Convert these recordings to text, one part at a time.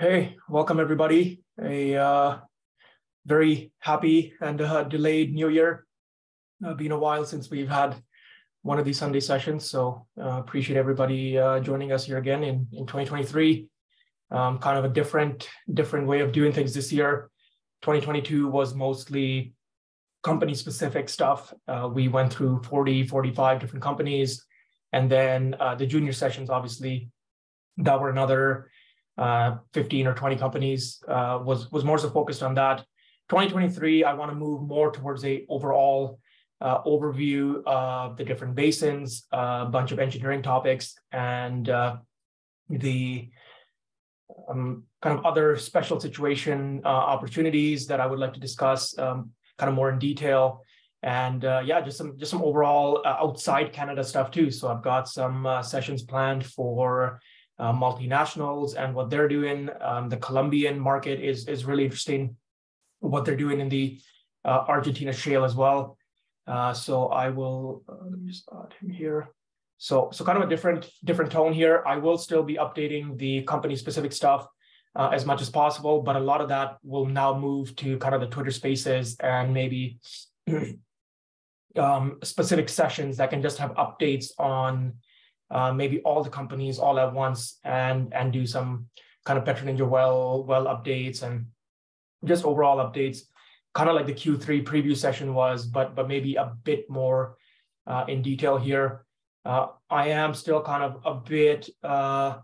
Hey, welcome everybody. A uh, very happy and uh, delayed New Year. Uh, been a while since we've had one of these Sunday sessions, so uh, appreciate everybody uh, joining us here again in in 2023. Um, kind of a different different way of doing things this year. 2022 was mostly company specific stuff. Uh, we went through 40, 45 different companies, and then the junior sessions, obviously, that were another 15 or 20 companies. Uh, was was more so focused on that. 2023, I want to move more towards a overall uh, overview of the different basins, a bunch of engineering topics, and uh, the um, kind of other special situation uh, opportunities that I would like to discuss um, kind of more in detail. And uh, yeah, just some just some overall uh, outside Canada stuff too. So I've got some uh, sessions planned for uh, multinationals and what they're doing. Um, the Colombian market is is really interesting. What they're doing in the uh, Argentina shale as well. so I will let me just add him here. So, so kind of a different different tone here. I will still be updating the company specific stuff uh, as much as possible, but a lot of that will now move to kind of the Twitter Spaces and maybe um, specific sessions that can just have updates on uh, maybe all the companies all at once and and do some kind of Petroninja well well updates and just overall updates, kind of like the Q3 preview session was, but but maybe a bit more uh, in detail here. Uh, I am still kind of a bit, uh,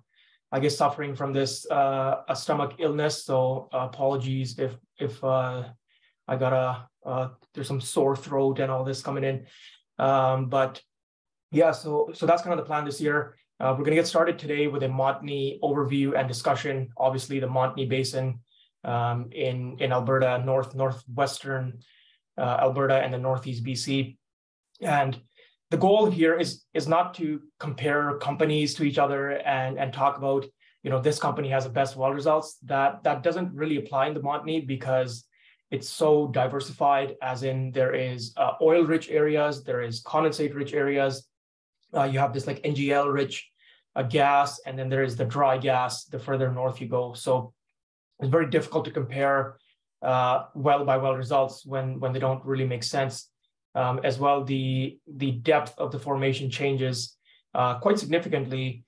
I guess, suffering from this uh, a stomach illness. So apologies if if uh, I got a uh, there's some sore throat and all this coming in. Um, but yeah, so so that's kind of the plan this year. Uh, we're going to get started today with a Montney overview and discussion. Obviously, the Montney Basin um, in in Alberta, north northwestern Alberta, and the northeast BC, and the goal here is is not to compare companies to each other and and talk about you know this company has the best well results that that doesn't really apply in the Montney because it's so diversified as in there is uh, oil rich areas there is condensate rich areas uh, you have this like ngl rich uh, gas and then there is the dry gas the further north you go. So it's very difficult to compare uh, well by well results when when they don't really make sense. Um, as well, the, the depth of the formation changes uh, quite significantly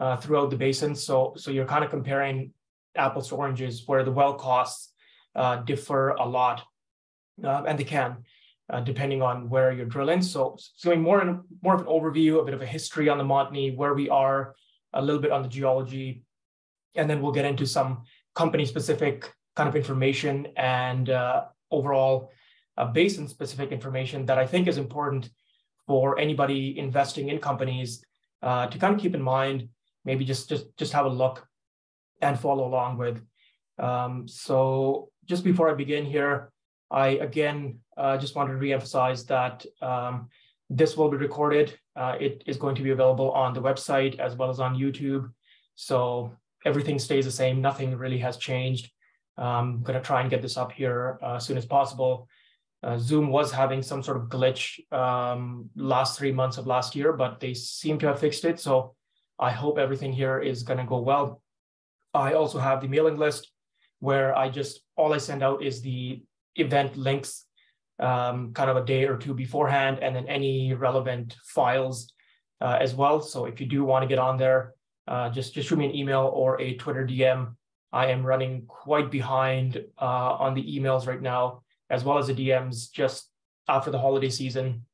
uh, throughout the basin. So, so you're kind of comparing apples to oranges where the well costs uh, differ a lot, and they can, uh, depending on where you're drilling. So, it's so more, in, more of an overview, a bit of a history on the Montney, where we are, a little bit on the geology, and then we'll get into some company specific kind of information and uh, overall uh, basin specific information that I think is important for anybody investing in companies uh, to kind of keep in mind, maybe just just just have a look and follow along with. Um, so just before I begin here, I again uh, just wanted to reemphasize that um, this will be recorded. Uh, it is going to be available on the website as well as on YouTube. So everything stays the same. Nothing really has changed. I'm going to try and get this up here uh, as soon as possible uh, Zoom was having some sort of glitch um, last three months of last year, but they seem to have fixed it. So I hope everything here is going to go well. I also have the mailing list where I just all I send out is the event links um, kind of a day or two beforehand, and then any relevant files uh, as well. So if you do want to get on there, uh, just just shoot me an email or a Twitter DM. I am running quite behind uh, on the emails right now as well as the DMs just after the holiday season.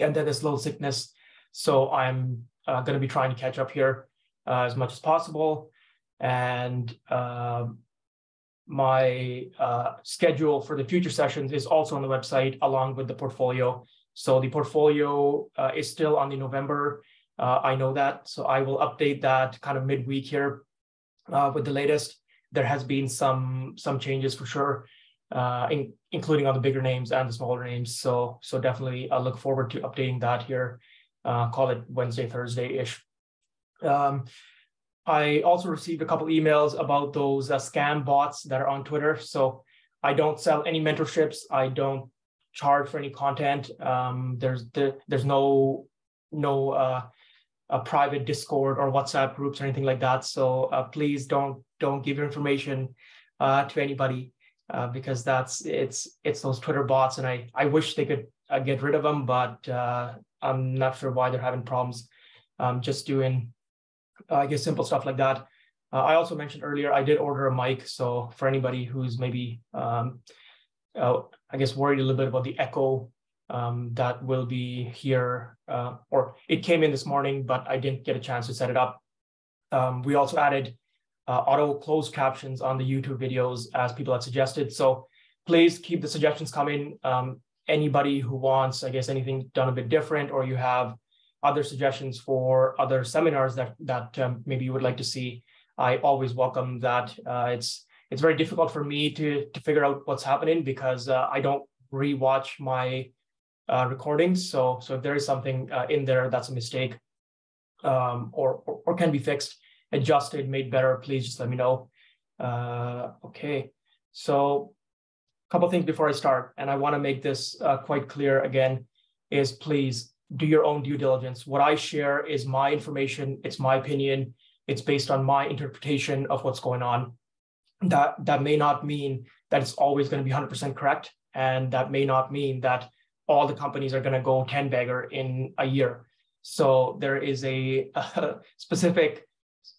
And then this little sickness. So I'm uh, going to be trying to catch up here uh, as much as possible. And uh, my uh, schedule for the future sessions is also on the website along with the portfolio. So the portfolio uh, is still on the November. Uh, I know that. So I will update that kind of midweek here with the latest. There has been some some changes for sure uh, in, including on the bigger names and the smaller names. So, so definitely I look forward to updating that here. Uh, call it Wednesday, Thursday ish. Um, I also received a couple emails about those uh, scam bots that are on Twitter. So I don't sell any mentorships. I don't charge for any content. Um, there's there, there's no no uh, a private Discord or WhatsApp groups or anything like that. So uh, please don't don't give your information uh, to anybody uh, because that's it's it's those Twitter bots, and I I wish they could uh, get rid of them, but I'm not sure why they're having problems. Um, just doing, I guess, simple stuff like that. I also mentioned earlier I did order a mic, so for anybody who's maybe um, I guess worried a little bit about the echo um, that will be here, uh, or it came in this morning, but I didn't get a chance to set it up. Um, we also added uh, auto closed captions on the YouTube videos as people had suggested. So please keep the suggestions coming. Um, anybody who wants, I guess, anything done a bit different, or you have other suggestions for other seminars that that um, maybe you would like to see, I always welcome that. Uh, it's it's very difficult for me to to figure out what's happening because uh, I don't rewatch my uh, recordings. So so if there is something uh, in there that's a mistake um, or, or, or can be fixed, adjusted, made better, please just let me know. Uh, okay, so a couple things before I start, and I want to make this uh, quite clear again, is please do your own due diligence. What I share is my information, it's my opinion, it's based on my interpretation of what's going on. That that may not mean that it's always going to be 100% correct, and that may not mean that all the companies are going to go 10 bagger in a year. So there is a, a specific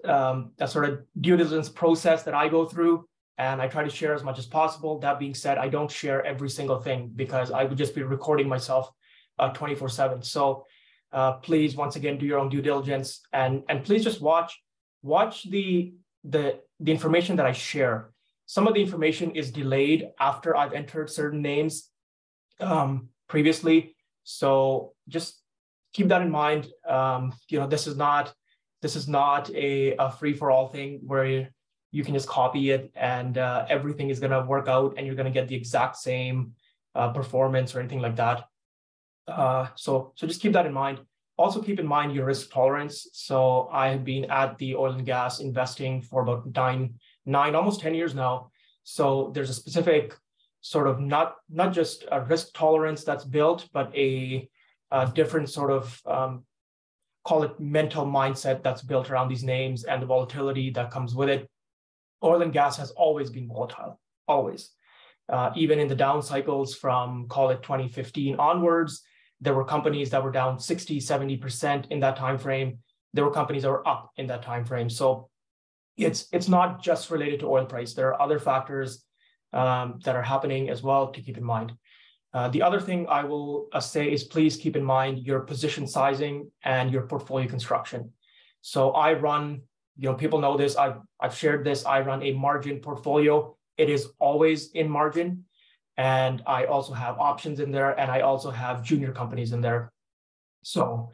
um, a sort of due diligence process that I go through, and I try to share as much as possible. That being said, I don't share every single thing because I would just be recording myself 24 7. So uh, please, once again, do your own due diligence and and please just watch watch the the the information that I share. Some of the information is delayed after I've entered certain names. Um, previously. So just keep that in mind. Um, you know, this is not this is not a, a free for all thing where you can just copy it and uh, everything is going to work out and you're going to get the exact same uh, performance or anything like that. Uh, so so just keep that in mind. Also keep in mind your risk tolerance. So I have been at the oil and gas investing for about nine nine almost ten years now. So there's a specific sort of not not just a risk tolerance that's built, but a, a different sort of um, call it mental mindset that's built around these names and the volatility that comes with it. Oil and gas has always been volatile, always. Uh, even in the down cycles from call it 2015 onwards, there were companies that were down 60, 70% in that time frame. There were companies that were up in that time frame. So it's it's not just related to oil price. There are other factors um, that are happening as well to keep in mind. Uh, the other thing I will uh, say is please keep in mind your position sizing and your portfolio construction. So I run, you know, people know this, I've, I've shared this, I run a margin portfolio. It is always in margin. And I also have options in there and I also have junior companies in there. So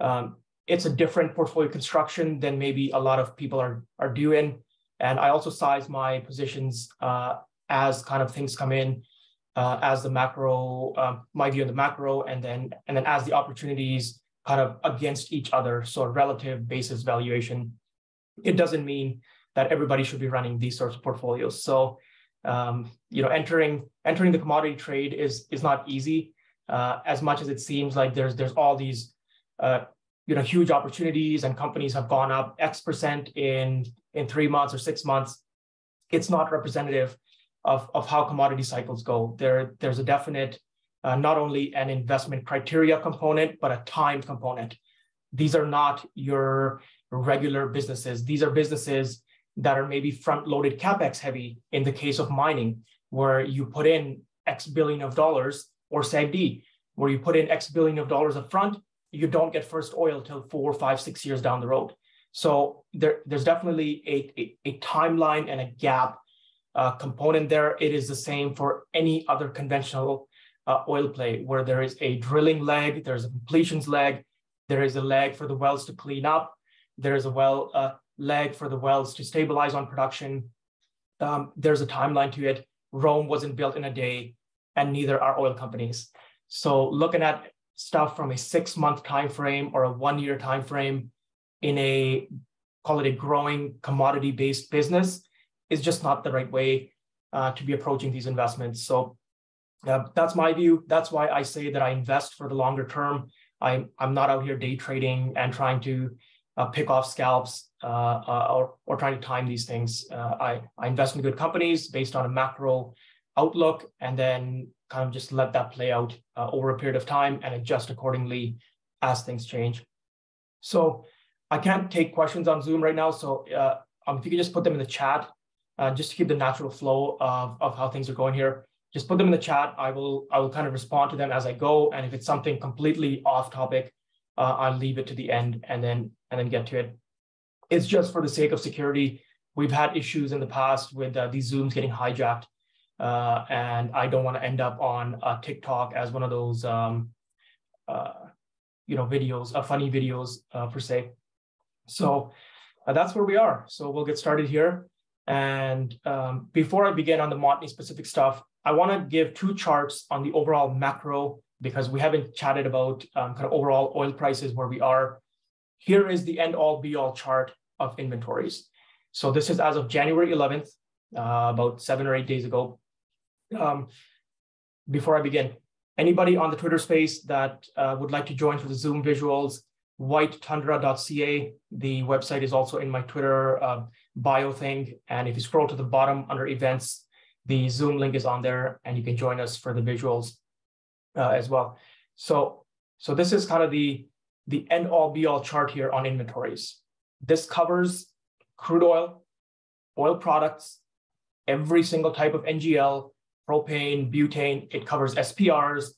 um, it's a different portfolio construction than maybe a lot of people are, are doing. And I also size my positions uh, as kind of things come in, uh, as the macro, um, my view on the macro, and then and then as the opportunities kind of against each other, so relative basis valuation. It doesn't mean that everybody should be running these sorts of portfolios. So, um, you know, entering entering the commodity trade is is not easy. Uh, as much as it seems like there's there's all these uh, you know huge opportunities and companies have gone up X percent in in three months or six months, it's not representative of, of how commodity cycles go. There, there's a definite, uh, not only an investment criteria component, but a time component. These are not your regular businesses. These are businesses that are maybe front loaded capex heavy in the case of mining, where you put in X billion of dollars, or SAGD, where you put in X billion of dollars up front, you don't get first oil till four, five, six years down the road. So there, there's definitely a, a, a timeline and a gap uh, component there. It is the same for any other conventional uh, oil play where there is a drilling leg, there's a completions leg, there is a leg for the wells to clean up, there is a well uh, leg for the wells to stabilize on production. Um, there's a timeline to it. Rome wasn't built in a day, and neither are oil companies. So looking at stuff from a six-month time frame or a one-year time frame in a call it a growing commodity-based business is just not the right way uh, to be approaching these investments. So uh, that's my view. That's why I say that I invest for the longer term. I'm I'm not out here day trading and trying to uh, pick off scalps uh, uh, or or trying to time these things. Uh, I I invest in good companies based on a macro outlook, and then kind of just let that play out uh, over a period of time and adjust accordingly as things change. So I can't take questions on Zoom right now. So um, if you could just put them in the chat, just to keep the natural flow of of how things are going here just put them in the chat. I will I will kind of respond to them as I go. And if it's something completely off topic, uh, I'll leave it to the end and then and then get to it. It's just for the sake of security. We've had issues in the past with uh, these Zooms getting hijacked, uh, and I don't want to end up on uh, TikTok as one of those um, uh, you know videos, uh, funny videos per se. So that's where we are. So we'll get started here. And um, before I begin on the Montney specific stuff, I want to give two charts on the overall macro because we haven't chatted about um, kind of overall oil prices where we are. Here is the end all be all chart of inventories. So this is as of January 11th, uh, about seven or eight days ago. Um, before I begin, anybody on the Twitter space that uh, would like to join for the Zoom visuals, whitetundra.ca. The website is also in my Twitter uh, bio thing. And if you scroll to the bottom under events, the Zoom link is on there and you can join us for the visuals uh, as well. So, so this is kind of the, the end all be all chart here on inventories. This covers crude oil, oil products, every single type of NGL, propane, butane. It covers SPRs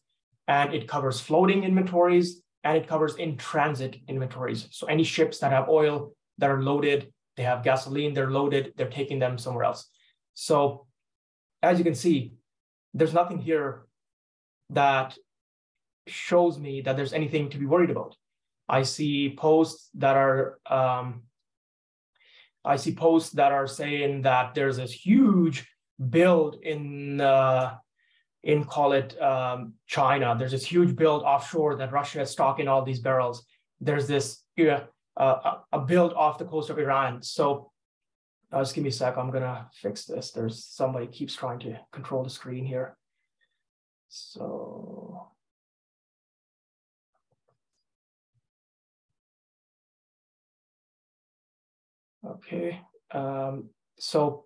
and it covers floating inventories and it covers in transit inventories. So any ships that have oil that are loaded, they have gasoline, they're loaded, they're taking them somewhere else. So as you can see, there's nothing here that shows me that there's anything to be worried about. I see posts that are um, I see posts that are saying that there's this huge build in uh, in call it um, China. There's this huge build offshore that Russia is stocking all these barrels. There's this uh, a build off the coast of Iran. So uh, just give me a sec. I'm gonna fix this. There's somebody keeps trying to control the screen here. So. Okay. Um, so,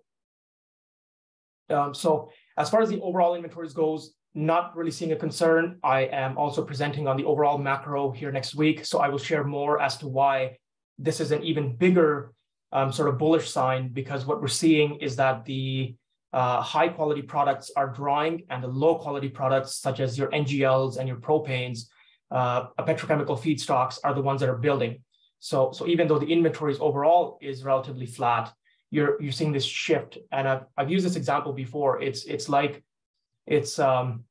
um, so as far as the overall inventories goes, not really seeing a concern. I am also presenting on the overall macro here next week. So I will share more as to why this is an even bigger um, sort of bullish sign because what we're seeing is that the uh, high quality products are drawing and the low quality products such as your NGLs and your propanes, uh, petrochemical feedstocks are the ones that are building. So, so even though the inventories overall is relatively flat, you're you're seeing this shift. And I've, I've used this example before. It's it's like it's um,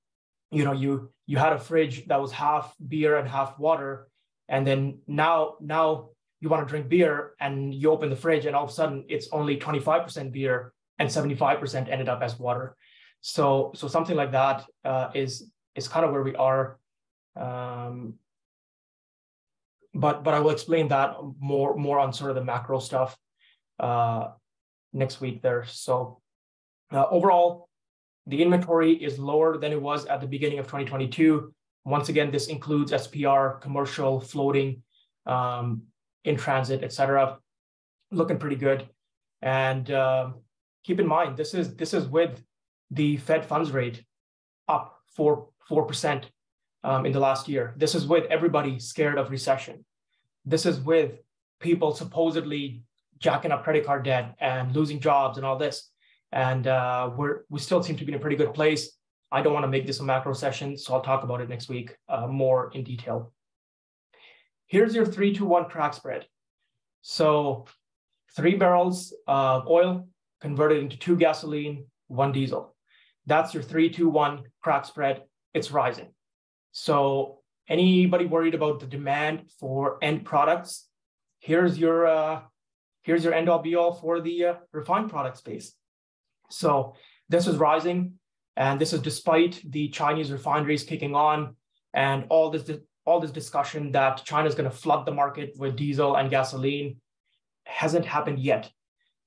you know you you had a fridge that was half beer and half water, and then now now you want to drink beer and you open the fridge and all of a sudden it's only 25% beer and 75% ended up as water. So, so something like that uh, is is kind of where we are. Um, but but I will explain that more more on sort of the macro stuff uh, next week there. So uh, overall, the inventory is lower than it was at the beginning of 2022. Once again, this includes SPR, commercial, floating, um, in transit, et cetera, looking pretty good. And uh, keep in mind, this is this is with the Fed funds rate up four four percent um, in the last year. This is with everybody scared of recession. This is with people supposedly jacking up credit card debt and losing jobs and all this. And uh, we're we still seem to be in a pretty good place. I don't want to make this a macro session, so I'll talk about it next week uh, more in detail. Here's your three to one crack spread. So three barrels of oil converted into two gasoline, one diesel. That's your three to one crack spread. It's rising. So anybody worried about the demand for end products? Here's your uh, here's your end all be all for the uh, refined product space. So this is rising, and this is despite the Chinese refineries kicking on and all this all this discussion that China is going to flood the market with diesel and gasoline hasn't happened yet.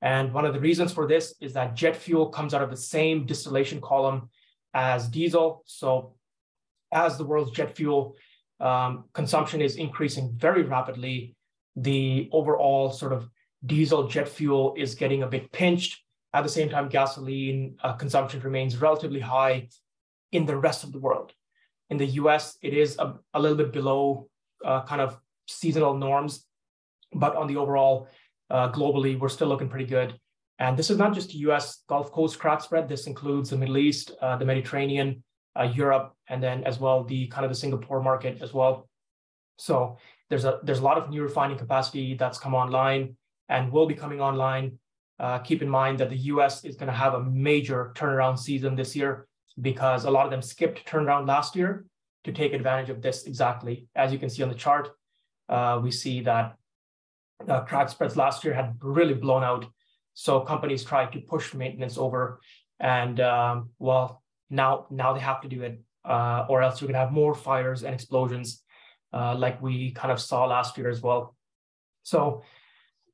And one of the reasons for this is that jet fuel comes out of the same distillation column as diesel. So as the world's jet fuel um, consumption is increasing very rapidly. The overall sort of diesel jet fuel is getting a bit pinched. At the same time, gasoline uh, consumption remains relatively high in the rest of the world. In the US, it is a, a little bit below uh, kind of seasonal norms, but on the overall, uh, globally, we're still looking pretty good. And this is not just US Gulf Coast crack spread. This includes the Middle East, uh, the Mediterranean, uh, Europe, and then as well the kind of the Singapore market as well. So there's a there's a lot of new refining capacity that's come online and will be coming online. Uh, keep in mind that the US is going to have a major turnaround season this year because a lot of them skipped turnaround last year to take advantage of this exactly. As you can see on the chart, uh, we see that uh, crack spreads last year had really blown out. So companies tried to push maintenance over, and um, well, now now they have to do it, uh, or else you're going to have more fires and explosions, uh, like we kind of saw last year as well. So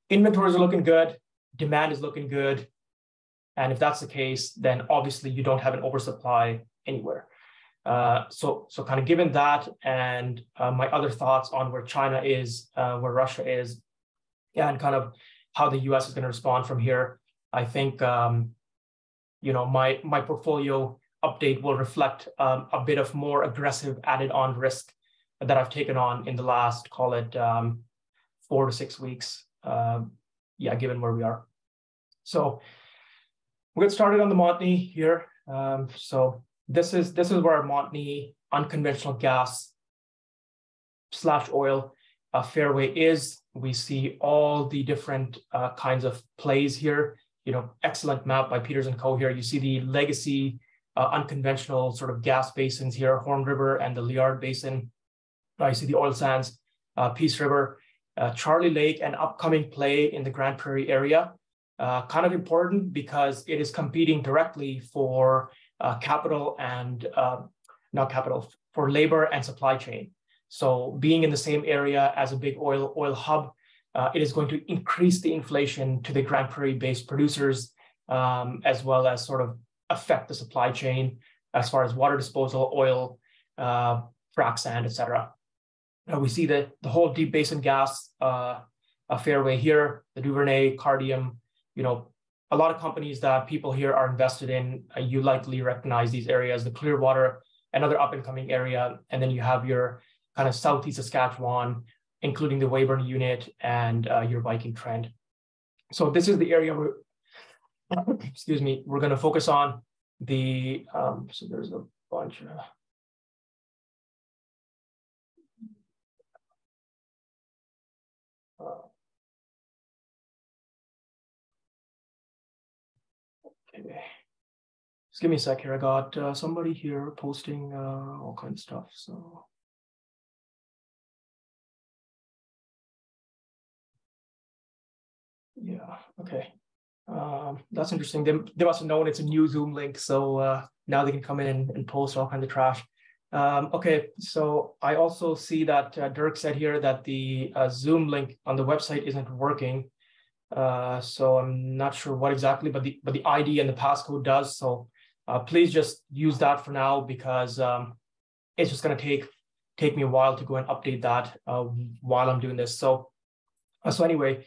inventories are looking good, demand is looking good, and if that's the case, then obviously you don't have an oversupply anywhere. Uh, so, so kind of given that and uh, my other thoughts on where China is, uh, where Russia is, and kind of how the U.S. is going to respond from here, I think um, you know my my portfolio update will reflect um, a bit of more aggressive added on risk that I've taken on in the last call it um, four to six weeks. Um, yeah, given where we are. So We'll get started on the Montney here. Um, so this is this is where Montney unconventional gas slash oil uh, fairway is. We see all the different uh, kinds of plays here. You know, excellent map by Peters and Co. Here you see the legacy uh, unconventional sort of gas basins here, Horn River and the Liard Basin. I see the oil sands, uh, Peace River, uh, Charlie Lake, and upcoming play in the Grande Prairie area uh, kind of important because it is competing directly for uh, capital and uh, not capital for labor and supply chain. So being in the same area as a big oil oil hub, it is going to increase the inflation to the Grande Prairie based producers, um, as well as sort of affect the supply chain as far as water disposal, oil, uh, frac sand, etc. Uh, we see that the whole deep basin gas uh, fairway here, the Duvernay, Cardium, you know, a lot of companies that people here are invested in, uh, you likely recognize these areas, the Clearwater, another up and coming area. And then you have your kind of Southeast Saskatchewan, including the Weyburn unit and uh, your Viking trend. So this is the area where, excuse me, we're going to focus on the, um, so there's a bunch of, uh, Okay. Just give me a sec here. I got uh, somebody here posting uh, all kinds of stuff. So. Yeah, okay. Um, that's interesting. They, they must have known it's a new Zoom link. So uh, now they can come in and, and post all kinds of trash. Um, okay, so I also see that uh, Dirk said here that the uh, Zoom link on the website isn't working. Uh, so I'm not sure what exactly, but the but the ID and the passcode does. So uh, please just use that for now because um, it's just going to take take me a while to go and update that while I'm doing this. So so anyway,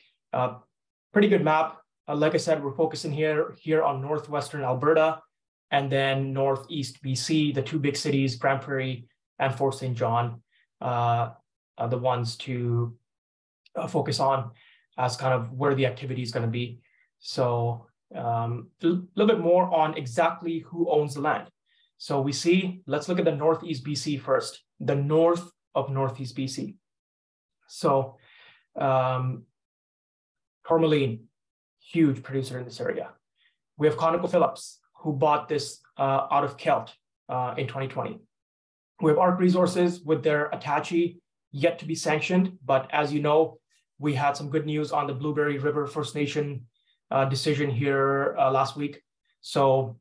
pretty good map. Like I said, we're focusing here here on northwestern Alberta and then northeast BC, the two big cities, Grande Prairie and Fort St. John, are the ones to focus on as kind of where the activity is going to be. So um, a little bit more on exactly who owns the land. So we see, let's look at the Northeast BC first, the north of Northeast BC. So um, Tourmaline, huge producer in this area. We have ConocoPhillips, who bought this uh, out of Kelt uh, in 2020. We have ARC Resources with their Attachie yet to be sanctioned, but as you know, we had some good news on the Blueberry River First Nation uh, decision here uh, last week. So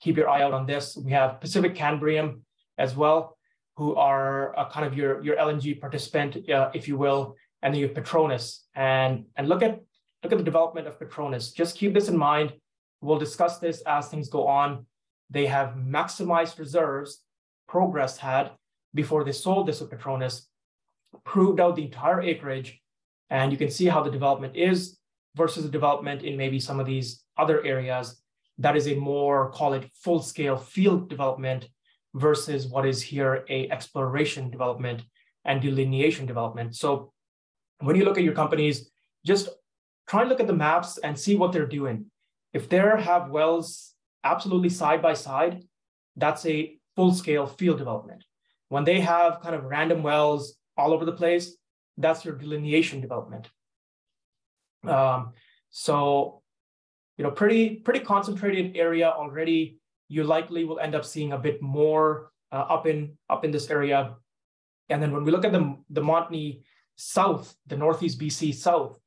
keep your eye out on this. We have Pacific Canbriam as well, who are uh, kind of your, your LNG participant, uh, if you will, and then you have Petronas. And, and look at look at the development of Petronas. Just keep this in mind. We'll discuss this as things go on. They have maximized reserves, Progress had, before they sold this to Petronas, proved out the entire acreage. And you can see how the development is versus the development in maybe some of these other areas. That is a more, call it full scale field development versus what is here a exploration development and delineation development. So when you look at your companies, just try and look at the maps and see what they're doing. If they have wells absolutely side by side, that's a full scale field development. When they have kind of random wells all over the place, that's your delineation development. Um, so, you know, pretty pretty concentrated area already. You likely will end up seeing a bit more uh, up in up in this area. And then when we look at the the Montney South, the Northeast BC South,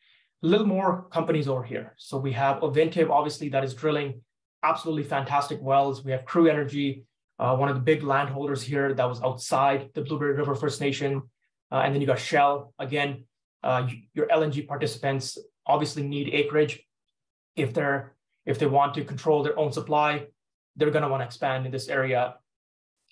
a little more companies over here. So we have Ovintiv, obviously, that is drilling absolutely fantastic wells. We have Crew Energy, uh, one of the big landholders here that was outside the Blueberry River First Nation. Uh, and then you got Shell. Again, uh, your LNG participants obviously need acreage. If they're if they want to control their own supply, they're going to want to expand in this area,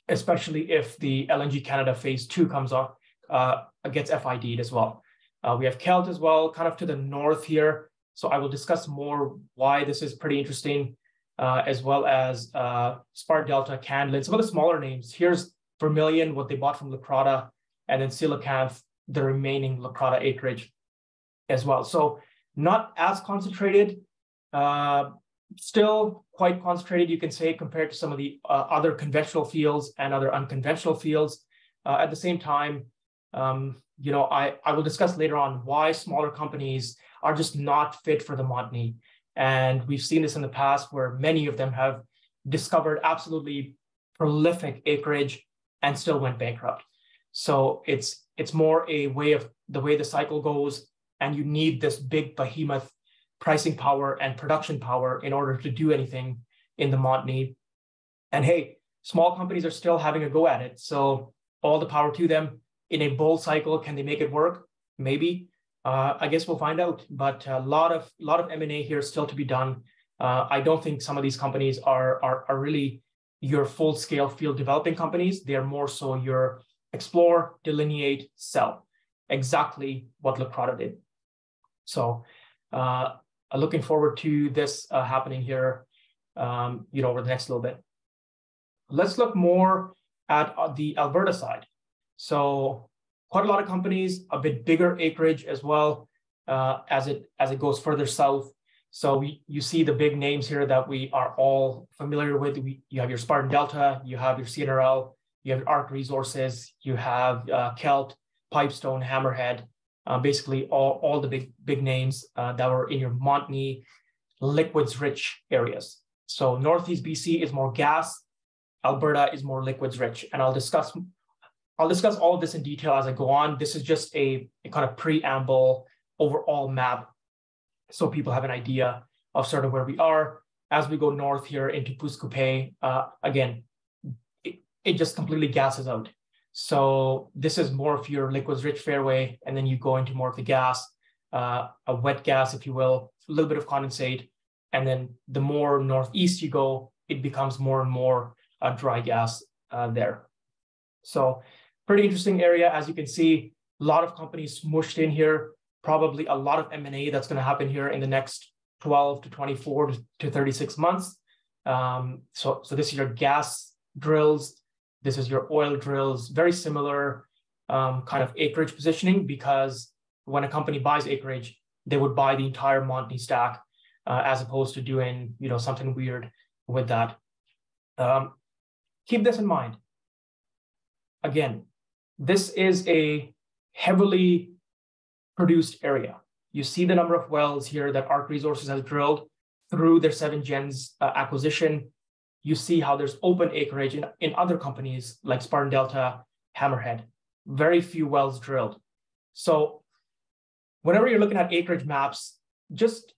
especially if the LNG Canada Phase Two comes up, uh, gets FID'd as well. Uh, we have Kelt as well, kind of to the north here. So I will discuss more why this is pretty interesting, uh, as well as uh, Spartan Delta, Canlin, some of the smaller names. Here's Vermilion, what they bought from Leucrotta, and then Coelacanth, the remaining Leucrotta acreage as well. So not as concentrated, uh, still quite concentrated, you can say, compared to some of the uh, other conventional fields and other unconventional fields. Uh, at the same time, um, you know, I, I will discuss later on why smaller companies are just not fit for the Montney. And we've seen this in the past where many of them have discovered absolutely prolific acreage and still went bankrupt. So it's it's more a way of the way the cycle goes, and you need this big behemoth pricing power and production power in order to do anything in the Montney. And hey, small companies are still having a go at it. So all the power to them in a bull cycle, can they make it work? Maybe. Uh, I guess we'll find out. But a lot of lot of M and A here still to be done. Uh, I don't think some of these companies are, are are really your full scale field developing companies. They are more so your explore, delineate, sell. Exactly what Leucrotta did. So, uh, looking forward to this uh, happening here. Um, you know, over the next little bit. Let's look more at uh, the Alberta side. So quite a lot of companies, a bit bigger acreage as well uh, as it as it goes further south. So we, you see the big names here that we are all familiar with. We, you have your Spartan Delta, you have your CNRL, you have ARC Resources, you have uh, Kelt, Pipestone, Hammerhead, uh, basically all, all the big big names uh, that were in your Montney liquids rich areas. So Northeast BC is more gas, Alberta is more liquids rich, and I'll discuss I'll discuss all of this in detail as I go on. This is just a, a kind of preamble overall map so people have an idea of sort of where we are. As we go north here into Coupé, uh, again, it, it just completely gasses out. So this is more of your liquids rich fairway, and then you go into more of the gas, uh, a wet gas, if you will, a little bit of condensate. And then the more northeast you go, it becomes more and more uh, dry gas uh, there. So pretty interesting area. As you can see, a lot of companies smushed in here, probably a lot of M&A that's going to happen here in the next 12 to 24 to 36 months. Um, so, so this is your gas drills. This is your oil drills, very similar um, kind of acreage positioning because when a company buys acreage, they would buy the entire Montney stack uh, as opposed to doing, you know, something weird with that. Um, keep this in mind. Again, this is a heavily produced area. You see the number of wells here that ARC Resources has drilled through their Seven Gens uh, acquisition. You see how there's open acreage in, in other companies like Spartan Delta, Hammerhead, very few wells drilled. So whenever you're looking at acreage maps, just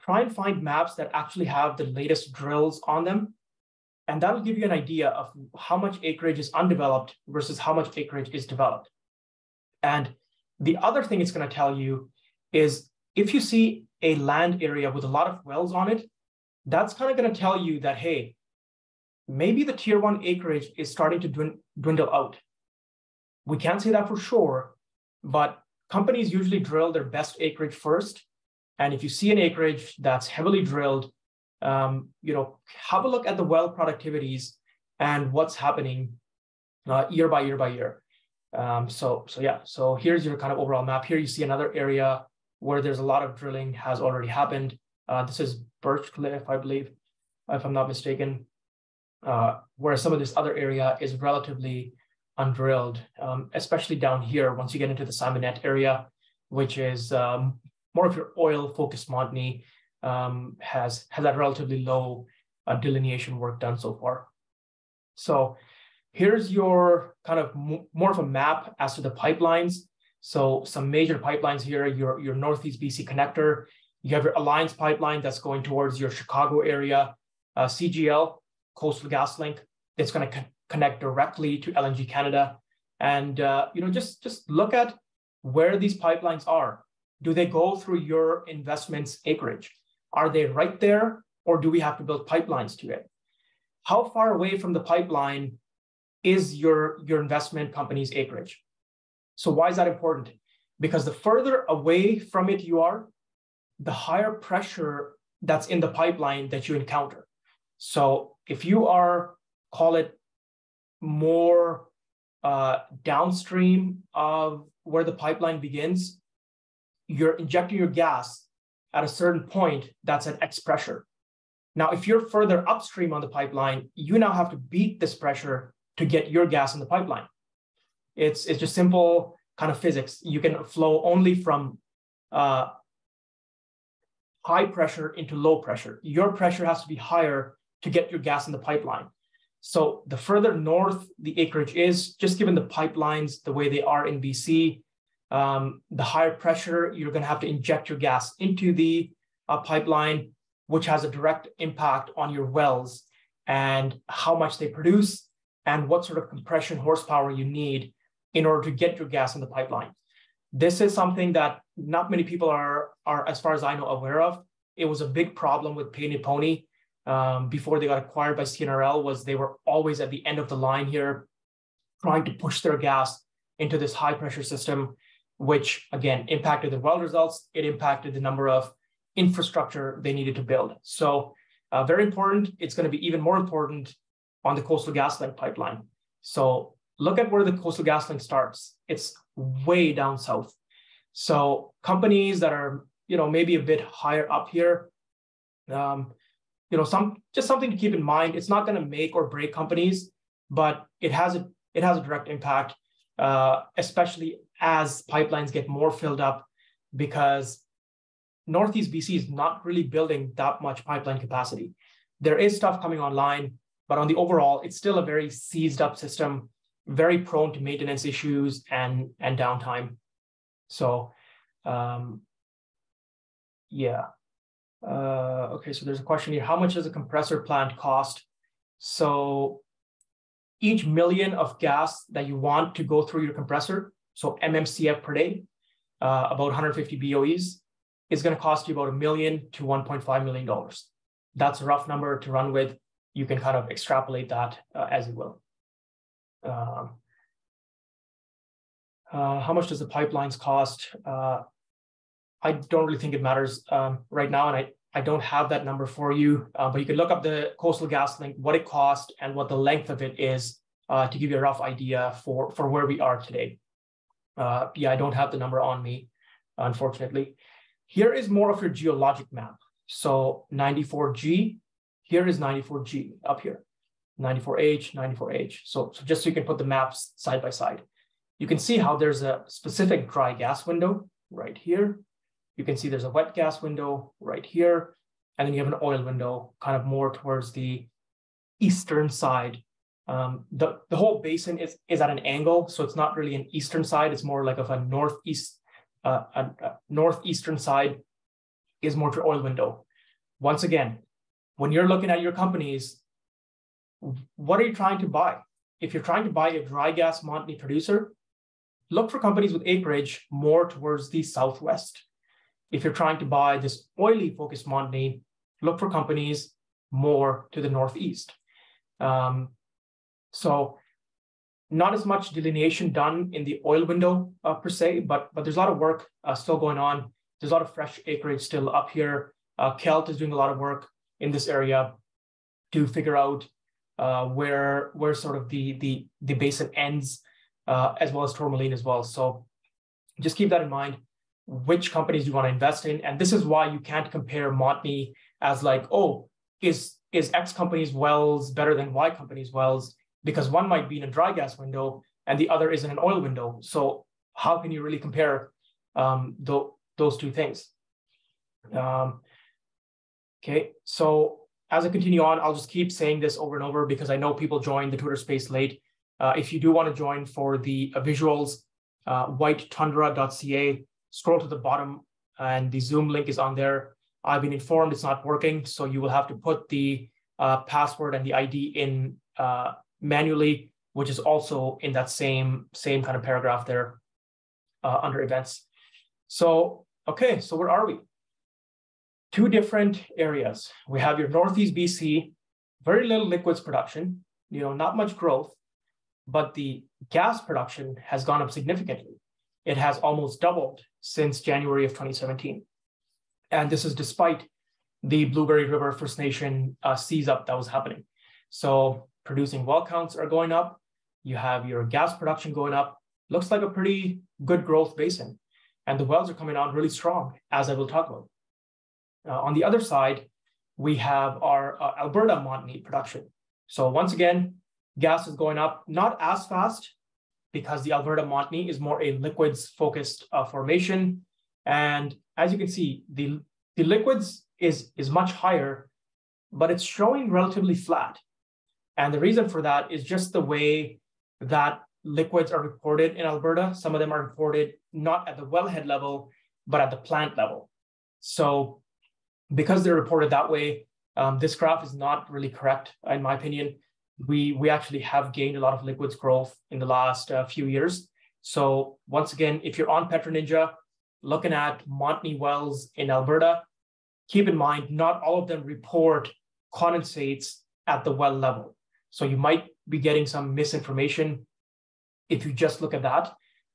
try and find maps that actually have the latest drills on them and that'll give you an idea of how much acreage is undeveloped versus how much acreage is developed. And the other thing it's going to tell you is if you see a land area with a lot of wells on it, that's kind of going to tell you that, hey, maybe the tier one acreage is starting to dwindle out. We can't say that for sure, but companies usually drill their best acreage first. And if you see an acreage that's heavily drilled, um, you know, have a look at the well productivities and what's happening uh, year by year by year. Um, so, so yeah, so here's your kind of overall map. Here you see another area where there's a lot of drilling has already happened. Uh, this is Birch Cliff, I believe, if I'm not mistaken, uh, where some of this other area is relatively undrilled, um, especially down here once you get into the Simonette area, which is um, more of your oil focused Montney, um, has, has that relatively low uh, delineation work done so far. So here's your kind of more of a map as to the pipelines. So some major pipelines here, your, your Northeast BC connector, you have your Alliance pipeline that's going towards your Chicago area, uh, CGL, Coastal GasLink, that's going to co connect directly to LNG Canada. And uh, you know, just, just look at where these pipelines are. Do they go through your investments acreage? Are they right there, or do we have to build pipelines to it? How far away from the pipeline is your, your investment company's acreage? So why is that important? Because the further away from it you are, the higher pressure that's in the pipeline that you encounter. So if you are, call it more uh, downstream of where the pipeline begins, you're injecting your gas at a certain point that's at X pressure. Now, if you're further upstream on the pipeline, you now have to beat this pressure to get your gas in the pipeline. It's, it's just simple kind of physics. You can flow only from uh, high pressure into low pressure. Your pressure has to be higher to get your gas in the pipeline. So the further north the acreage is, just given the pipelines the way they are in BC, um, the higher pressure you're going to have to inject your gas into the uh, pipeline, which has a direct impact on your wells and how much they produce and what sort of compression horsepower you need in order to get your gas in the pipeline. This is something that not many people are, are as far as I know, aware of. It was a big problem with Painted Pony um, before they got acquired by CNRL was they were always at the end of the line here, trying to push their gas into this high pressure system, which again impacted the well results. It impacted the number of infrastructure they needed to build. So uh, very important. It's going to be even more important on the Coastal GasLink pipeline. So look at where the Coastal GasLink starts. It's way down south. So companies that are, you know, maybe a bit higher up here, um, you know, some just something to keep in mind. It's not going to make or break companies, but it has a it has a direct impact, uh, especially as pipelines get more filled up, because Northeast BC is not really building that much pipeline capacity. There is stuff coming online, but on the overall, it's still a very seized up system, very prone to maintenance issues and, and downtime. So um, yeah. Uh, okay, so there's a question here. How much does a compressor plant cost? So each million of gas that you want to go through your compressor, so MMCF per day, uh, about 150 BOEs, is going to cost you about a million to 1.5 million dollars. That's a rough number to run with you can kind of extrapolate that uh, as you will. Um, uh, how much does the pipelines cost? Uh, I don't really think it matters um, right now, and I, I don't have that number for you, uh, but you can look up the Coastal Gas Link, what it cost and what the length of it is uh, to give you a rough idea for, for where we are today. Uh, yeah, I don't have the number on me, unfortunately. Here is more of your geologic map. So 94G here is 94G up here, 94H, 94H. So, so just so you can put the maps side by side. You can see how there's a specific dry gas window right here. You can see there's a wet gas window right here. And then you have an oil window kind of more towards the eastern side. Um, the, the whole basin is, is at an angle, so it's not really an eastern side. It's more like of a northeast, uh, a, a northeastern side is more to oil window. Once again, when you're looking at your companies, what are you trying to buy? If you're trying to buy a dry gas Montney producer, look for companies with acreage more towards the southwest. If you're trying to buy this oily focused Montney, look for companies more to the northeast. Um, so not as much delineation done in the oil window uh, per se, but but there's a lot of work uh, still going on. There's a lot of fresh acreage still up here. Uh, Kelt is doing a lot of work in this area to figure out uh, where where sort of the the the basin ends, uh, as well as Tourmaline as well. So just keep that in mind. Which companies you want to invest in, and this is why you can't compare Montney as like, oh, is is X company's wells better than Y company's wells? Because one might be in a dry gas window and the other is in an oil window. So how can you really compare um, th- those two things? Um, okay, so as I continue on, I'll just keep saying this over and over because I know people join the Twitter space late. Uh, if you do want to join for the uh, visuals, uh, whitetundra.ca, scroll to the bottom and the Zoom link is on there. I've been informed it's not working, so you will have to put the uh, password and the ID in uh, manually, which is also in that same same kind of paragraph there uh, under events. So okay, so where are we? Two different areas. We have your Northeast BC, very little liquids production, you know, not much growth, but the gas production has gone up significantly. It has almost doubled since January of 2017. And this is despite the Blueberry River First Nation uh, seize up that was happening. So producing well counts are going up. You have your gas production going up. Looks like a pretty good growth basin. And the wells are coming on really strong, as I will talk about. Uh, on the other side, we have our uh, Alberta Montney production. So once again, gas is going up, not as fast because the Alberta Montney is more a liquids focused uh, formation. And as you can see, the, the liquids is, is much higher, but it's showing relatively flat. And the reason for that is just the way that liquids are reported in Alberta. Some of them are reported not at the wellhead level, but at the plant level. So because they're reported that way, um, this graph is not really correct, in my opinion. We, we actually have gained a lot of liquids growth in the last uh, few years. So once again, if you're on PetroNinja, looking at Montney wells in Alberta, keep in mind, not all of them report condensates at the well level. So you might be getting some misinformation if you just look at that.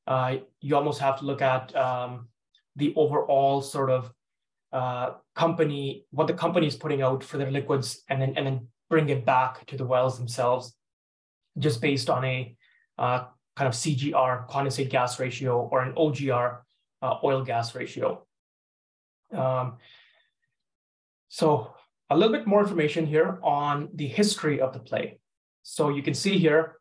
Uh, you almost have to look at um, the overall sort of uh, company, what the company is putting out for their liquids, and then and then bring it back to the wells themselves, just based on a uh, kind of CGR condensate gas ratio or an OGR uh, oil gas ratio. Um, so a little bit more information here on the history of the play. So you can see here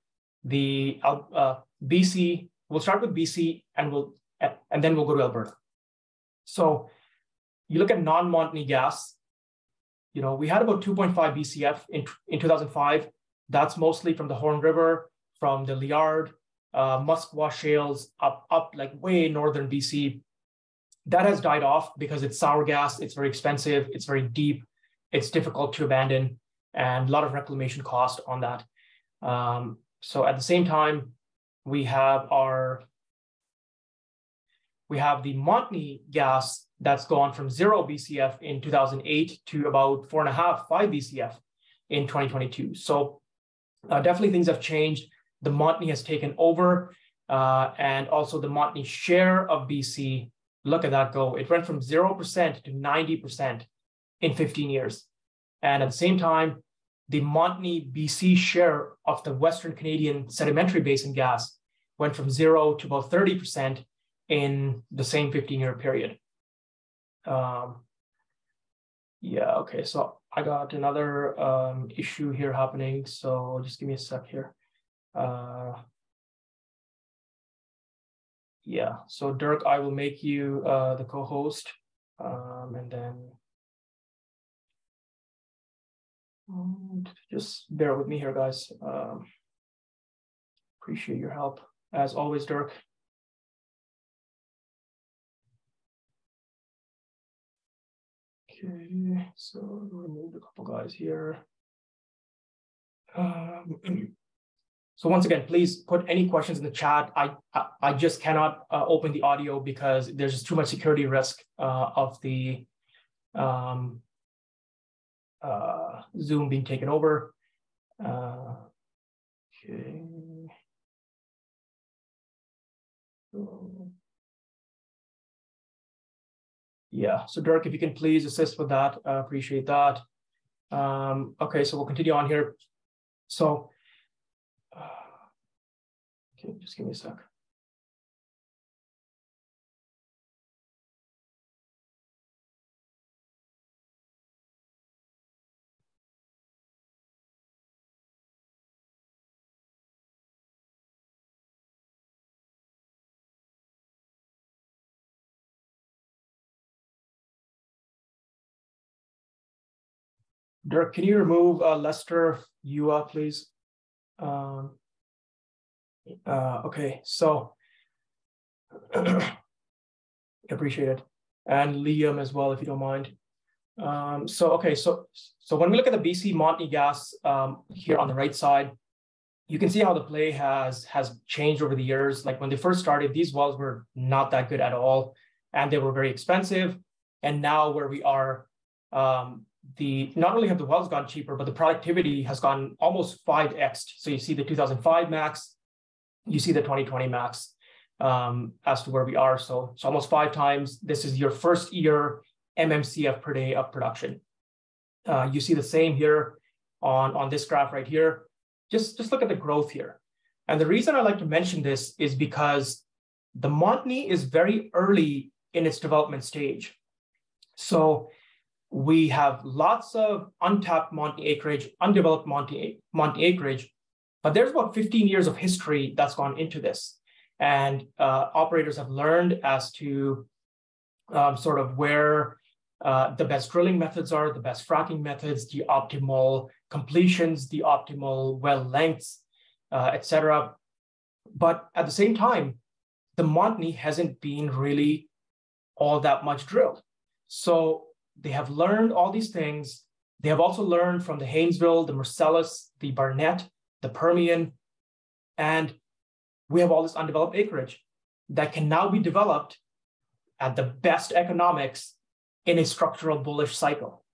the uh, BC, we'll start with BC and we'll and then we'll go to Alberta. So you look at non-Montney gas, you know, we had about 2.5 BCF in, in 2005. That's mostly from the Horn River, from the Liard, uh, shales up, up like way northern BC. That has died off because it's sour gas, it's very expensive, it's very deep, it's difficult to abandon, and a lot of reclamation cost on that. Um, so at the same time, we have our we have the Montney gas that's gone from zero BCF in 2008 to about four and a half, five BCF in 2022. So uh, definitely things have changed the Montney has taken over, uh, and also the Montney share of BC. Look at that go. It went from 0% to 90% in 15 years. And at the same time, the Montney BC share of the Western Canadian sedimentary basin gas went from zero to about 30% in the same 15 year period. Um, yeah, okay, so I got another um, issue here happening. So just give me a sec here. Uh, yeah, so Dirk, I will make you uh, the co-host, um, and then um, just bear with me here, guys. Um, appreciate your help as always, Dirk. Okay, so remove a couple guys here. Um, So once again, please put any questions in the chat. I I, I just cannot uh, open the audio because there's just too much security risk uh, of the um, uh, Zoom being taken over. Uh, okay. Yeah, so Dirk, if you can please assist with that, I appreciate that. Um, okay, so we'll continue on here. So, uh, okay, just give me a sec. Dirk, can you remove uh, Lester Yua, please? Um, uh, okay, so appreciate it, and Liam as well, if you don't mind. Um, so okay, so so when we look at the BC Montney gas um, here on the right side, you can see how the play has has changed over the years. Like when they first started, these wells were not that good at all, and they were very expensive. And now where we are, um, the not only have the wells gone cheaper, but the productivity has gone almost 5x. So you see the 2005 max, you see the 2020 max um, as to where we are. So it's almost five times. This is your first year MMCF per day of production. Uh, you see the same here on, on this graph right here. Just, just look at the growth here. And the reason I like to mention this is because the Montney is very early in its development stage. So we have lots of untapped Montney acreage, undeveloped Montney, Montney acreage, but there's about 15 years of history that's gone into this. And uh, operators have learned as to um, sort of where uh, the best drilling methods are, the best fracking methods, the optimal completions, the optimal well lengths, uh, etc. But at the same time, the Montney hasn't been really all that much drilled. So they have learned all these things. They have also learned from the Haynesville, the Marcellus, the Barnett, the Permian, and we have all this undeveloped acreage that can now be developed at the best economics in a structural bullish cycle.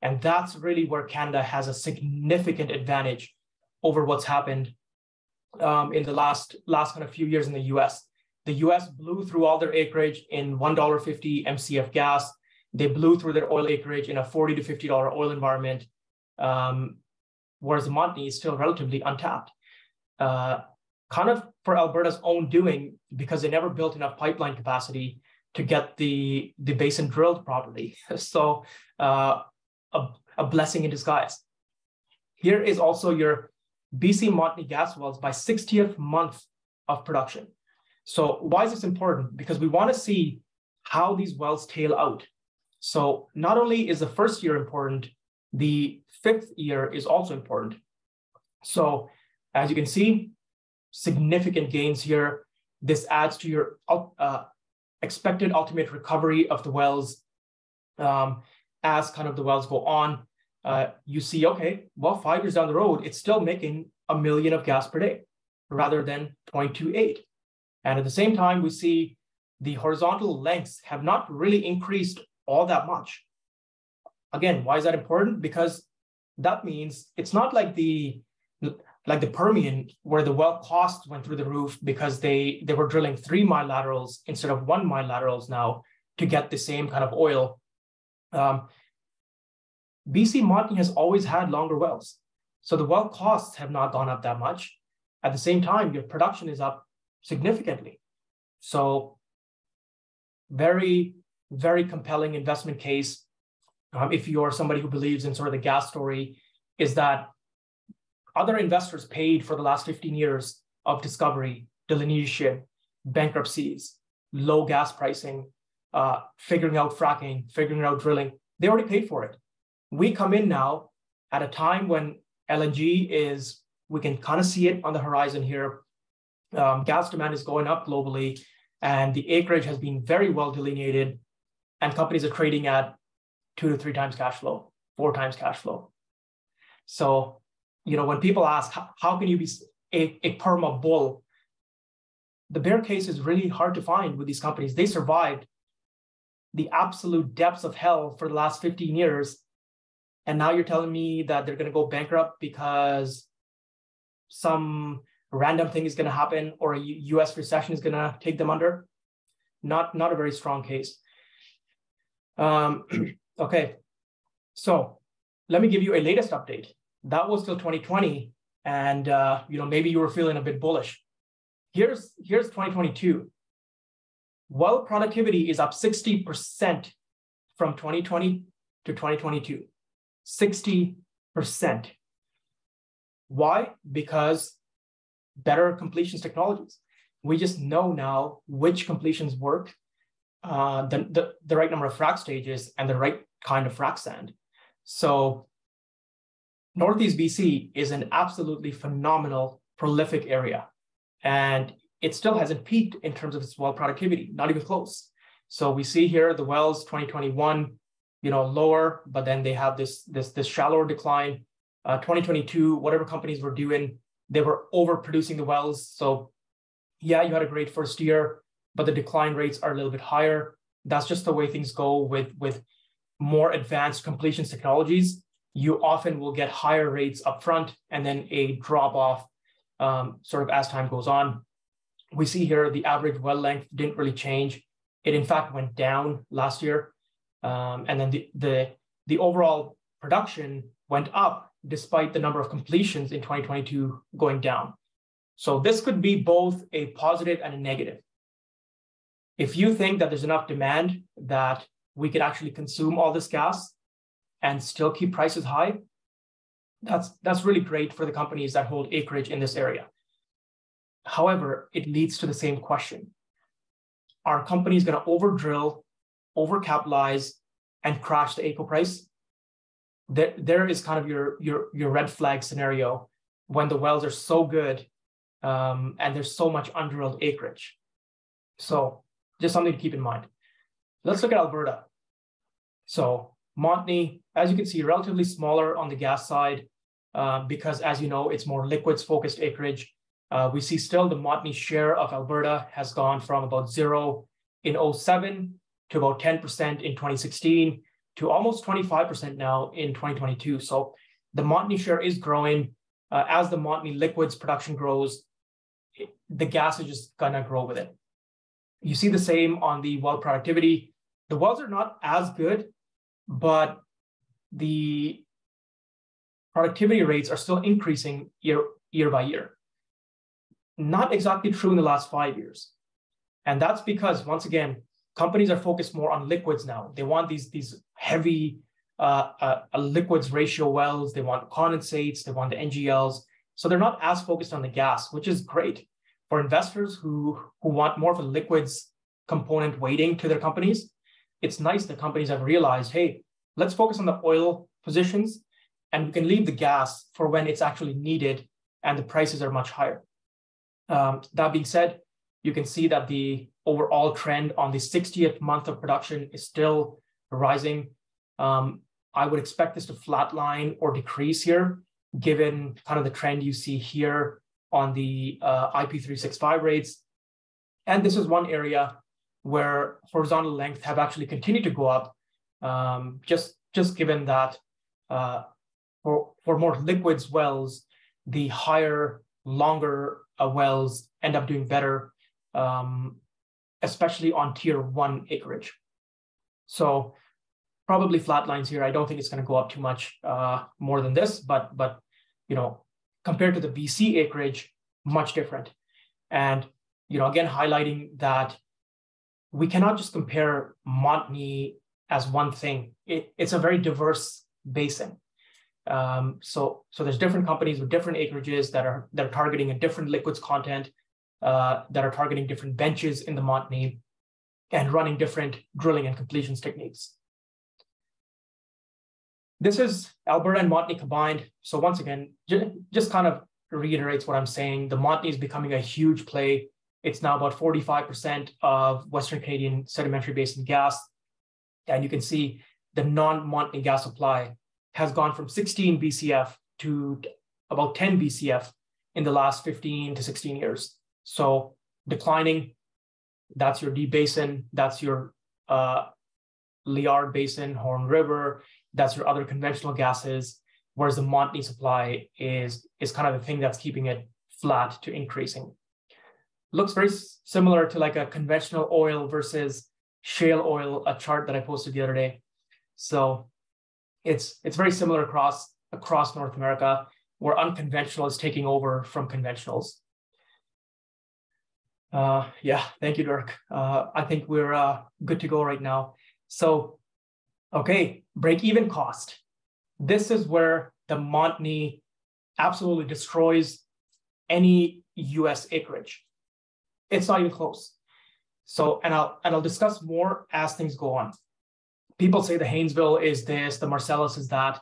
And that's really where Canada has a significant advantage over what's happened um, in the last last kind of few years in the US. The US blew through all their acreage in $1.50 MCF gas. They blew through their oil acreage in a 40 to $50 oil environment, um, whereas Montney is still relatively untapped. Uh, kind of for Alberta's own doing, because they never built enough pipeline capacity to get the, the basin drilled properly. So uh, a, a blessing in disguise. Here is also your BC Montney gas wells by 60th month of production. So why is this important? Because we want to see how these wells tail out. So not only is the first year important, the fifth year is also important. So as you can see, significant gains here. This adds to your uh, expected ultimate recovery of the wells um, as kind of the wells go on. Uh, you see, okay, well, five years down the road, it's still making a million of gas per day rather than 0.28. And at the same time, we see the horizontal lengths have not really increased all that much. Again, why is that important? Because that means it's not like the like the Permian where the well costs went through the roof because they they were drilling three mile laterals instead of one mile laterals now to get the same kind of oil. Um, BC Montney has always had longer wells, so the well costs have not gone up that much. At the same time, your production is up significantly. So very very compelling investment case, um, if you're somebody who believes in sort of the gas story, is that other investors paid for the last 15 years of discovery, delineation, bankruptcies, low gas pricing, uh, figuring out fracking, figuring out drilling. They already paid for it. We come in now at a time when LNG is, we can kind of see it on the horizon here. Um, gas demand is going up globally, and the acreage has been very well delineated and companies are trading at two to three times cash flow, four times cash flow. So, you know, when people ask, how, can you be a, a perma bull? The bear case is really hard to find with these companies. They survived the absolute depths of hell for the last 15 years. And now you're telling me that they're going to go bankrupt because some random thing is going to happen or a US recession is going to take them under? Not, not a very strong case. Um, okay, so let me give you a latest update. That was till 2020, and uh, you know maybe you were feeling a bit bullish. Here's here's 2022. Well productivity is up 60% from 2020 to 2022. 60%. Why? Because better completions technologies. We just know now which completions work, uh, the, the, the right number of frac stages, and the right kind of frac sand. So Northeast BC is an absolutely phenomenal, prolific area. And it still hasn't peaked in terms of its well productivity, not even close. So we see here the wells 2021, you know, lower, but then they have this this this shallower decline. Uh, 2022, whatever companies were doing, they were overproducing the wells. So yeah, you had a great first year, but the decline rates are a little bit higher. That's just the way things go with with more advanced completions technologies. You often will get higher rates upfront and then a drop off um, sort of as time goes on. We see here the average well length didn't really change. It in fact went down last year. Um, and then the, the, the overall production went up despite the number of completions in 2022 going down. So this could be both a positive and a negative. If you think that there's enough demand that we could actually consume all this gas and still keep prices high, that's that's really great for the companies that hold acreage in this area. However, it leads to the same question. Are companies going to overdrill, overcapitalize, and crash the AECO price? There, there is kind of your, your, your red flag scenario when the wells are so good um, and there's so much undrilled acreage. So just something to keep in mind. Let's look at Alberta. So Montney, as you can see, relatively smaller on the gas side uh, because as you know, it's more liquids focused acreage. Uh, we see still the Montney share of Alberta has gone from about zero in 07 to about 10% in 2016 to almost 25% now in 2022. So the Montney share is growing. Uh, as the Montney liquids production grows, it, the gas is just gonna grow with it. You see the same on the well productivity. The wells are not as good, but the productivity rates are still increasing year, year by year. Not exactly true in the last five years. And that's because, once again, companies are focused more on liquids now. They want these, these heavy uh, uh, liquids ratio wells, they want condensates, they want the NGLs. So they're not as focused on the gas, which is great for investors who, who want more of a liquids component weighting to their companies. It's nice that companies have realized, hey, let's focus on the oil positions and we can leave the gas for when it's actually needed and the prices are much higher. Um, that being said, you can see that the overall trend on the 60th month of production is still rising. Um, I would expect this to flatline or decrease here, given kind of the trend you see here on the uh, IP365 rates. And this is one area where horizontal length have actually continued to go up, um, just, just given that uh, for, for more liquids wells, the higher, longer uh, wells end up doing better, um, especially on tier one acreage. So probably flat lines here. I don't think it's going to go up too much uh, more than this, but but you know, compared to the BC acreage, much different. And you know, again, highlighting that we cannot just compare Montney as one thing. It, it's a very diverse basin. Um, so, so there's different companies with different acreages that are that are targeting a different liquids content, uh, that are targeting different benches in the Montney, and running different drilling and completions techniques. This is Alberta and Montney combined. So once again, just kind of reiterates what I'm saying. The Montney is becoming a huge play. It's now about 45% of Western Canadian sedimentary basin gas. And you can see the non-Montney gas supply has gone from 16 BCF to about 10 BCF in the last 15 to 16 years. So declining, that's your deep basin, that's your uh, Liard Basin, Horn River, that's your other conventional gases, whereas the Montney supply is, is kind of the thing that's keeping it flat to increasing. Looks very similar to like a conventional oil versus shale oil, a chart that I posted the other day. So it's it's very similar across across North America, where unconventional is taking over from conventionals. Uh, yeah, thank you, Dirk. Uh, I think we're uh, good to go right now. So, okay, break even cost. This is where the Montney absolutely destroys any US acreage. It's not even close. So, and I'll and I'll discuss more as things go on. People say the Haynesville is this, the Marcellus is that.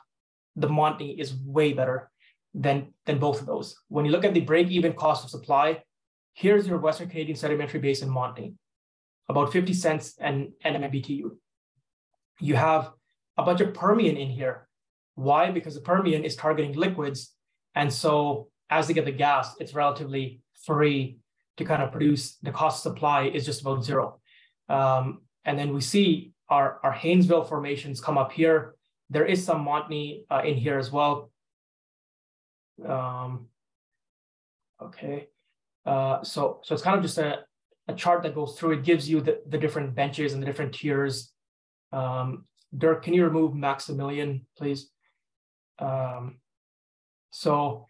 The Montney is way better than than both of those. When you look at the break-even cost of supply, here's your Western Canadian Sedimentary Basin Montney, about 50 cents and MMBTU. You have a bunch of Permian in here. Why? Because the Permian is targeting liquids. And so as they get the gas, it's relatively free to kind of produce. The cost supply is just about zero. Um, and then we see our, our Haynesville formations come up here. There is some Montney uh, in here as well. Um, okay. Uh, so, so it's kind of just a, a chart that goes through. It gives you the, the different benches and the different tiers. Um, Dirk, can you remove Maximilian, please? Um, so,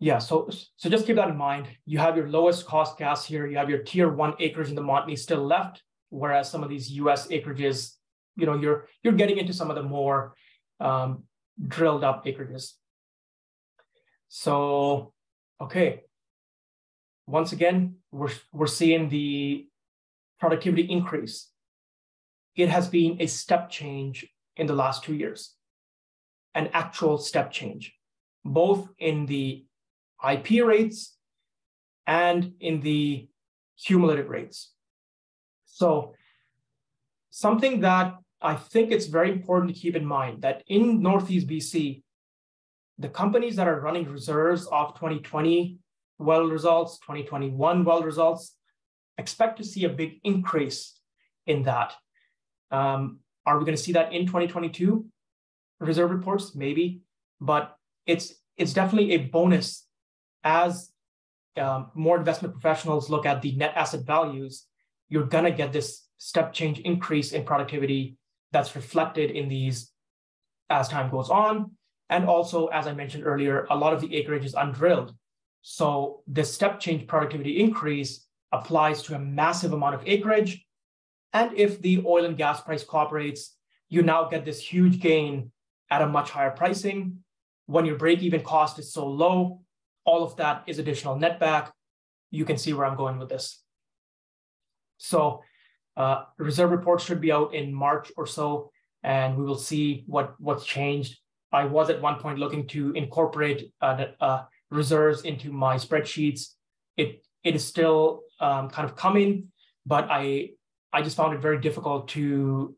yeah, so so just keep that in mind. You have your lowest cost gas here. You have your tier one acreage in the Montney still left, whereas some of these U.S. acreages, you know, you're you're getting into some of the more um, drilled up acreages. So, okay, once again, we're, we're seeing the productivity increase. It has been a step change in the last two years, an actual step change, both in the IP rates and in the cumulative rates. So something that I think it's very important to keep in mind that in Northeast BC, the companies that are running reserves off 2020 well results, 2021 well results, expect to see a big increase in that. Um, are we going to see that in 2022 reserve reports? Maybe, but it's it's definitely a bonus as um, more investment professionals look at the net asset values. You're going to get this step change increase in productivity that's reflected in these as time goes on. And also, as I mentioned earlier, a lot of the acreage is undrilled. So this step change productivity increase applies to a massive amount of acreage. And if the oil and gas price cooperates, you now get this huge gain at a much higher pricing. When your break even cost is so low, all of that is additional netback. You can see where I'm going with this. So uh, reserve reports should be out in March or so, and we will see what what's changed. I was at one point looking to incorporate uh, uh, reserves into my spreadsheets. It it is still um, kind of coming, but I I just found it very difficult to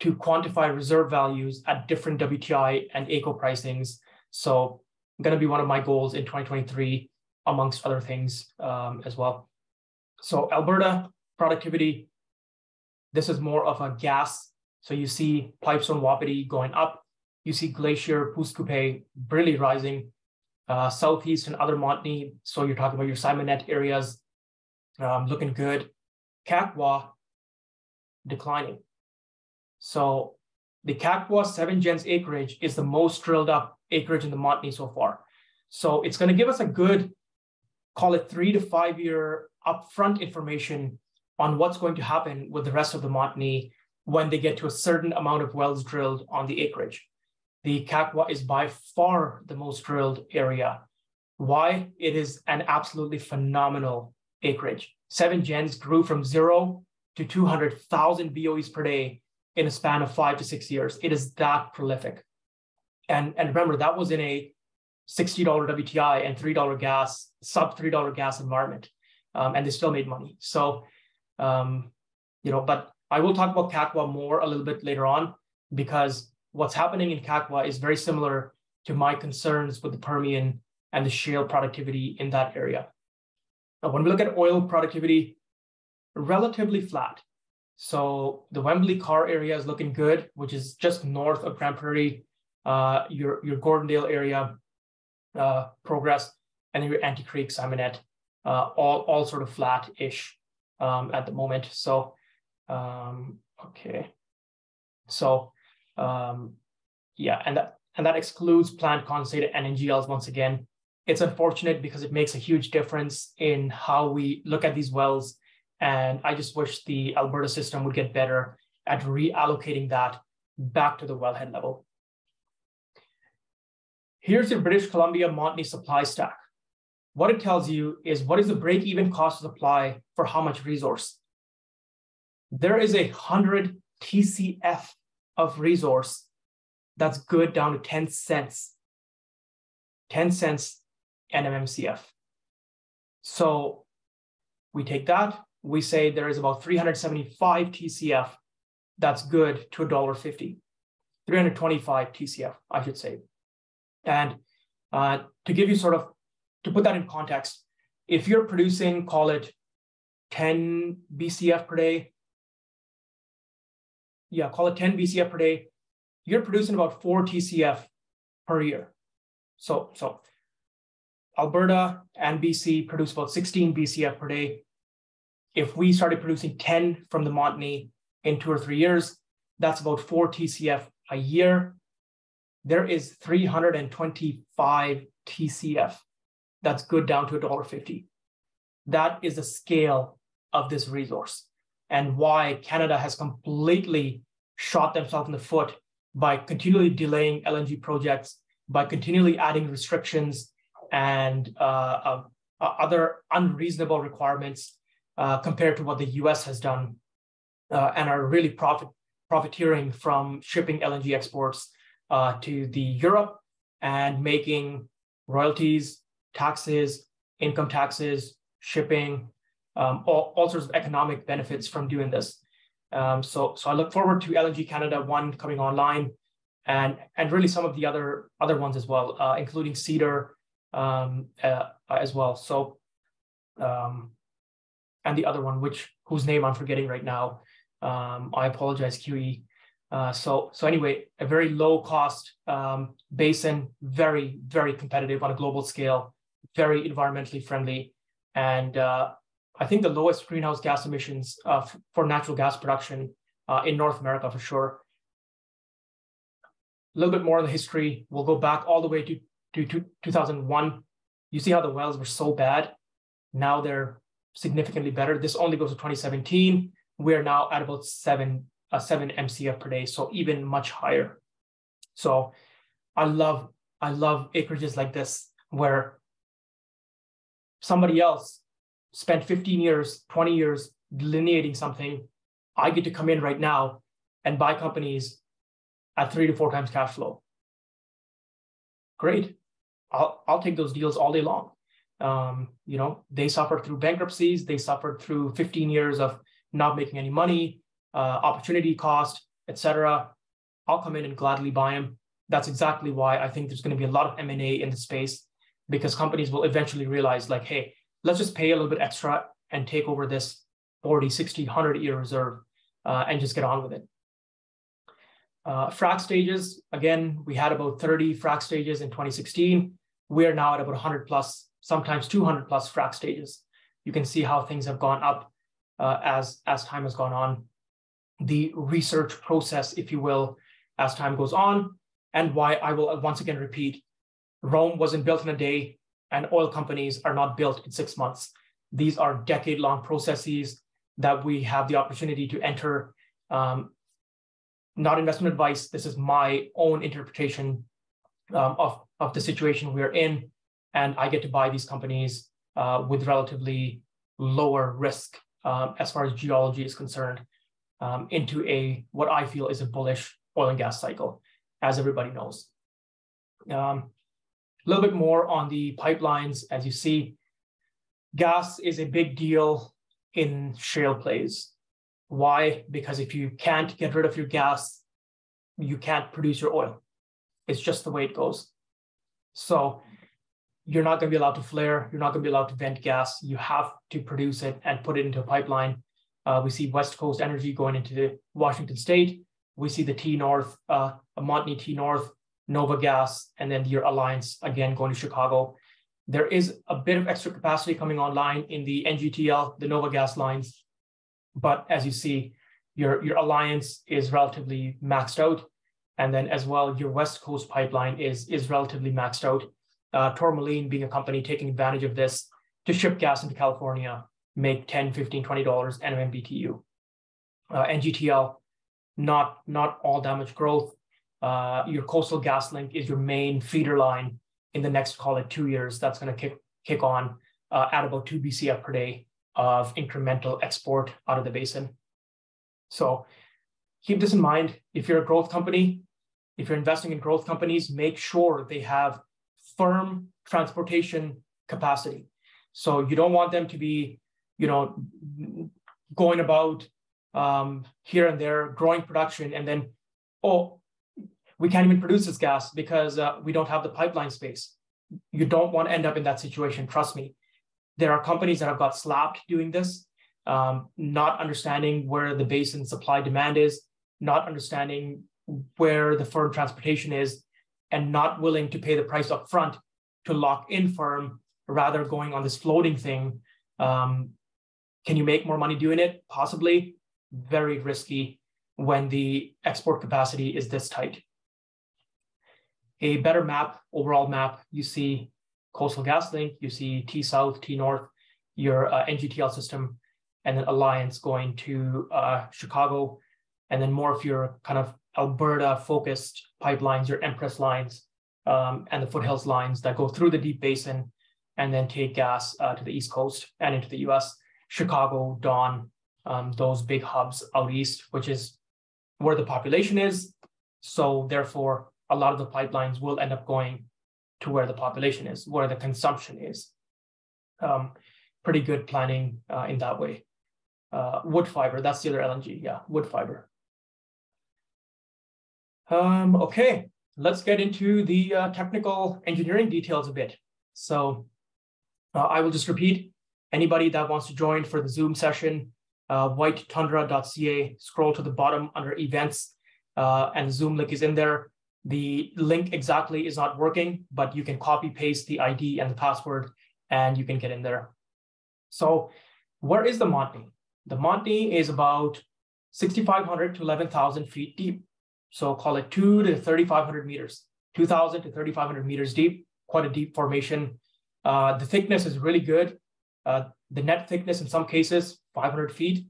to quantify reserve values at different WTI and AECO pricings. So going to be one of my goals in 2023, amongst other things um, as well. So Alberta productivity, this is more of a gas. So you see Pipestone Wapiti going up. You see Glacier, Pouce really rising uh, southeast and other Montney. So you're talking about your Simonette areas um, looking good. Kakwa declining. So the Kakwa 7 gens acreage is the most drilled up acreage in the Montney so far. So it's going to give us a good, call it three to five year upfront information on what's going to happen with the rest of the Montney when they get to a certain amount of wells drilled on the acreage the Kakwa is by far the most drilled area. Why? It is an absolutely phenomenal acreage. Seven gens grew from zero to 200,000 BOEs per day in a span of five to six years. It is that prolific. And, and remember, that was in a $60 WTI and $3 gas, sub $3 gas environment. Um, and they still made money. So, um, you know, but I will talk about Kakwa more a little bit later on because what's happening in Kakwa is very similar to my concerns with the Permian and the shale productivity in that area. Now, when we look at oil productivity, relatively flat. So the Wembley Karr area is looking good, which is just north of Grande Prairie, uh, your, your Gordondale area uh, progress, and then your Ante Creek, Simonette, uh, all, all sort of flat-ish um, at the moment. So Um, okay. So um, yeah, and that and that excludes plant condensate and NGLs once again. It's unfortunate because it makes a huge difference in how we look at these wells. And I just wish the Alberta system would get better at reallocating that back to the wellhead level. Here's your British Columbia Montney supply stack. What it tells you is what is the break-even cost of supply for how much resource. There is a 100 TCF of resource that's good down to 10 cents. 10 cents NMMCF. So we take that, we say there is about 375 TCF that's good to $1.50. 325 TCF, I should say. And uh, to give you sort of, to put that in context, if you're producing, call it 10 BCF per day, yeah, call it 10 BCF per day, you're producing about four TCF per year. So, so Alberta and BC produce about 16 BCF per day. If we started producing 10 from the Montney in two or three years, that's about four TCF a year. There is 325 TCF. That's good down to $1.50. That is the scale of this resource and why Canada has completely shot themselves in the foot by continually delaying LNG projects, by continually adding restrictions and uh, uh, uh, other unreasonable requirements uh, compared to what the US has done, and are really profit, profiteering from shipping LNG exports to the Europe and making royalties, taxes, income taxes, shipping, um, all, all sorts of economic benefits from doing this. Um, so, so I look forward to LNG Canada one coming online, and and really some of the other other ones as well, uh, including Cedar um, uh, as well. So, um, and the other one, which whose name I'm forgetting right now. Um, I apologize, QE. Uh, so so anyway, a very low cost um, basin, very very competitive on a global scale, very environmentally friendly, and uh, I think the lowest greenhouse gas emissions uh, for natural gas production uh, in North America for sure. A little bit more on the history. We'll go back all the way to, to, to 2001. You see how the wells were so bad. Now they're significantly better. This only goes to 2017. We're now at about seven, uh, seven MCF per day, so even much higher. So I love, I love acreages like this where somebody else spent 15 years, 20 years delineating something. I get to come in right now and buy companies at three to four times cash flow. Great. I'll, I'll take those deals all day long. Um, you know, they suffered through bankruptcies, they suffered through 15 years of not making any money, uh, opportunity cost, etc. I'll come in and gladly buy them. That's exactly why I think there's going to be a lot of M&A in the space because companies will eventually realize like, hey, let's just pay a little bit extra and take over this 40, 60, 100 year reserve uh, and just get on with it. Uh, frac stages, again, we had about 30 frac stages in 2016. We are now at about 100 plus, sometimes 200 plus frac stages. You can see how things have gone up uh, as, as time has gone on. The research process, if you will, as time goes on, and why I will once again repeat Rome wasn't built in a day and oil companies are not built in six months. These are decade long processes that we have the opportunity to enter. Um, not investment advice. This is my own interpretation um, of, of the situation we're in. And I get to buy these companies uh, with relatively lower risk um, as far as geology is concerned um, into a what I feel is a bullish oil and gas cycle, as everybody knows. Um, a little bit more on the pipelines. As you see, gas is a big deal in shale plays. Why? Because if you can't get rid of your gas, you can't produce your oil. It's just the way it goes. So you're not going to be allowed to flare. You're not going to be allowed to vent gas. You have to produce it and put it into a pipeline. Uh, we see West Coast Energy going into Washington State. We see the T North, uh, Montney T North Nova Gas, and then your Alliance again going to Chicago. There is a bit of extra capacity coming online in the NGTL, the Nova Gas lines. But as you see, your, your alliance is relatively maxed out. And then as well, your West Coast pipeline is, is relatively maxed out. Uh, Tourmaline being a company taking advantage of this to ship gas into California, make 10, 15, $20 NMBTU. Uh, NGTL, not, not all that much growth. Uh, your Coastal GasLink is your main feeder line in the next, call it two years. That's going to kick, kick on uh, at about 2 BCF per day of incremental export out of the basin. So keep this in mind. If you're a growth company, if you're investing in growth companies, make sure they have firm transportation capacity. So you don't want them to be, you know, going about um, here and there, growing production, and then, oh, we can't even produce this gas because uh, we don't have the pipeline space. You don't want to end up in that situation. Trust me. There are companies that have got slapped doing this, um, not understanding where the basin supply demand is, not understanding where the firm transportation is, and not willing to pay the price up front to lock in firm, rather going on this floating thing. Um, can you make more money doing it? Possibly. Very risky when the export capacity is this tight. A better map, overall map, you see Coastal GasLink, you see T South, T North, your uh, NGTL system, and then Alliance going to uh, Chicago, and then more of your kind of Alberta focused pipelines, your Empress lines, um, and the foothills lines that go through the deep basin and then take gas uh, to the East Coast and into the US, Chicago, Dawn, um, those big hubs out east, which is where the population is. So, therefore, a lot of the pipelines will end up going to where the population is, where the consumption is. Um, pretty good planning uh, in that way. Uh, Woodfibre, that's the other LNG. Yeah, Woodfibre. Um, okay, let's get into the uh, technical engineering details a bit. So uh, I will just repeat, anybody that wants to join for the Zoom session, uh, whitetundra.ca, scroll to the bottom under events, uh, and Zoom link is in there. The link exactly is not working, but you can copy paste the ID and the password and you can get in there. So where is the Montney? The Montney is about 6,500 to 11,000 feet deep. So call it two to 3,500 meters, 2,000 to 3,500 meters deep, quite a deep formation. Uh, the thickness is really good. Uh, the net thickness in some cases, 500 feet.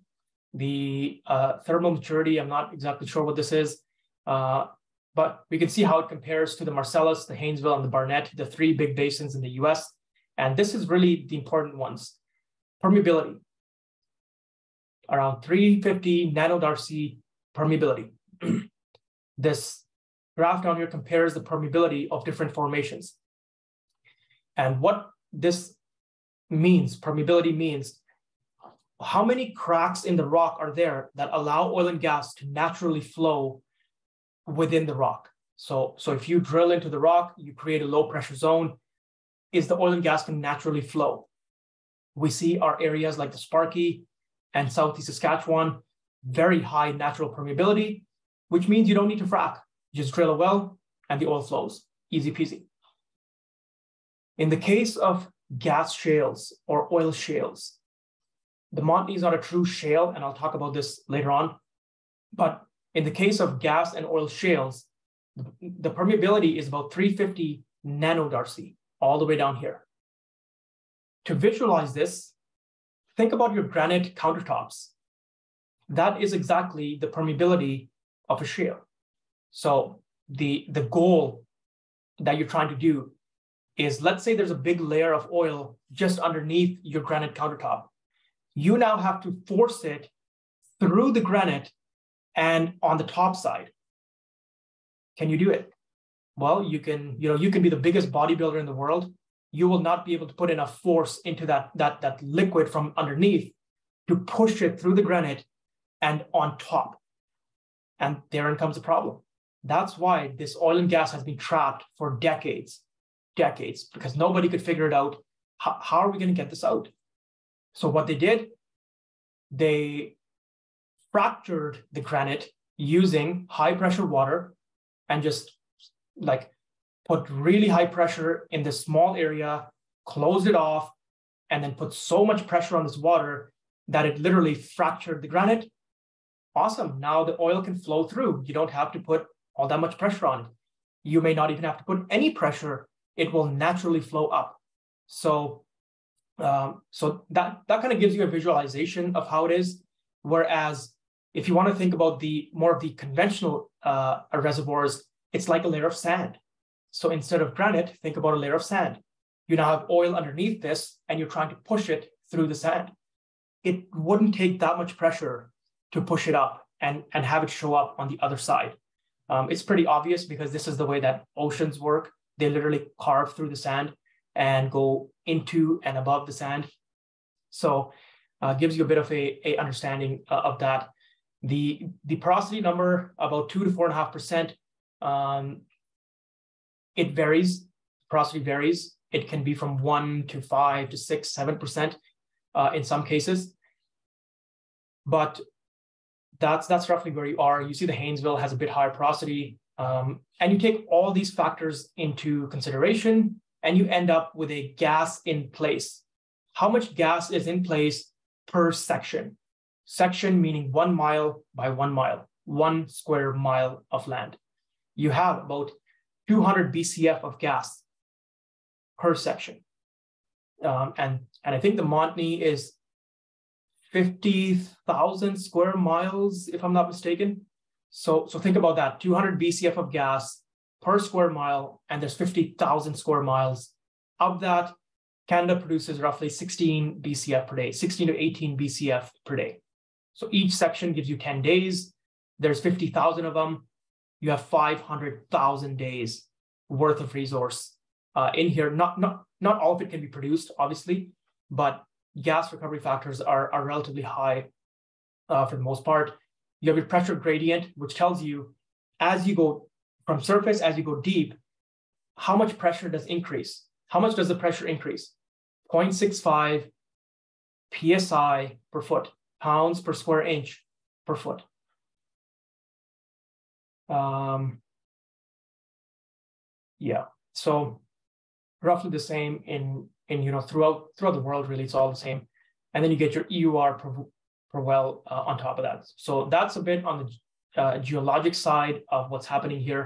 The uh, thermal maturity, I'm not exactly sure what this is, uh, but we can see how it compares to the Marcellus, the Haynesville, and the Barnett, the three big basins in the US. And this is really the important ones. Permeability, around 350 nanodarcy permeability. this graph down here compares the permeability of different formations. And what this means, permeability means, how many cracks in the rock are there that allow oil and gas to naturally flow within the rock. So, so if you drill into the rock, you create a low pressure zone, is the oil and gas can naturally flow. We see our areas like the Sparky and Southeast Saskatchewan, very high natural permeability, which means you don't need to frack. You just drill a well and the oil flows, easy peasy. In the case of gas shales or oil shales, the Montney is not a true shale, and I'll talk about this later on. But in the case of gas and oil shales, the permeability is about 350 nanodarcy all the way down here. To visualize this, think about your granite countertops. That is exactly the permeability of a shale. So the, the goal that you're trying to do is let's say there's a big layer of oil just underneath your granite countertop. You now have to force it through the granite and on the top side. Can you do it? Well, you can, you know, you can be the biggest bodybuilder in the world. You will not be able to put enough force into that, that, that liquid from underneath to push it through the granite and on top. And therein comes the problem. That's why this oil and gas has been trapped for decades, decades, because nobody could figure it out. How, how are we going to get this out? So what they did, they fractured the granite using high pressure water and just like put really high pressure in this small area, closed it off, and then put so much pressure on this water that it literally fractured the granite. awesome. Now the oil can flow through. You don't have to put all that much pressure on it. You may not even have to put any pressure. It will naturally flow up. So, um, so that that kind of gives you a visualization of how it is. Whereas, if you want to think about the more of the conventional uh, reservoirs, it's like a layer of sand. So instead of granite, think about a layer of sand. You now have oil underneath this, and you're trying to push it through the sand. It wouldn't take that much pressure to push it up and, and have it show up on the other side. Um, it's pretty obvious because this is the way that oceans work. They literally carve through the sand and go into and above the sand. So uh, gives you a bit of a, a understanding uh, of that. The, the porosity number, about two to four and a half percent, um, it varies. Porosity varies. It can be from one to five to six, seven percent uh, in some cases. But that's that's roughly where you are. You see the Haynesville has a bit higher porosity, um, and you take all these factors into consideration, and you end up with a gas in place. How much gas is in place per section? Section meaning one mile by one mile, one square mile of land. You have about 200 BCF of gas per section. Um, and, and I think the Montney is 50,000 square miles, if I'm not mistaken. So, so think about that 200 BCF of gas per square mile, and there's 50,000 square miles. Of that, Canada produces roughly 16 BCF per day, 16 to 18 BCF per day. So each section gives you 10 days. There's 50,000 of them. You have 500,000 days worth of resource uh, in here. Not, not, not all of it can be produced, obviously, but gas recovery factors are, are relatively high uh, for the most part. You have your pressure gradient, which tells you as you go from surface, as you go deep, how much pressure does increase? How much does the pressure increase? 0.65 psi per foot, pounds per square inch per foot. Um, yeah, so roughly the same in in you know throughout throughout the world really it's all the same. And then you get your eur per, per well uh, on top of that. So that's a bit on the uh, geologic side of what's happening here.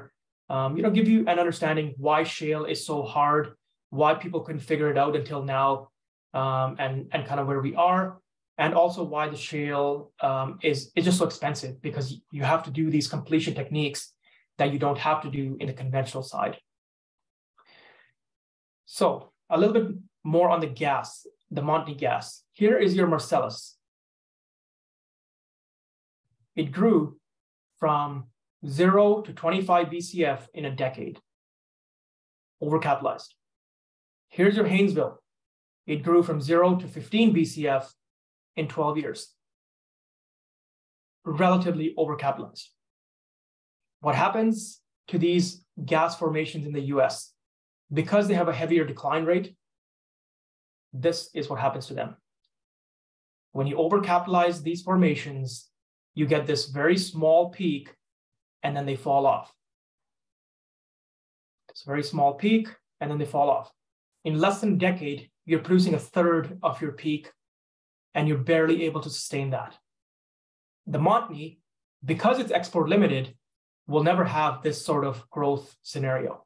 Um, you know give you an understanding why shale is so hard why people couldn't figure it out until now um, and and kind of where we are and also why the shale um, is is just so expensive because you have to do these completion techniques that you don't have to do in the conventional side so a little bit more on the gas, the Montney gas. Here is your Marcellus. It grew from zero to 25 BCF in a decade, overcapitalized. Here's your Haynesville. It grew from zero to 15 BCF in 12 years, relatively overcapitalized. What happens to these gas formations in the US? Because they have a heavier decline rate, this is what happens to them. When you overcapitalize these formations, you get this very small peak and then they fall off. It's a very small peak and then they fall off. In less than a decade, you're producing a third of your peak and you're barely able to sustain that. The Montney, because it's export limited, will never have this sort of growth scenario.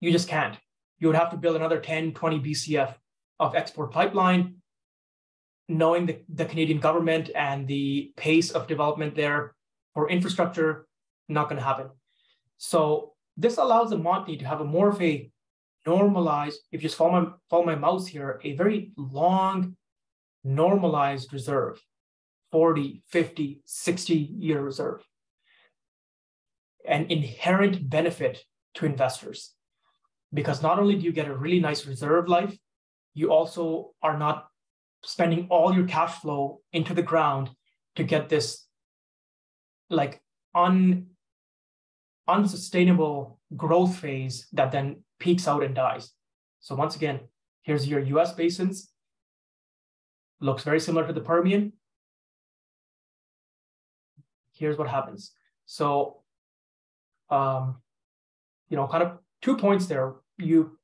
You just can't. You would have to build another 10, 20 BCF of export pipeline, knowing the, the Canadian government and the pace of development there for infrastructure, not going to happen. So this allows the Montney to have a more of a normalized, if you just follow my, follow my mouse here, a very long normalized reserve, 40, 50, 60 year reserve. An inherent benefit to investors because not only do you get a really nice reserve life, you also are not spending all your cash flow into the ground to get this like un unsustainable growth phase that then peaks out and dies. So once again, here's your US basins. Looks very similar to the Permian. Here's what happens. So, um, you know, kind of two points there. You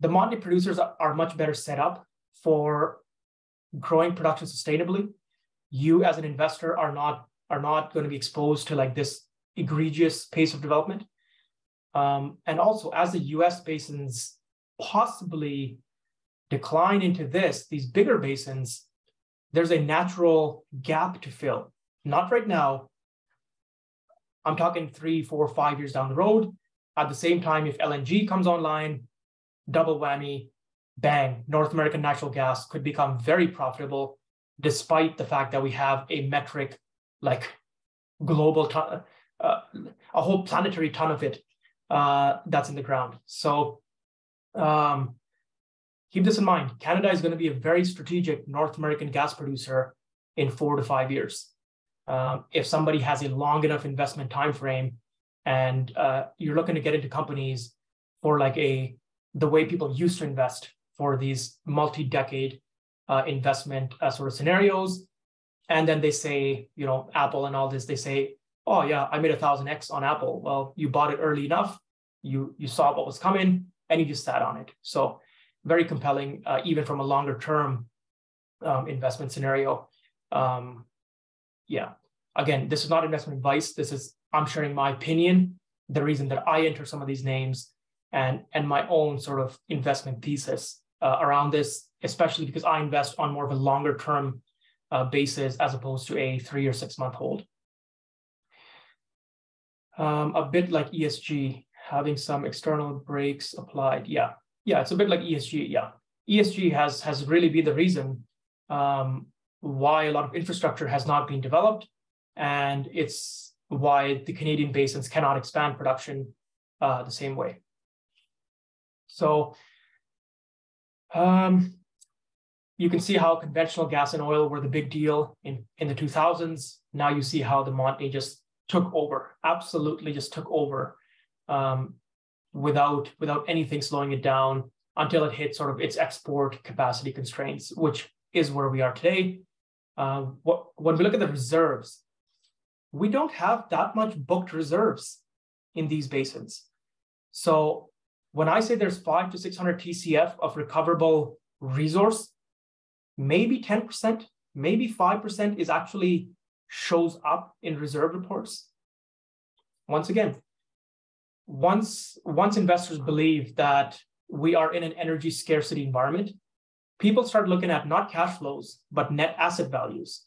the Montney producers are much better set up for growing production sustainably. You, as an investor, are not are not going to be exposed to like this egregious pace of development. Um, and also, as the US basins possibly decline into this, these bigger basins, there's a natural gap to fill. Not right now. I'm talking three, four, five years down the road. At the same time, if LNG comes online, double whammy, bang, North American natural gas could become very profitable, despite the fact that we have a metric like global, ton, uh, a whole planetary ton of it uh, that's in the ground. So um, keep this in mind. Canada is going to be a very strategic North American gas producer in four to five years. Um, if somebody has a long enough investment time frame and uh, you're looking to get into companies for like a the way people used to invest for these multi-decade uh, investment uh, sort of scenarios and then they say you know apple and all this they say oh yeah i made a thousand x on apple well you bought it early enough you you saw what was coming and you just sat on it so very compelling uh, even from a longer term um, investment scenario. Um, yeah. Again this is not investment advice. This is i'm sharing my opinion the reason that i enter some of these names and and my own sort of investment thesis uh, around this especially because i invest on more of a longer term uh, basis as opposed to a three or six month hold. Um, a bit like esg having some external breaks applied. Yeah yeah it's a bit like esg yeah esg has has really been the reason um, why a lot of infrastructure has not been developed and it's why the Canadian basins cannot expand production uh, the same way. So um, you can see how conventional gas and oil were the big deal in, in the 2000s. Now you see how the Montney just took over, absolutely just took over um, without, without anything slowing it down until it hits sort of its export capacity constraints, which is where we are today. Uh, what, when we look at the reserves, we don't have that much booked reserves in these basins. So when I say there's five to 600 TCF of recoverable resource, maybe 10%, maybe 5% is actually shows up in reserve reports. Once again, once, once investors believe that we are in an energy scarcity environment, people start looking at not cash flows, but net asset values.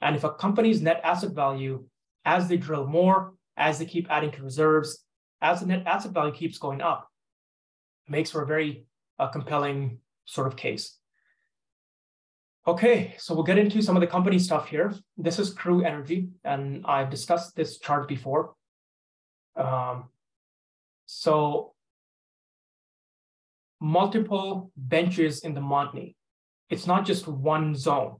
And if a company's net asset value as they drill more, as they keep adding to reserves, as the net asset value keeps going up, makes for a very uh, compelling sort of case. Okay, so we'll get into some of the company stuff here. This is Crew Energy, and I've discussed this chart before. Um, so multiple benches in the Montney. It's not just one zone.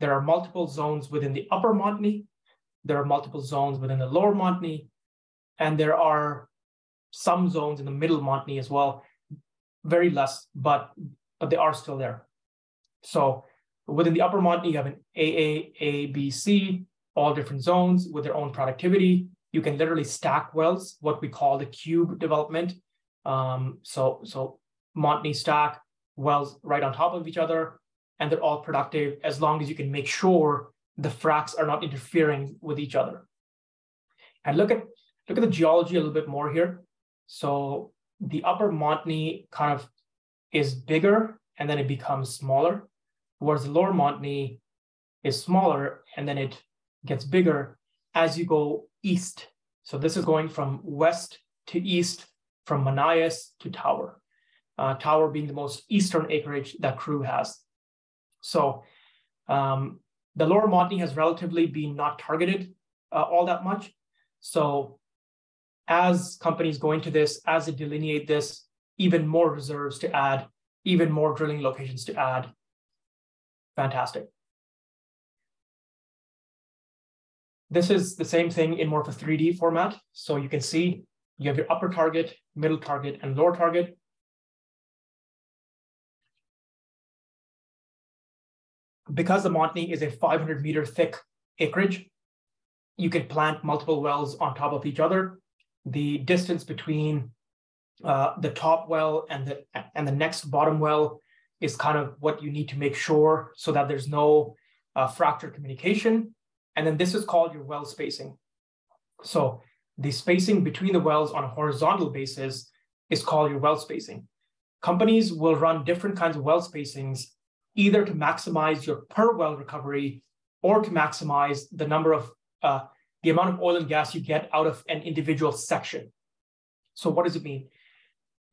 There are multiple zones within the upper Montney there are multiple zones within the lower Montney, and there are some zones in the middle Montney as well. Very less, but but they are still there. So within the upper Montney, you have an AA, A, B, C, all different zones with their own productivity. You can literally stack wells, what we call the cube development. Um, so so Montney stack wells right on top of each other, and they're all productive as long as you can make sure the fracs are not interfering with each other. And look at look at the geology a little bit more here. So the upper Montney kind of is bigger and then it becomes smaller, whereas the lower Montney is smaller and then it gets bigger as you go east. So this is going from west to east, from Monias to Tower. Uh, Tower being the most eastern acreage that Crew has. So um, the lower Montney has relatively been not targeted uh, all that much. So as companies go into this, as they delineate this, even more reserves to add, even more drilling locations to add. Fantastic. This is the same thing in more of a 3D format. So you can see you have your upper target, middle target, and lower target. because the Montney is a 500 meter thick acreage, you can plant multiple wells on top of each other. The distance between uh, the top well and the and the next bottom well is kind of what you need to make sure so that there's no uh, fractured communication And then this is called your well spacing. So the spacing between the wells on a horizontal basis is called your well spacing. Companies will run different kinds of well spacings either to maximize your per well recovery or to maximize the number of uh, the amount of oil and gas you get out of an individual section. So what does it mean?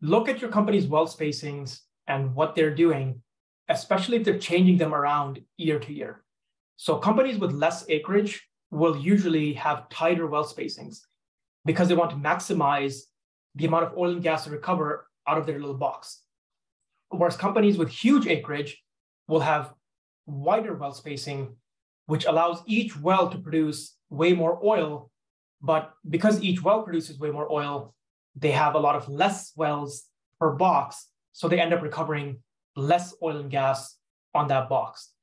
Look at your company's well spacings and what they're doing, especially if they're changing them around year to year. So companies with less acreage will usually have tighter well spacings because they want to maximize the amount of oil and gas to recover out of their little box. Whereas companies with huge acreage will have wider well spacing, which allows each well to produce way more oil. But because each well produces way more oil, they have a lot of less wells per box. So they end up recovering less oil and gas on that box.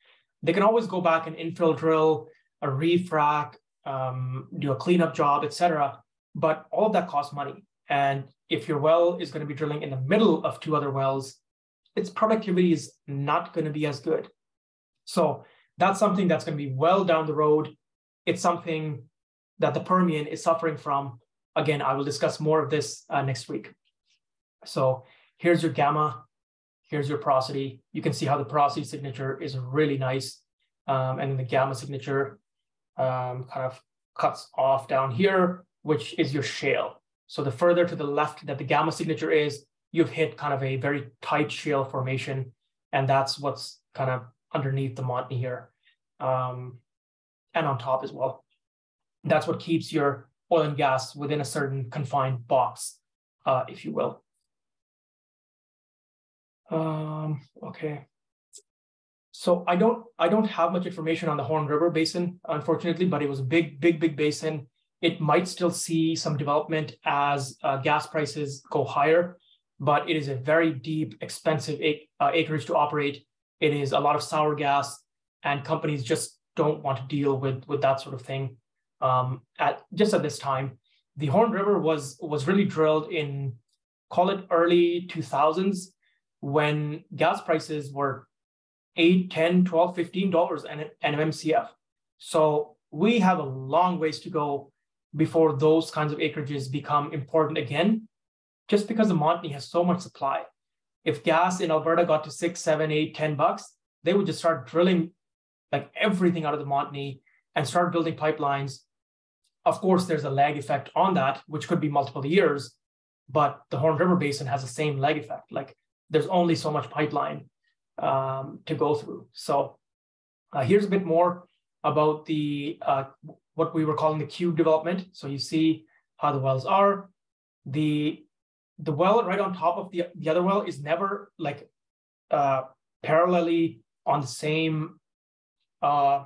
They can always go back and infill drill, a refrac, um, do a cleanup job, etc. But all of that costs money. And if your well is going to be drilling in the middle of two other wells, its productivity is not going to be as good. So that's something that's going to be well down the road. It's something that the Permian is suffering from. Again, I will discuss more of this uh, next week. So here's your gamma, here's your porosity. You can see how the porosity signature is really nice. Um, and the gamma signature um, kind of cuts off down here, which is your shale. So the further to the left that the gamma signature is, you've hit kind of a very tight shale formation. And that's what's kind of underneath the Montney here um, and on top as well. That's what keeps your oil and gas within a certain confined box, uh, if you will. Um, okay. So I don't I don't have much information on the Horn River Basin, unfortunately, but it was a big, big, big basin it might still see some development as uh, gas prices go higher, but it is a very deep, expensive uh, acreage to operate. It is a lot of sour gas, and companies just don't want to deal with with that sort of thing. Um, at just at this time, the Horn River was was really drilled in call it early 2000s when gas prices were 8 10 12 15 dollars an, an mcf so we have a long ways to go before those kinds of acreages become important again, just because the Montney has so much supply. If gas in Alberta got to six, seven, eight, ten bucks, they would just start drilling like everything out of the Montney and start building pipelines. Of course, there's a lag effect on that, which could be multiple years, but the Horn River Basin has the same lag effect. Like there's only so much pipeline um, to go through. So uh, here's a bit more about the uh, what we were calling the cube development. So you see how the wells are. The the well right on top of the, the other well is never like uh, parallelly on the same uh,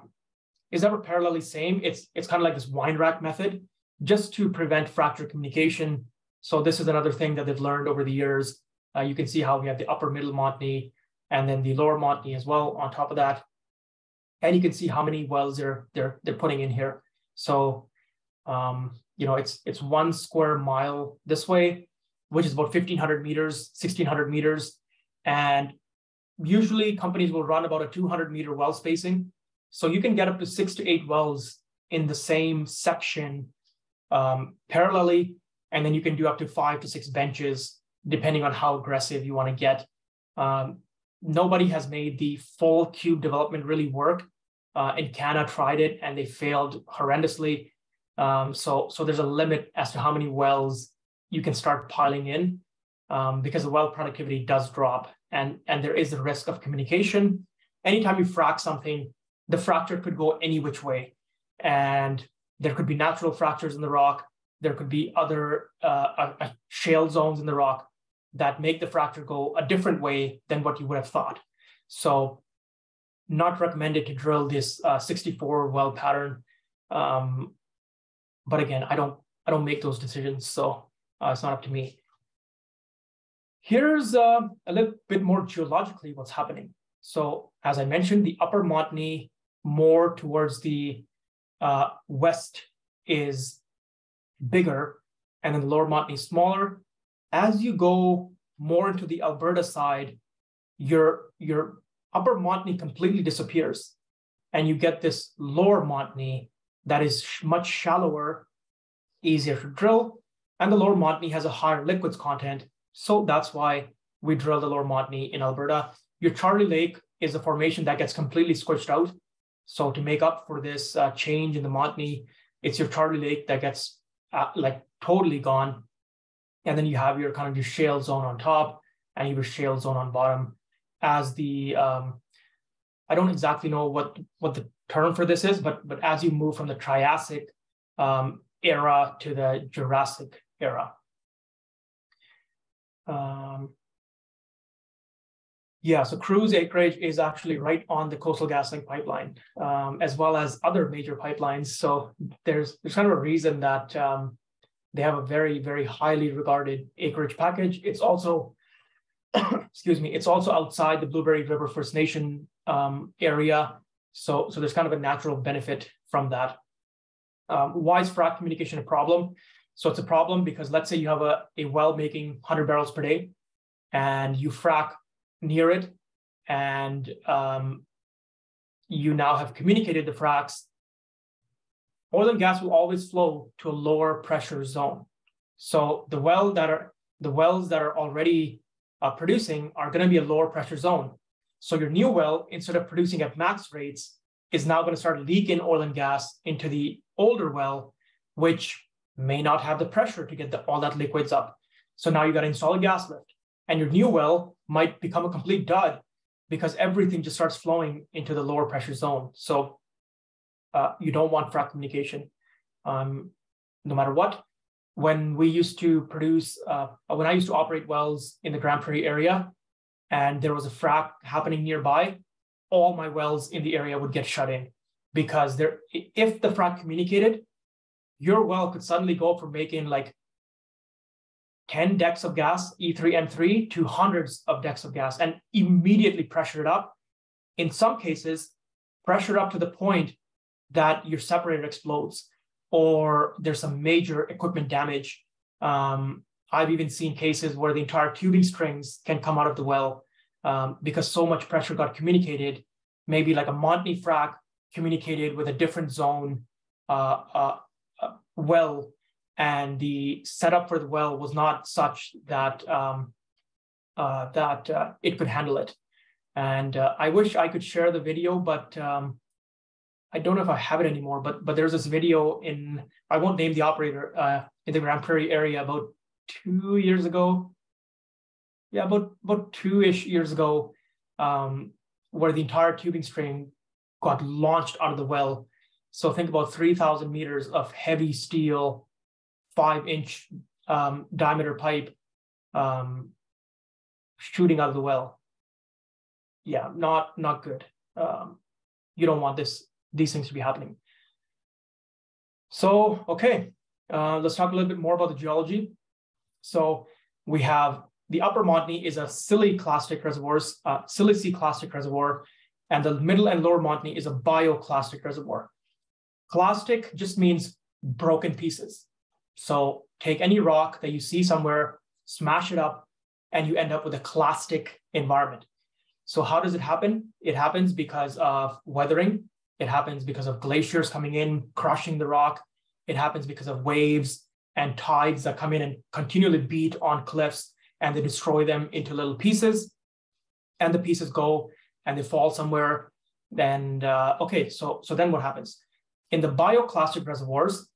is never parallelly same. It's it's kind of like this wine rack method just to prevent fracture communication. So this is another thing that they've learned over the years. Uh, you can see how we have the upper middle Montney and then the lower Montney as well on top of that. And you can see how many wells they're they're they're putting in here. So, um, you know, it's it's one square mile this way, which is about 1,500 meters, 1,600 meters. And usually companies will run about a 200 meter well spacing. So you can get up to six to eight wells in the same section um, parallelly. And then you can do up to five to six benches, depending on how aggressive you want to get. Um, nobody has made the full cube development really work uh, Encana tried it and they failed horrendously. Um, so, so there's a limit as to how many wells you can start piling in um, because the well productivity does drop and, and there is the risk of communication. Anytime you frac something, the fracture could go any which way. And there could be natural fractures in the rock. There could be other uh, uh, shale zones in the rock that make the fracture go a different way than what you would have thought. So not recommended to drill this uh, 64 well pattern. Um, but again, I don't I don't make those decisions, so uh, it's not up to me. Here's uh, a little bit more geologically what's happening. So as I mentioned, the upper Montney more towards the uh, west is bigger, and then the lower Montney smaller. As you go more into the Alberta side, your your upper Montney completely disappears and you get this lower Montney that is much shallower, easier to drill, and the lower Montney has a higher liquids content. So that's why we drill the lower Montney in Alberta. Your Charlie Lake is a formation that gets completely squished out. So to make up for this uh, change in the Montney, it's your Charlie Lake that gets uh, like totally gone. And then you have your kind of your shale zone on top and your shale zone on bottom as the um, I don't exactly know what what the term for this is, but but as you move from the Triassic um, era to the Jurassic era. Um, yeah, so Crew's acreage is actually right on the Coastal GasLink pipeline, um, as well as other major pipelines. So there's there's kind of a reason that um, they have a very very highly regarded acreage package. It's also excuse me, it's also outside the Blueberry River First Nation um, area. So, so there's kind of a natural benefit from that. Um, why is frac communication a problem? So it's a problem because let's say you have a, a well making 100 barrels per day and you frac near it and um, you now have communicated the fracs, oil and gas will always flow to a lower pressure zone. So the well that are the wells that are already uh, producing are going to be a lower pressure zone. So your new well, instead of producing at max rates, is now going to start leaking oil and gas into the older well, which may not have the pressure to get the, all that liquids up. So now you got to install a gas lift, and your new well might become a complete dud because everything just starts flowing into the lower pressure zone. So uh, you don't want frac communication, um, no matter what when we used to produce, uh, when I used to operate wells in the Grande Prairie area, and there was a frac happening nearby, all my wells in the area would get shut in because there, if the frac communicated, your well could suddenly go from making like 10 decks of gas, E3, M3, to hundreds of decks of gas and immediately pressure it up. In some cases, pressure up to the point that your separator explodes or there's some major equipment damage. Um, I've even seen cases where the entire tubing strings can come out of the well um, because so much pressure got communicated. Maybe like a Montney frac communicated with a different zone uh, uh, uh, well, and the setup for the well was not such that um, uh, that uh, it could handle it. And uh, I wish I could share the video, but um, I don't know if I have it anymore, but but there's this video in I won't name the operator uh, in the Grande Prairie area about two years ago. Yeah, about about two ish years ago, um, where the entire tubing string got launched out of the well. So think about three thousand meters of heavy steel, five inch um, diameter pipe um, shooting out of the well. Yeah, not not good. Um, you don't want this these things to be happening. So, okay, uh, let's talk a little bit more about the geology. So we have the upper Montney is a siliciclastic reservoir, uh, reservoir, and the middle and lower Montney is a bioclastic reservoir. Clastic just means broken pieces. So take any rock that you see somewhere, smash it up, and you end up with a clastic environment. So how does it happen? It happens because of weathering it happens because of glaciers coming in, crushing the rock. It happens because of waves and tides that come in and continually beat on cliffs and they destroy them into little pieces. And the pieces go and they fall somewhere. And uh, okay, so so then what happens? In the bioclastic reservoirs,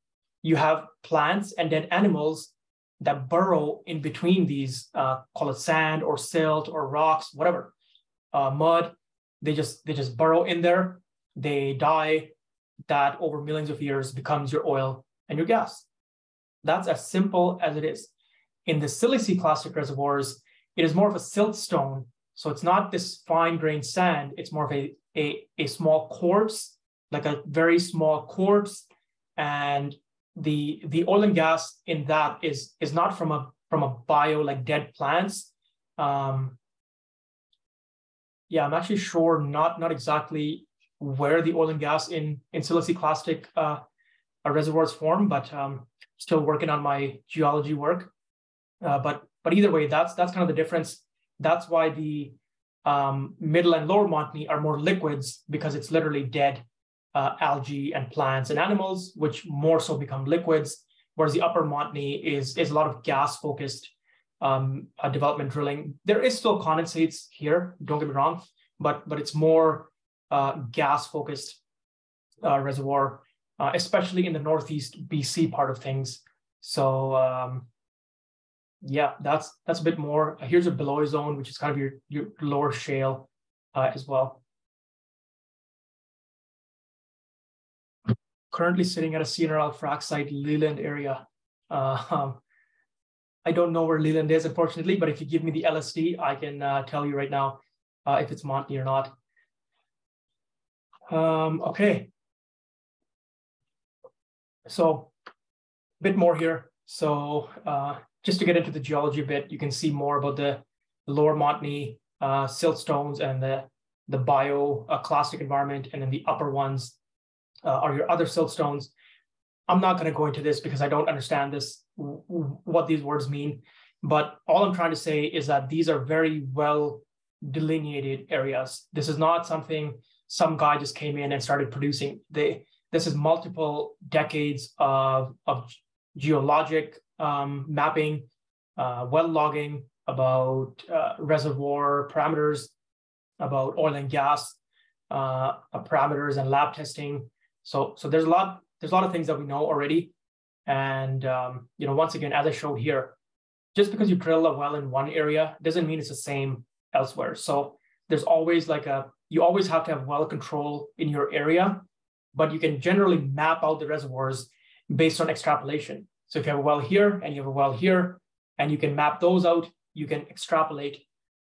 you have plants and dead animals that burrow in between these, uh, call it sand or silt or rocks, whatever, uh, mud. They just they just burrow in there they die, that over millions of years becomes your oil and your gas. That's as simple as it is. In the siliciclastic reservoirs, it is more of a siltstone. So it's not this fine grained sand, it's more of a, a, a small quartz, like a very small quartz. And the the oil and gas in that is is not from a from a bio like dead plants. Um, yeah, I'm actually sure not not exactly where the oil and gas in in siliciclastic uh, reservoirs form, but um, still working on my geology work. Uh, but but either way, that's that's kind of the difference. That's why the um, middle and lower Montney are more liquids because it's literally dead. uh, algae and plants and animals, which more so become liquids, whereas the upper Montney is, is a lot of gas focused um, uh, development drilling. There is still condensates here, don't get me wrong, but, but it's more uh, gas focused uh, reservoir, uh, especially in the Northeast BC part of things. So um, yeah, that's that's a bit more. Here's a below zone, which is kind of your, your lower shale as well. Currently sitting at a CNRL frac site, Leland area. Uh, um, I don't know where Leland is, unfortunately, but if you give me the LSD, I can uh, tell you right now uh, if it's Montney or not. Um, okay. So a bit more here. So uh, just to get into the geology a bit, you can see more about the lower Montney uh, siltstones and the, the bioclastic uh, environment. And then the upper ones uh, are your other siltstones. I'm not going to go into this because I don't understand this, what these words mean. But all I'm trying to say is that these are very well delineated areas. This is not something some guy just came in and started producing. They, this is multiple decades of, of geologic um, mapping, uh, well logging, about uh, reservoir parameters, about oil and gas uh, parameters and lab testing. So, so there's a lot there's a lot of things that we know already. And um, you know, once again, as I showed here, just because you drill a well in one area doesn't mean it's the same elsewhere. So there's always like a you always have to have well control in your area, but you can generally map out the reservoirs based on extrapolation. So if you have a well here and you have a well here, and you can map those out, you can extrapolate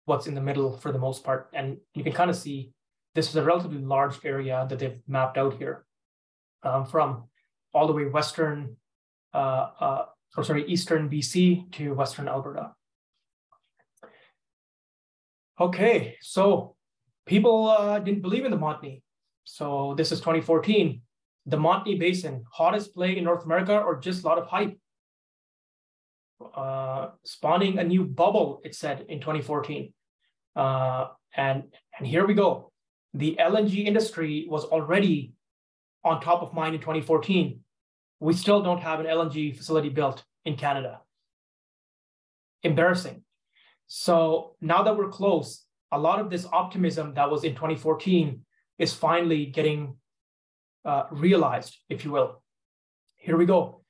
what's in the middle for the most part. And you can kind of see this is a relatively large area that they've mapped out here um, from all the way western, uh, uh, or sorry, eastern BC to western Alberta. Okay, so people uh, didn't believe in the Montney. So this is 2014 the Montney Basin, hottest play in North America, or just a lot of hype? Uh, spawning a new bubble, it said in 2014. Uh, and, and here we go. The LNG industry was already on top of mind in 2014. We still don't have an LNG facility built in Canada. Embarrassing. So now that we're close, a lot of this optimism that was in 2014 is finally getting uh, realized, if you will. Here we go.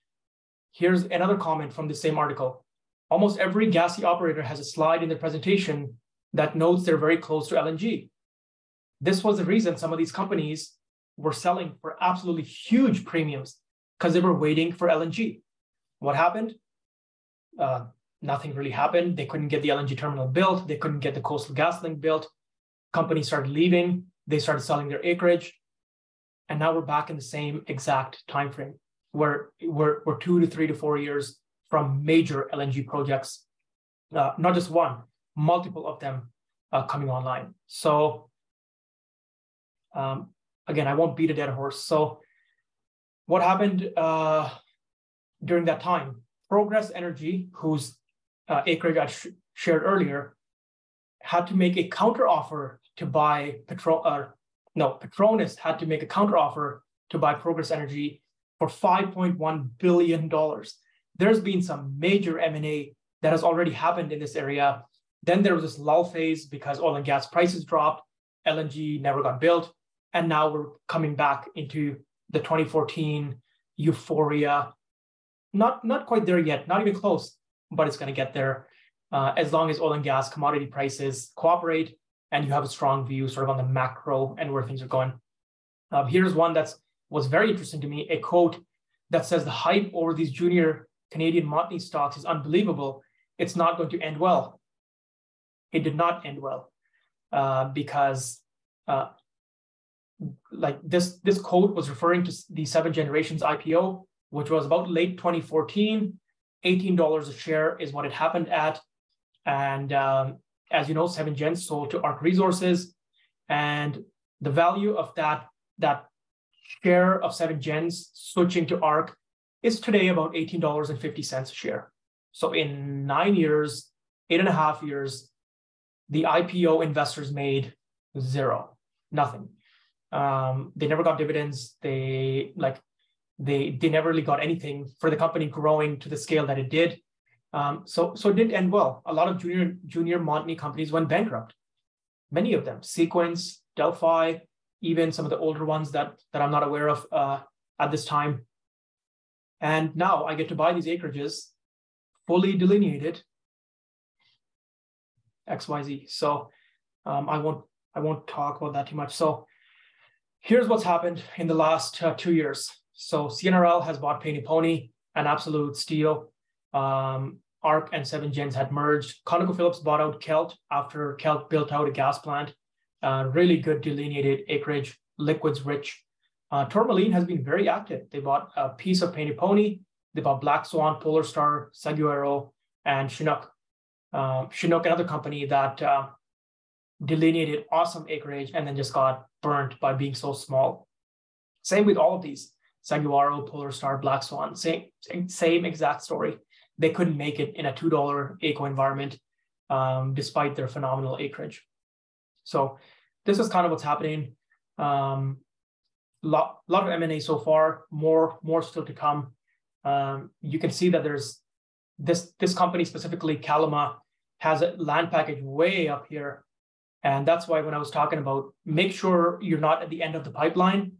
Here's another comment from the same article. Almost every gassy operator has a slide in their presentation that notes they're very close to LNG. This was the reason some of these companies were selling for absolutely huge premiums because they were waiting for LNG. What happened? Uh, nothing really happened. They couldn't get the LNG terminal built. They couldn't get the Coastal GasLink built. Companies started leaving. They started selling their acreage and now we're back in the same exact time frame where we're, we're two to three to four years from major LNG projects, uh, not just one, multiple of them uh, coming online. So um, again, I won't beat a dead horse. So what happened uh, during that time? Progress Energy, whose uh, acreage I sh- shared earlier, had to make a counteroffer to buy petrol, uh, no, Petronas had to make a counteroffer to buy Progress Energy for $5.1 billion. There's been some major M&A that has already happened in this area. Then there was this lull phase because oil and gas prices dropped, LNG never got built, and now we're coming back into the 2014 euphoria. Not, not quite there yet, not even close, but it's going to get there uh, as long as oil and gas commodity prices cooperate and you have a strong view sort of on the macro and where things are going. Um, here's one that's was very interesting to me, a quote that says the hype over these junior Canadian Montney stocks is unbelievable. It's not going to end well. It did not end well uh, because uh, like this this quote was referring to the Seven Generations IPO, which was about late 2014. $18 a share is what it happened at. And um, as you know, Seven Gens sold to ARC Resources, and the value of that that share of Seven Gens switching to ARC is today about eighteen dollars and fifty cents a share. So in nine years, eight and a half years, the IPO investors made zero, nothing. Um, they never got dividends. They like they they never really got anything for the company growing to the scale that it did. Um, so so it didn't end well. A lot of junior junior Montney companies went bankrupt. Many of them, Sequence, Delphi, even some of the older ones that that I'm not aware of uh, at this time. And now I get to buy these acreages, fully delineated, X Y Z. So um, I won't I won't talk about that too much. So here's what's happened in the last uh, two years. So CNRL has bought Painted Pony and Absolute Steel. Um, ARC and Seven Gens had merged. ConocoPhillips bought out Kelt after Kelt built out a gas plant. Uh, really good delineated acreage, liquids rich. Uh, Tourmaline has been very active. They bought a piece of Painted Pony. They bought Black Swan, Polar Star, Saguaro, and Chinook. Uh, Chinook, another company that uh, delineated awesome acreage and then just got burnt by being so small. Same with all of these Saguaro, Polar Star, Black Swan, same, same exact story. They couldn't make it in a $2 AECO environment um, despite their phenomenal acreage. So this is kind of what's happening. Um, lot, lot of M&A so far, more, more still to come. Um, you can see that there's this, this company specifically, Calima, has a land package way up here and that's why when I was talking about make sure you're not at the end of the pipeline,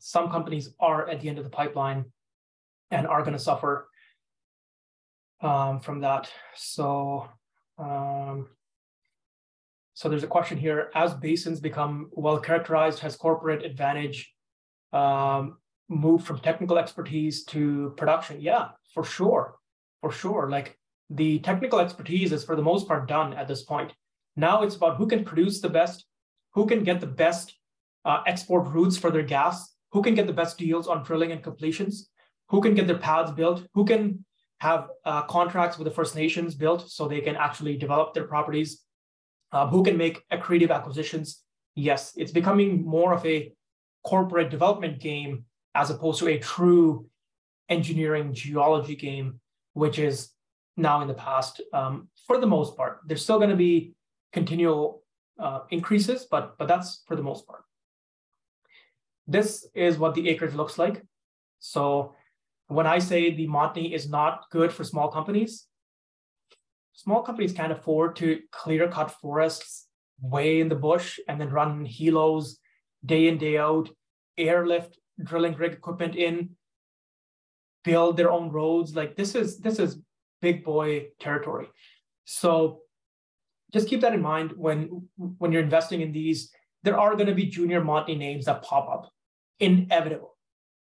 some companies are at the end of the pipeline and are going to suffer um, from that. So, um, so there's a question here: As basins become well characterized, has corporate advantage um, moved from technical expertise to production? Yeah, for sure, for sure. Like the technical expertise is for the most part done at this point. Now it's about who can produce the best, who can get the best uh, export routes for their gas, who can get the best deals on drilling and completions, who can get their pads built, who can have uh, contracts with the First Nations built so they can actually develop their properties, uh, who can make accretive acquisitions. Yes, it's becoming more of a corporate development game as opposed to a true engineering geology game, which is now in the past um, for the most part. There's still going to be continual uh, increases, but, but that's for the most part. This is what the acreage looks like. So when I say the Montney is not good for small companies, small companies can't afford to clear cut forests way in the bush and then run helos day in, day out, airlift drilling rig equipment in, build their own roads. Like this is this is big boy territory. So just keep that in mind when when you're investing in these. There are going to be junior Montney names that pop up, inevitable.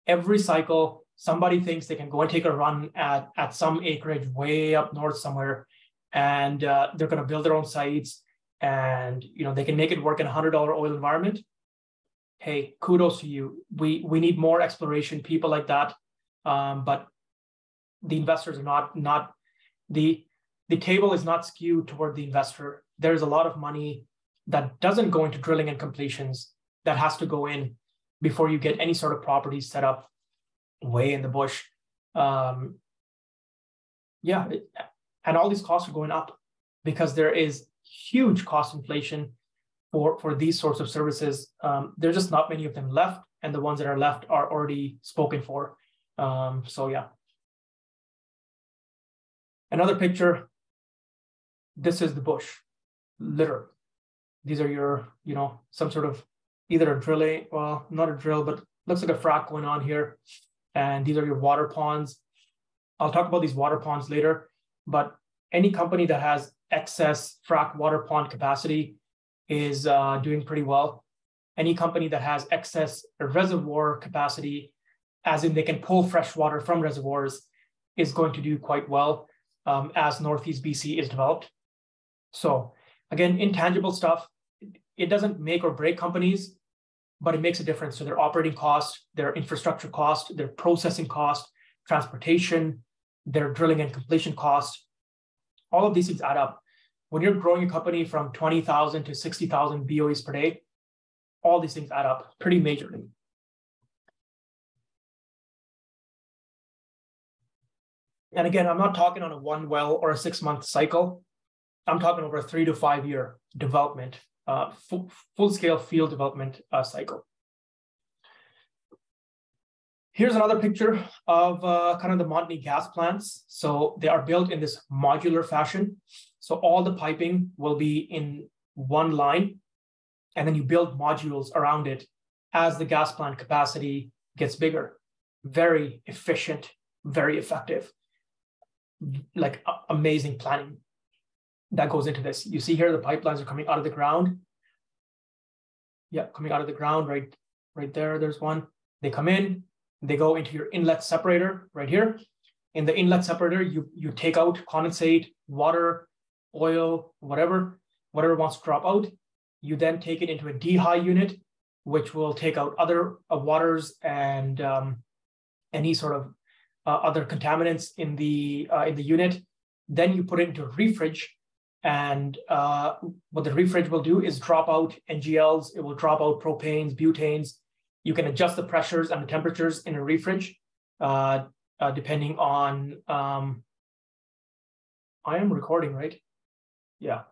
Every cycle, somebody thinks they can go and take a run at at some acreage way up north somewhere, and uh, they're going to build their own sites, and you know they can make it work in a hundred dollar oil environment. Hey, kudos to you. We we need more exploration people like that, um, but the investors are not not the the table is not skewed toward the investor. There's a lot of money that doesn't go into drilling and completions that has to go in before you get any sort of property set up way in the bush. Um, yeah, and all these costs are going up because there is huge cost inflation for for these sorts of services. Um, there's just not many of them left, and the ones that are left are already spoken for. Um, so yeah. Another picture this is the bush, litter. These are your, you know, some sort of either a drilling, well, not a drill, but looks like a frac going on here. And these are your water ponds. I'll talk about these water ponds later, but any company that has excess frac water pond capacity is uh, doing pretty well. Any company that has excess reservoir capacity, as in they can pull fresh water from reservoirs, is going to do quite well um, as Northeast BC is developed. So again, intangible stuff, it doesn't make or break companies, but it makes a difference to their operating cost, their infrastructure cost, their processing cost, transportation, their drilling and completion cost. All of these things add up. When you're growing a company from 20,000 to 60,000 BOEs per day, all these things add up pretty majorly. And again, I'm not talking on a one well or a six month cycle. I'm talking over a three to five year development uh, full, full scale field development uh, cycle. Here's another picture of uh, kind of the Montney gas plants. So they are built in this modular fashion. So all the piping will be in one line, and then you build modules around it as the gas plant capacity gets bigger. Very efficient, very effective, like amazing planning that goes into this. You see here the pipelines are coming out of the ground. Yeah, coming out of the ground right, right there. There's one. They come in, they go into your inlet separator right here. In the inlet separator, you, you take out condensate, water, oil, whatever, whatever wants to drop out. You then take it into a dehy unit, which will take out other uh, waters and um, any sort of uh, other contaminants in the uh, in the unit. Then you put it into a refrige, and uh, what the refrige will do is drop out NGLs. It will drop out propanes, butanes, you can adjust the pressures and the temperatures in a refrige uh, uh, depending on. Um, I am recording, right? Yeah.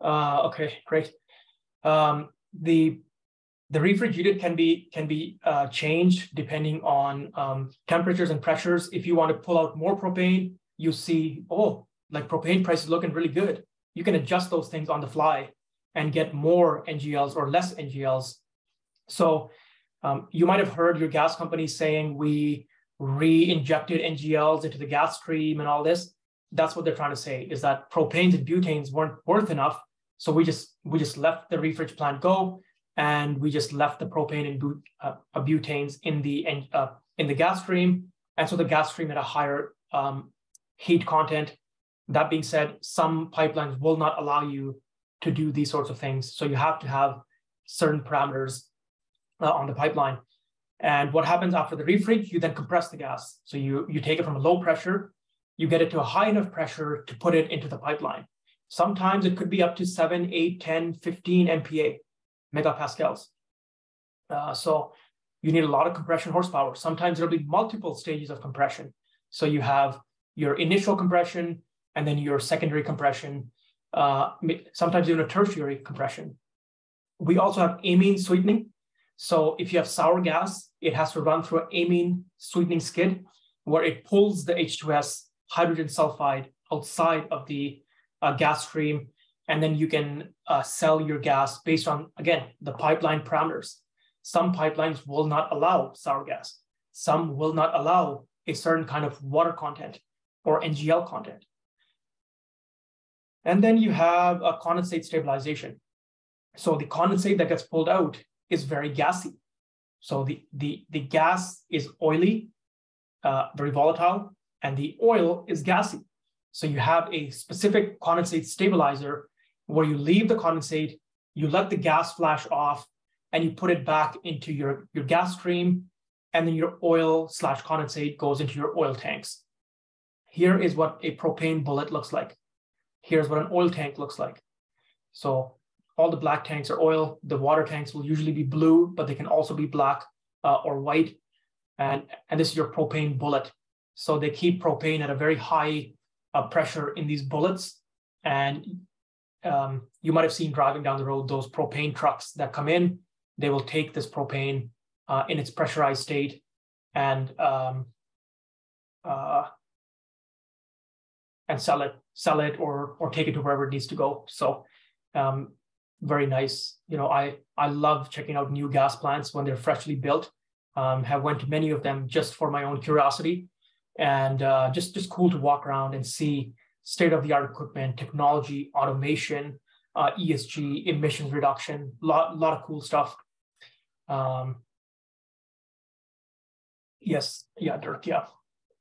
Uh, okay, great. Um, the the refrige unit can be can be uh, changed depending on um, temperatures and pressures. If you want to pull out more propane, you see, oh, like propane prices looking really good. You can adjust those things on the fly and get more NGLs or less NGLs. So um, you might have heard your gas company saying we re-injected NGLs into the gas stream and all this. That's what they're trying to say is that propanes and butanes weren't worth enough. So we just we just left the refrige plant go and we just left the propane and but, uh, butanes in the uh, in the gas stream. And so the gas stream had a higher um, heat content. That being said, some pipelines will not allow you to do these sorts of things. So you have to have certain parameters uh, on the pipeline. And what happens after the refrige, you then compress the gas. So you, you take it from a low pressure, you get it to a high enough pressure to put it into the pipeline. Sometimes it could be up to 7, 8, 10, 15 MPa, megapascals. Uh, so you need a lot of compression horsepower. Sometimes there'll be multiple stages of compression. So you have your initial compression and then your secondary compression, uh, sometimes even a tertiary compression. We also have amine sweetening. So if you have sour gas, it has to run through an amine sweetening skid where it pulls the H2S hydrogen sulfide outside of the uh, gas stream. And then you can uh, sell your gas based on, again, the pipeline parameters. Some pipelines will not allow sour gas. Some will not allow a certain kind of water content or NGL content. And then you have a condensate stabilization. So the condensate that gets pulled out is very gassy. So the, the, the gas is oily, uh, very volatile, and the oil is gassy. So you have a specific condensate stabilizer where you leave the condensate, you let the gas flash off, and you put it back into your, your gas stream, and then your oil slash condensate goes into your oil tanks. Here is what a propane bullet looks like. Here's what an oil tank looks like. So all the black tanks are oil. The water tanks will usually be blue, but they can also be black uh, or white. And, and this is your propane bullet. So they keep propane at a very high uh, pressure in these bullets. And um, you might have seen driving down the road those propane trucks that come in. They will take this propane uh, in its pressurized state and um, uh, and sell it, sell it, or or take it to wherever it needs to go. So um, very nice. You know, I I love checking out new gas plants when they're freshly built. Um, have went to many of them just for my own curiosity, and uh, just just cool to walk around and see state of the art equipment, technology, automation, uh, ESG, emissions reduction, lot lot of cool stuff. Um, yes, yeah, Dirk, yeah,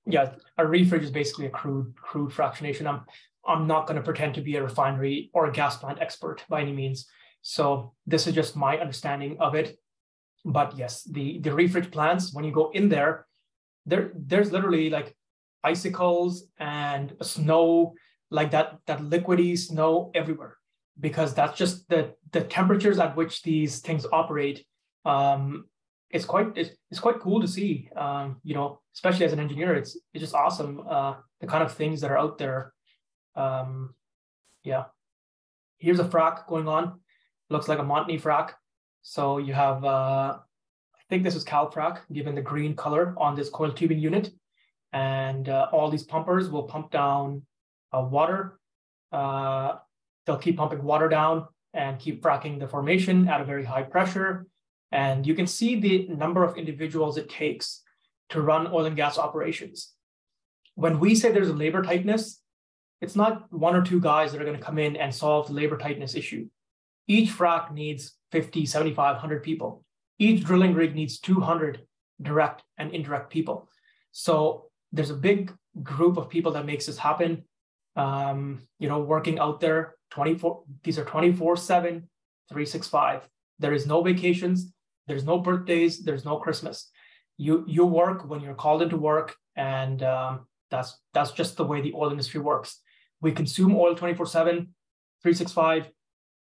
yeah. A refrige is basically a crude crude fractionation. I'm I'm not going to pretend to be a refinery or a gas plant expert by any means. So this is just my understanding of it. But yes, the the refrige plants, when you go in there, there there's literally like icicles and snow, like that that liquidy snow everywhere, because that's just the the temperatures at which these things operate. Um, it's quite it's, it's quite cool to see. Um, you know, especially as an engineer, it's it's just awesome. Uh, the kind of things that are out there um, yeah, here's a frac going on. looks like a Montney frac. So you have, uh, I think this is Calfrac, given the green color on this coil tubing unit. And uh, all these pumpers will pump down uh, water. Uh, they'll keep pumping water down and keep fracking the formation at a very high pressure. And you can see the number of individuals it takes to run oil and gas operations. When we say there's a labor tightness, it's not one or two guys that are going to come in and solve the labor tightness issue. Each frac needs 50, 75, 100 people. Each drilling rig needs 200 direct and indirect people. So there's a big group of people that makes this happen. Um, you know, working out there 24, these are 24 7, 365. There is no vacations, there's no birthdays, there's no Christmas. You you work when you're called into work, and um, that's that's just the way the oil industry works. We consume oil 24 7, 365.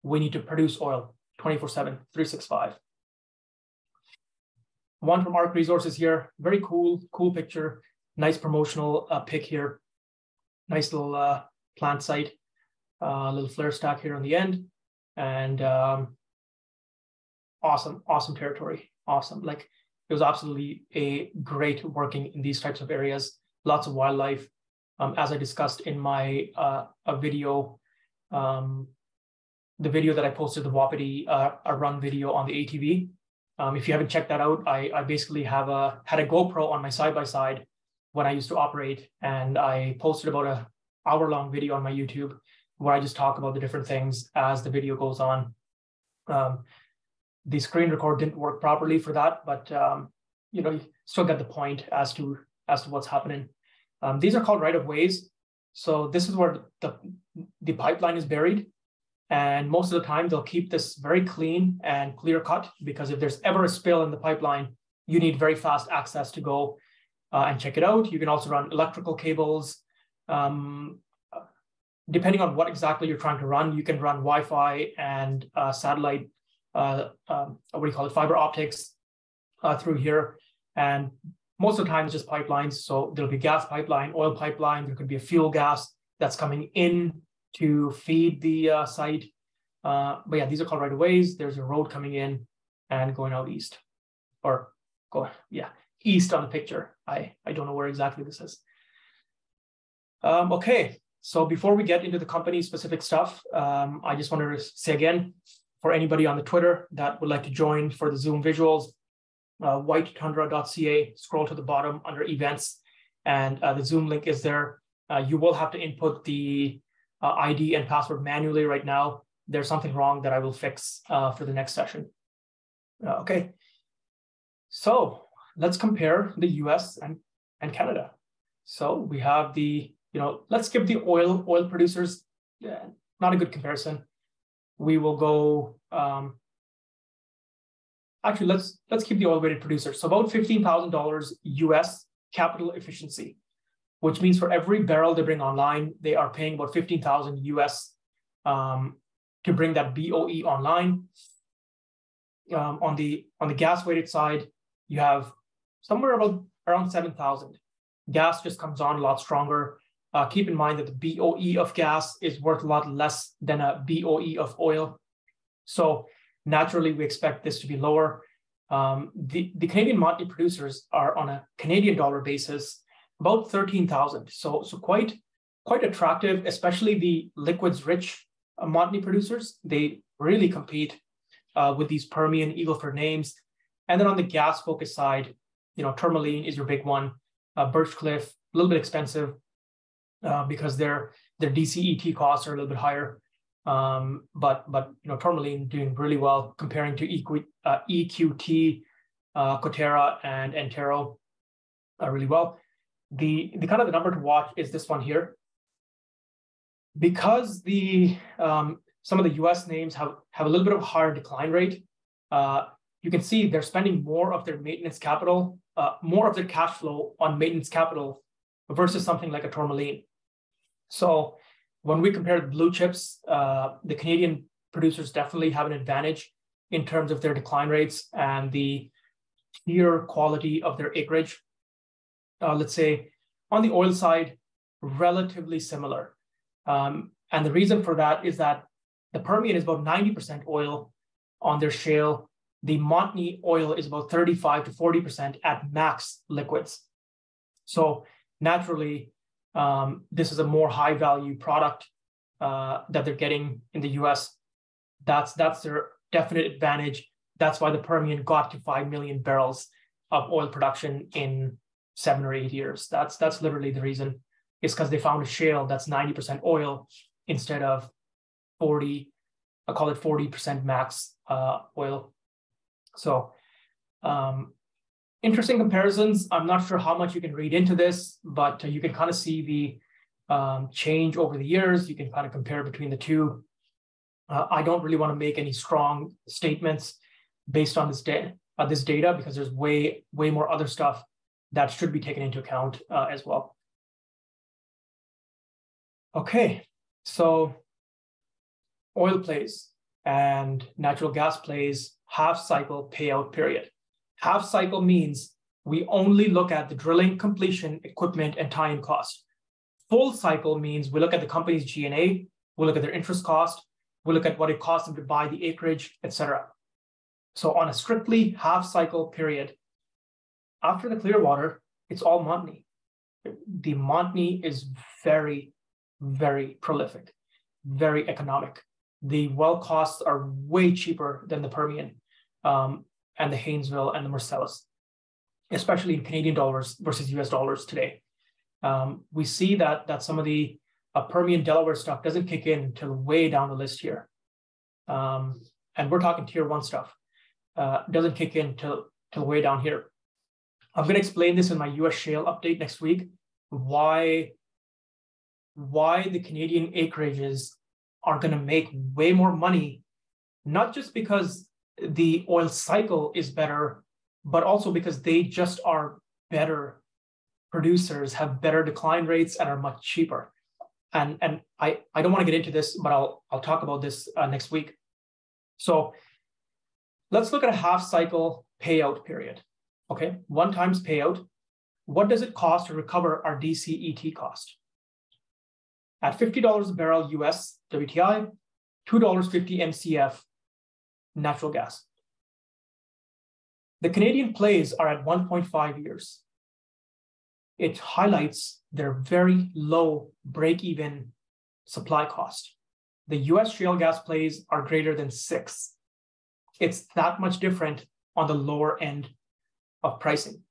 We need to produce oil 24 7, 365. One from ARC Resources here. Very cool, cool picture. Nice promotional uh, pic here. Nice little uh, plant site. A uh, little flare stack here on the end. And um, awesome, awesome territory. Awesome. Like it was absolutely a great working in these types of areas. Lots of wildlife. Um, as I discussed in my uh, a video, um, the video that I posted, the Wapiti uh, a run video on the ATV. Um, if you haven't checked that out, I, I basically have a had a GoPro on my side by side when I used to operate, and I posted about a hour long video on my YouTube where I just talk about the different things as the video goes on. Um, the screen record didn't work properly for that, but um, you know, you still get the point as to as to what's happening. Um, these are called right of ways. So this is where the the pipeline is buried, and most of the time they'll keep this very clean and clear cut because if there's ever a spill in the pipeline, you need very fast access to go uh, and check it out. You can also run electrical cables. Um, depending on what exactly you're trying to run, you can run Wi-Fi and uh, satellite uh, um, what do you call it, fiber optics uh, through here. And most of the time it's just pipelines. So there'll be gas pipeline, oil pipeline, there could be a fuel gas that's coming in to feed the uh, site. Uh, but yeah, these are called right of ways. There's a road coming in and going out east or go, yeah, east on the picture. I, I don't know where exactly this is. Um, okay, so before we get into the company specific stuff, um, I just wanted to say again, for anybody on the Twitter that would like to join for the Zoom visuals, uh, whitetundra.ca, scroll to the bottom under events, and uh, the Zoom link is there. Uh, you will have to input the uh, ID and password manually right now. There's something wrong that I will fix uh, for the next session. Uh, okay, so let's compare the US and, and Canada. So we have the, you know, let's give the oil oil producers, not a good comparison we will go um, actually let's let's keep the oil weighted producer. So about $15000 us capital efficiency which means for every barrel they bring online they are paying about 15000 us um, to bring that boe online. Um, on the on the gas weighted side you have somewhere about around 7000 gas just comes on a lot stronger uh, keep in mind that the BOE of gas is worth a lot less than a BOE of oil. So naturally, we expect this to be lower. Um, the, the Canadian Montney producers are on a Canadian dollar basis about 13,000. So, so quite, quite attractive, especially the liquids rich uh, Montney producers. They really compete uh, with these Permian Eagle Eagleford names. And then on the gas focus side, you know, Tourmaline is your big one. Uh, Birchcliff, a little bit expensive uh, because their their DCET costs are a little bit higher. Um, but but you know Tourmaline doing really well comparing to EQ, uh, EQT, uh, Coterra, and Antero uh, really well. The the kind of the number to watch is this one here. Because the um, some of the U.S. names have have a little bit of higher decline rate. Uh, you can see they're spending more of their maintenance capital, uh, more of their cash flow on maintenance capital versus something like a Tourmaline. So when we compare the blue chips, uh, the Canadian producers definitely have an advantage in terms of their decline rates and the clear quality of their acreage. Uh, let's say on the oil side, relatively similar. Um, and the reason for that is that the Permian is about 90% oil on their shale. The Montney oil is about 35 to 40% at max liquids. So naturally, um, this is a more high value product uh, that they're getting in the US. That's that's their definite advantage. That's why the Permian got to 5 million barrels of oil production in seven or eight years. That's that's literally the reason. It's because they found a shale that's 90% oil instead of 40, I call it 40% max uh, oil. So um, interesting comparisons. I'm not sure how much you can read into this, but you can kind of see the um, change over the years. You can kind of compare between the two. Uh, I don't really want to make any strong statements based on this, da- uh, this data because there's way, way more other stuff that should be taken into account uh, as well. Okay, so oil plays and natural gas plays half cycle payout period. Half cycle means we only look at the drilling, completion, equipment, and tie-in cost. Full cycle means we look at the company's G&A, we look at their interest cost, we look at what it costs them to buy the acreage, etc. So on a strictly half cycle period, after the Clearwater, it's all Montney. The Montney is very, very prolific, very economic. The well costs are way cheaper than the Permian um, and the Haynesville and the Marcellus, especially in Canadian dollars versus US dollars today. Um, we see that, that some of the uh, Permian Delaware stuff doesn't kick in until way down the list here. Um, and we're talking tier one stuff. Uh, doesn't kick in till, till way down here. I'm going to explain this in my US shale update next week, why, why the Canadian acreages are going to make way more money, not just because the oil cycle is better, but also because they just are better producers, have better decline rates, and are much cheaper. And, and I, I don't want to get into this, but I'll, I'll talk about this uh, next week. So let's look at a half cycle payout period. Okay, one times payout. What does it cost to recover our DCET cost? At $50 a barrel US WTI, $2.50 MCF natural gas. The Canadian plays are at 1.5 years. It highlights their very low break even supply cost. The US shale gas plays are greater than six. It's that much different on the lower end of pricing.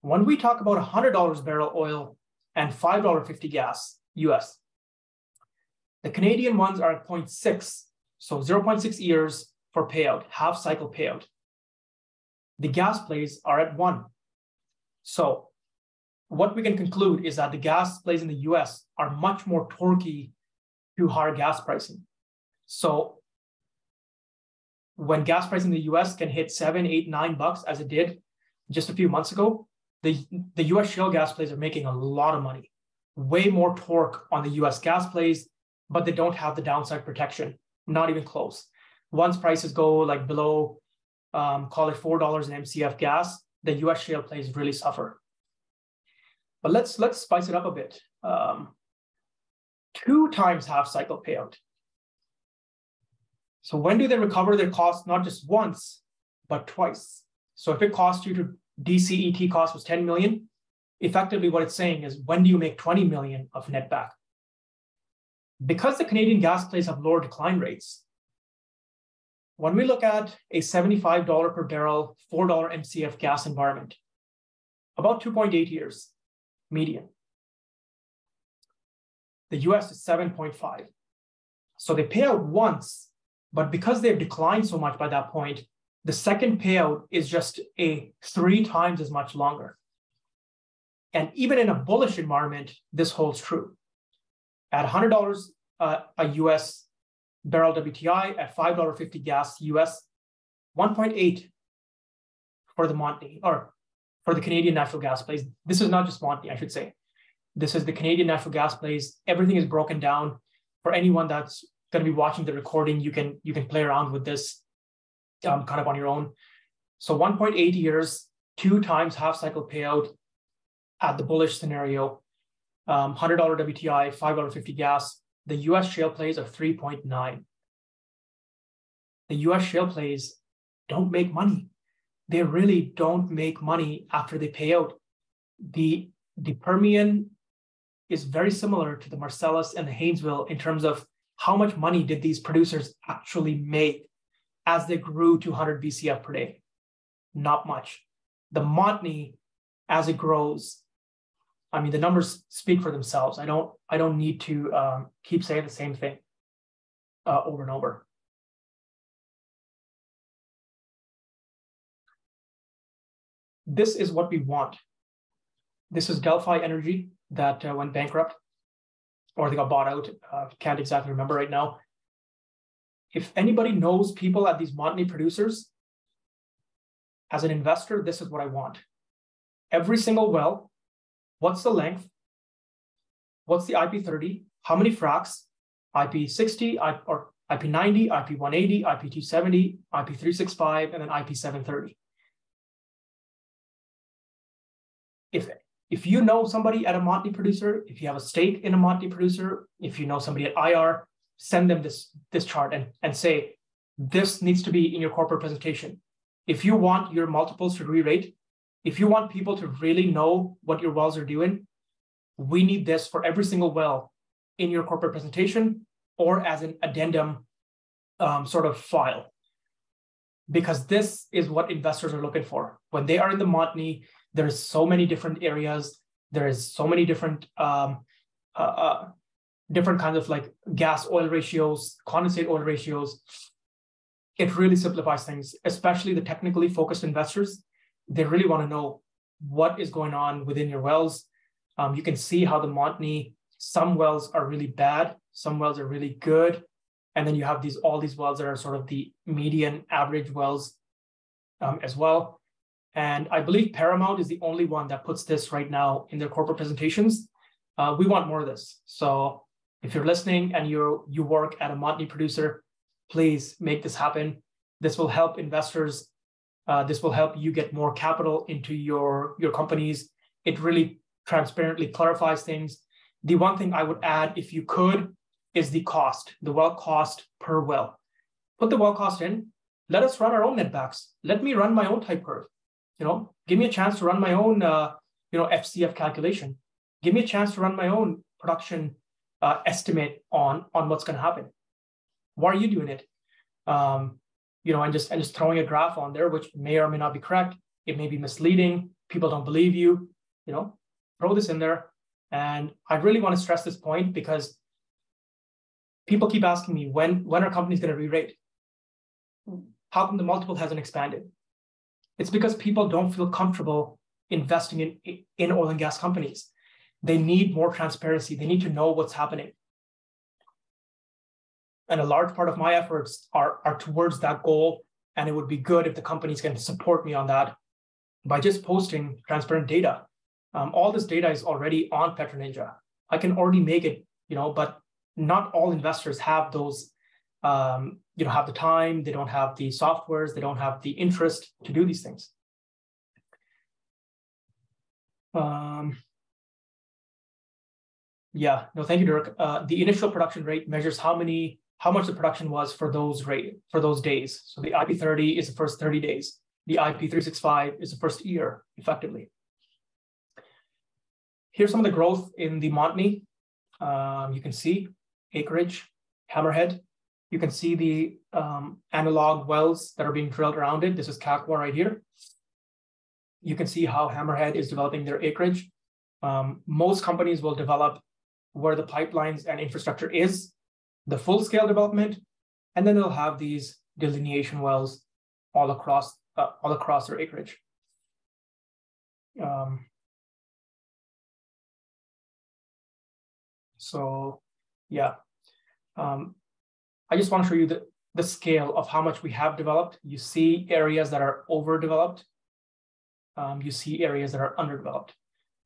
When we talk about $100 barrel oil and $5.50 gas US, the Canadian ones are at 0.6, so 0.6 years for payout, half cycle payout. The gas plays are at one. So what we can conclude is that the gas plays in the US are much more torquey to higher gas pricing. So when gas price in the US can hit seven, eight, nine bucks as it did just a few months ago, the, the US shale gas plays are making a lot of money, way more torque on the US gas plays, but they don't have the downside protection, not even close. Once prices go like below, um, call it $4 an MCF gas, the US shale plays really suffer. But let's let's spice it up a bit. Um, two times half cycle payout. So when do they recover their cost? Not just once, but twice. So if it cost you to DCET cost was 10 million, effectively what it's saying is when do you make 20 million of net back? Because the Canadian gas plays have lower decline rates, when we look at a $75 per barrel, $4 MCF gas environment, about 2.8 years median. The US is 7.5. So they pay out once but because they've declined so much by that point, the second payout is just a three times as much longer. And even in a bullish environment, this holds true. At $100 uh, a US barrel WTI, at $5.50 gas US, 1.8 for the Montney, or for the Canadian natural gas plays. This is not just Montney, I should say. This is the Canadian natural gas plays. Everything is broken down for anyone that's going to be watching the recording, you can you can play around with this um, kind of on your own. So 1.8 years, two times half cycle payout at the bullish scenario, um, $100 WTI, $5.50 gas. The US shale plays are 3.9. the US shale plays don't make money. They really don't make money after they pay out. The, the Permian is very similar to the Marcellus and the Haynesville in terms of how much money did these producers actually make as they grew to 100 BCF per day? Not much. The Montney, as it grows, I mean, the numbers speak for themselves. I don't, I don't need to um, keep saying the same thing uh, over and over. This is what we want. This is Delphi Energy that uh, went bankrupt or they got bought out. Uh, can't exactly remember right now. If anybody knows people at these Montney producers, as an investor, this is what I want. Every single well, what's the length? What's the IP30? How many fracs? IP60 or IP90, IP180, IP270, IP365, and then IP730. If if you know somebody at a Montney producer, if you have a stake in a Montney producer, if you know somebody at IR, send them this, this chart and, and say, this needs to be in your corporate presentation. If you want your multiples to re-rate, if you want people to really know what your wells are doing, we need this for every single well in your corporate presentation or as an addendum um, sort of file. Because this is what investors are looking for. When they are in the Montney, there's so many different areas there's so many different um, uh, uh, different kinds of like gas oil ratios condensate oil ratios it really simplifies things especially the technically focused investors they really want to know what is going on within your wells um, you can see how the montney some wells are really bad some wells are really good and then you have these all these wells that are sort of the median average wells um, as well and I believe Paramount is the only one that puts this right now in their corporate presentations. Uh, we want more of this. So if you're listening and you you work at a Montney producer, please make this happen. This will help investors. Uh, this will help you get more capital into your your companies. It really transparently clarifies things. The one thing I would add, if you could, is the cost, the well cost per well. Put the well cost in. Let us run our own netbacks. Let me run my own type curve you know, give me a chance to run my own, uh, you know, FCF calculation. Give me a chance to run my own production uh, estimate on on what's going to happen. Why are you doing it? Um, you know, and just and just throwing a graph on there, which may or may not be correct. It may be misleading. People don't believe you. You know, throw this in there. And I really want to stress this point because people keep asking me when when are companies going to re-rate? How come the multiple hasn't expanded? It's because people don't feel comfortable investing in, in oil and gas companies. They need more transparency. They need to know what's happening. And a large part of my efforts are, are towards that goal. And it would be good if the companies can support me on that by just posting transparent data. Um, all this data is already on PetroNinja. I can already make it, you know, but not all investors have those um, you know have the time they don't have the softwares they don't have the interest to do these things um, yeah no thank you dirk uh, the initial production rate measures how many how much the production was for those rate for those days so the ip30 is the first 30 days the ip365 is the first year effectively here's some of the growth in the montney um, you can see acreage hammerhead you can see the um, analog wells that are being drilled around it. This is Kakwa right here. You can see how Hammerhead is developing their acreage. Um, most companies will develop where the pipelines and infrastructure is, the full scale development, and then they'll have these delineation wells all across uh, all across their acreage. Um, so yeah, um, I just want to show you the, the scale of how much we have developed. You see areas that are overdeveloped. Um, you see areas that are underdeveloped.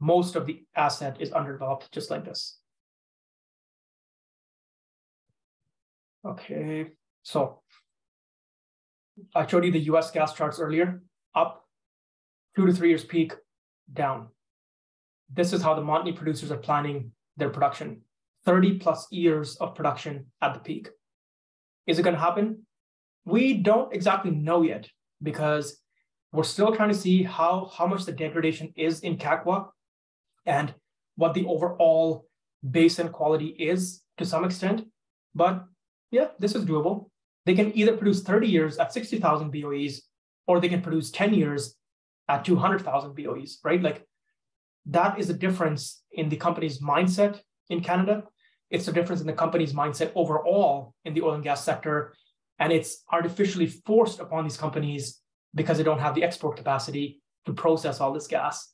Most of the asset is underdeveloped, just like this. Okay, so I showed you the US gas charts earlier, up, two to three years peak, down. This is how the Montney producers are planning their production, 30 plus years of production at the peak. Is it going to happen? We don't exactly know yet because we're still trying to see how, how much the degradation is in Kakwa and what the overall basin quality is to some extent. But yeah, this is doable. They can either produce 30 years at 60,000 BOEs or they can produce 10 years at 200,000 BOEs, right? Like that is a difference in the company's mindset in Canada. It's a difference in the company's mindset overall in the oil and gas sector. And it's artificially forced upon these companies because they don't have the export capacity to process all this gas.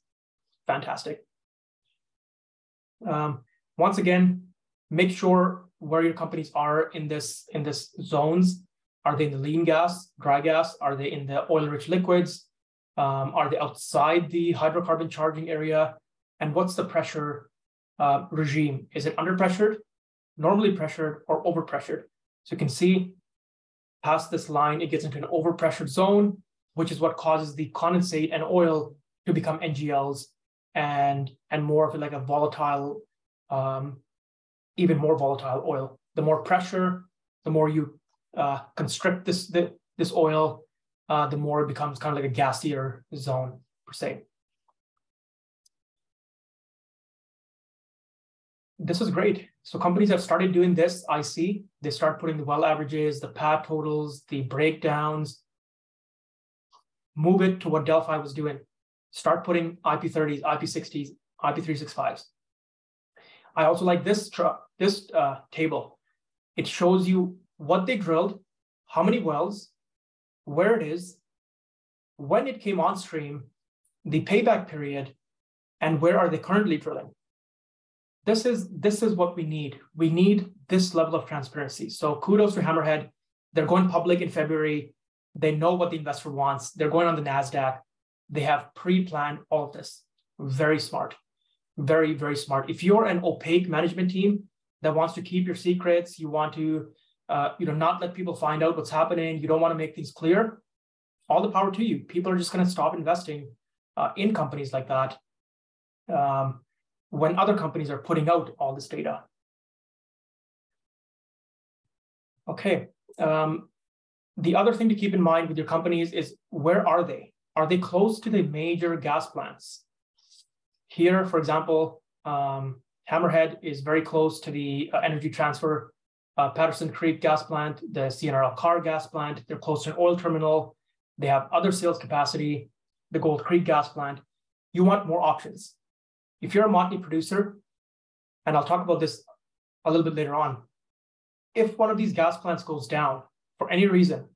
Fantastic. Um, once again, make sure where your companies are in this in this zones. Are they in the lean gas, dry gas? Are they in the oil-rich liquids? Um, are they outside the hydrocarbon charging area? And what's the pressure uh, regime? Is it under pressured, normally pressured, or over pressured? So you can see past this line, it gets into an over overpressured zone, which is what causes the condensate and oil to become NGLs and and more of like a volatile, um, even more volatile oil. The more pressure, the more you uh, constrict this the, this oil, uh, the more it becomes kind of like a gassier zone per se. This is great. So companies have started doing this. I see they start putting the well averages, the pad totals, the breakdowns. Move it to what Delphi was doing start putting IP30s, IP60s, IP365s. I also like this this uh, table. It shows you what they drilled, how many wells, where it is, when it came on stream, the payback period, and where are they currently drilling. This is this is what we need. We need this level of transparency. So kudos to Hammerhead. They're going public in February. They know what the investor wants. They're going on the Nasdaq they have pre-planned all of this. Very smart, very, very smart. If you're an opaque management team that wants to keep your secrets, you want to, uh, you know, not let people find out what's happening, you don't want to make things clear, all the power to you. People are just going to stop investing uh, in companies like that um, when other companies are putting out all this data. Okay. Um, the other thing to keep in mind with your companies is where are they? are they close to the major gas plants? Here, for example, um, Hammerhead is very close to the uh, energy transfer uh, Patterson Creek gas plant, the CNRL Karr gas plant. They're close to an oil terminal. They have other sales capacity, the Gold Creek gas plant. You want more options. If you're a Montney producer, and I'll talk about this a little bit later on, if one of these gas plants goes down for any reason,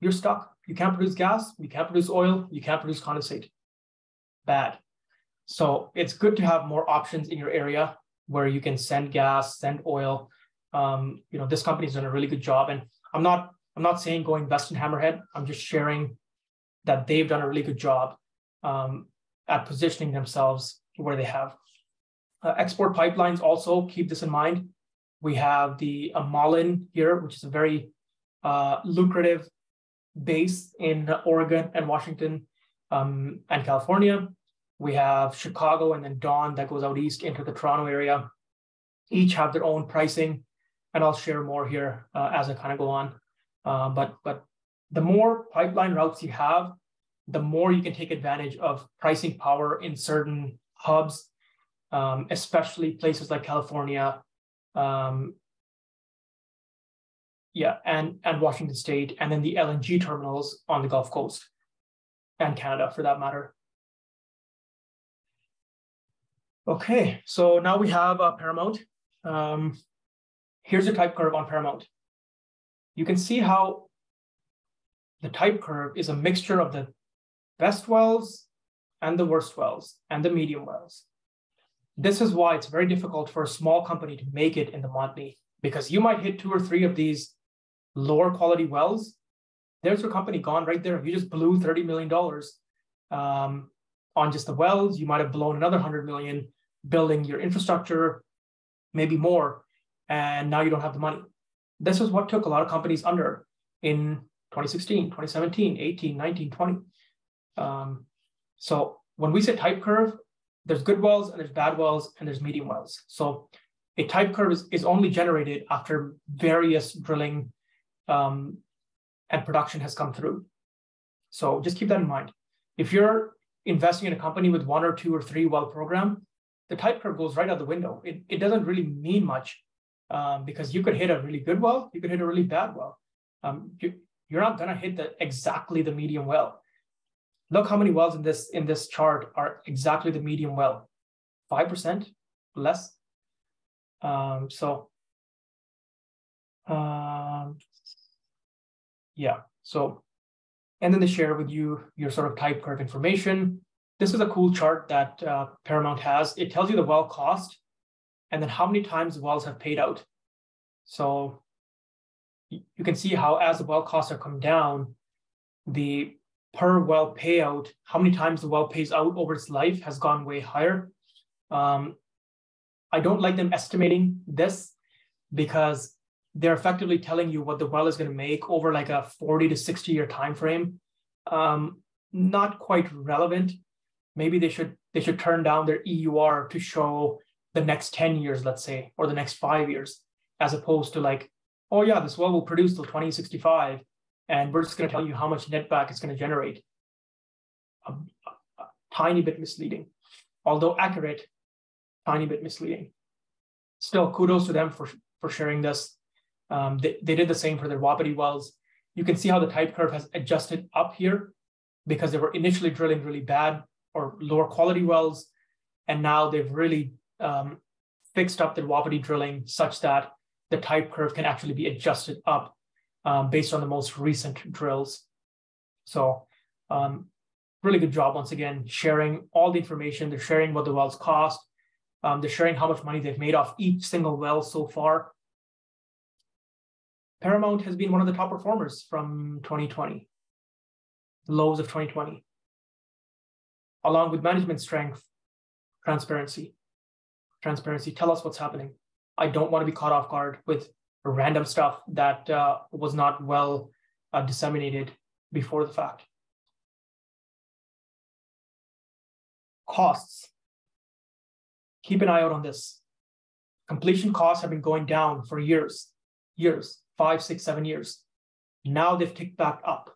you're stuck. You can't produce gas, you can't produce oil, you can't produce condensate. Bad. So it's good to have more options in your area where you can send gas, send oil. Um, you know, this company's done a really good job. And I'm not I'm not saying go invest in Hammerhead. I'm just sharing that they've done a really good job um, at positioning themselves where they have. Uh, export pipelines also keep this in mind. We have the Malin here, which is a very uh, lucrative base in Oregon and Washington um, and California. We have Chicago and then Dawn that goes out east into the Toronto area. Each have their own pricing, and I'll share more here uh, as I kind of go on. Uh, but but the more pipeline routes you have, the more you can take advantage of pricing power in certain hubs, um, especially places like California um, yeah, and and Washington State, and then the LNG terminals on the Gulf Coast, and Canada for that matter. Okay, so now we have uh, Paramount. Um, here's a type curve on Paramount. You can see how the type curve is a mixture of the best wells and the worst wells and the medium wells. This is why it's very difficult for a small company to make it in the Montney because you might hit two or three of these lower quality wells, there's your company gone right there. You just blew $30 million um, on just the wells, you might have blown another 100 million building your infrastructure, maybe more, and now you don't have the money. This is what took a lot of companies under in 2016, 2017, 18, 19, 20. Um, so when we say type curve, there's good wells and there's bad wells and there's medium wells. So a type curve is, is only generated after various drilling um, and production has come through. So just keep that in mind. If you're investing in a company with one or two or three well program, the type curve goes right out the window. It, it doesn't really mean much um, because you could hit a really good well, you could hit a really bad well. Um, you, you're not gonna hit the exactly the medium well. Look how many wells in this in this chart are exactly the medium well, five percent less. Um, so, um, yeah. So, and then they share with you your sort of type curve information. This is a cool chart that uh, Paramount has. It tells you the well cost and then how many times the wells have paid out. So you can see how as the well costs have come down, the per well payout, how many times the well pays out over its life has gone way higher. Um, I don't like them estimating this because they're effectively telling you what the well is going to make over like a 40 to 60 year time frame. Um, not quite relevant. Maybe they should they should turn down their EUR to show the next 10 years, let's say, or the next five years, as opposed to like, oh yeah, this well will produce till 2065, and we're just going to tell you how much net back it's going to generate. A, a, a tiny bit misleading, although accurate, tiny bit misleading. Still, kudos to them for, for sharing this. Um, they, they did the same for their Wapiti wells. You can see how the type curve has adjusted up here because they were initially drilling really bad or lower quality wells. And now they've really um, fixed up the Wapiti drilling such that the type curve can actually be adjusted up um, based on the most recent drills. So um, really good job once again, sharing all the information. They're sharing what the wells cost. Um, they're sharing how much money they've made off each single well so far. Paramount has been one of the top performers from 2020, lows of 2020, along with management strength, transparency transparency. Tell us what's happening. I don't want to be caught off guard with random stuff that uh, was not well uh, disseminated before the fact. Costs. Keep an eye out on this. Completion costs have been going down for years, years, five, six, seven years. Now they've ticked back up.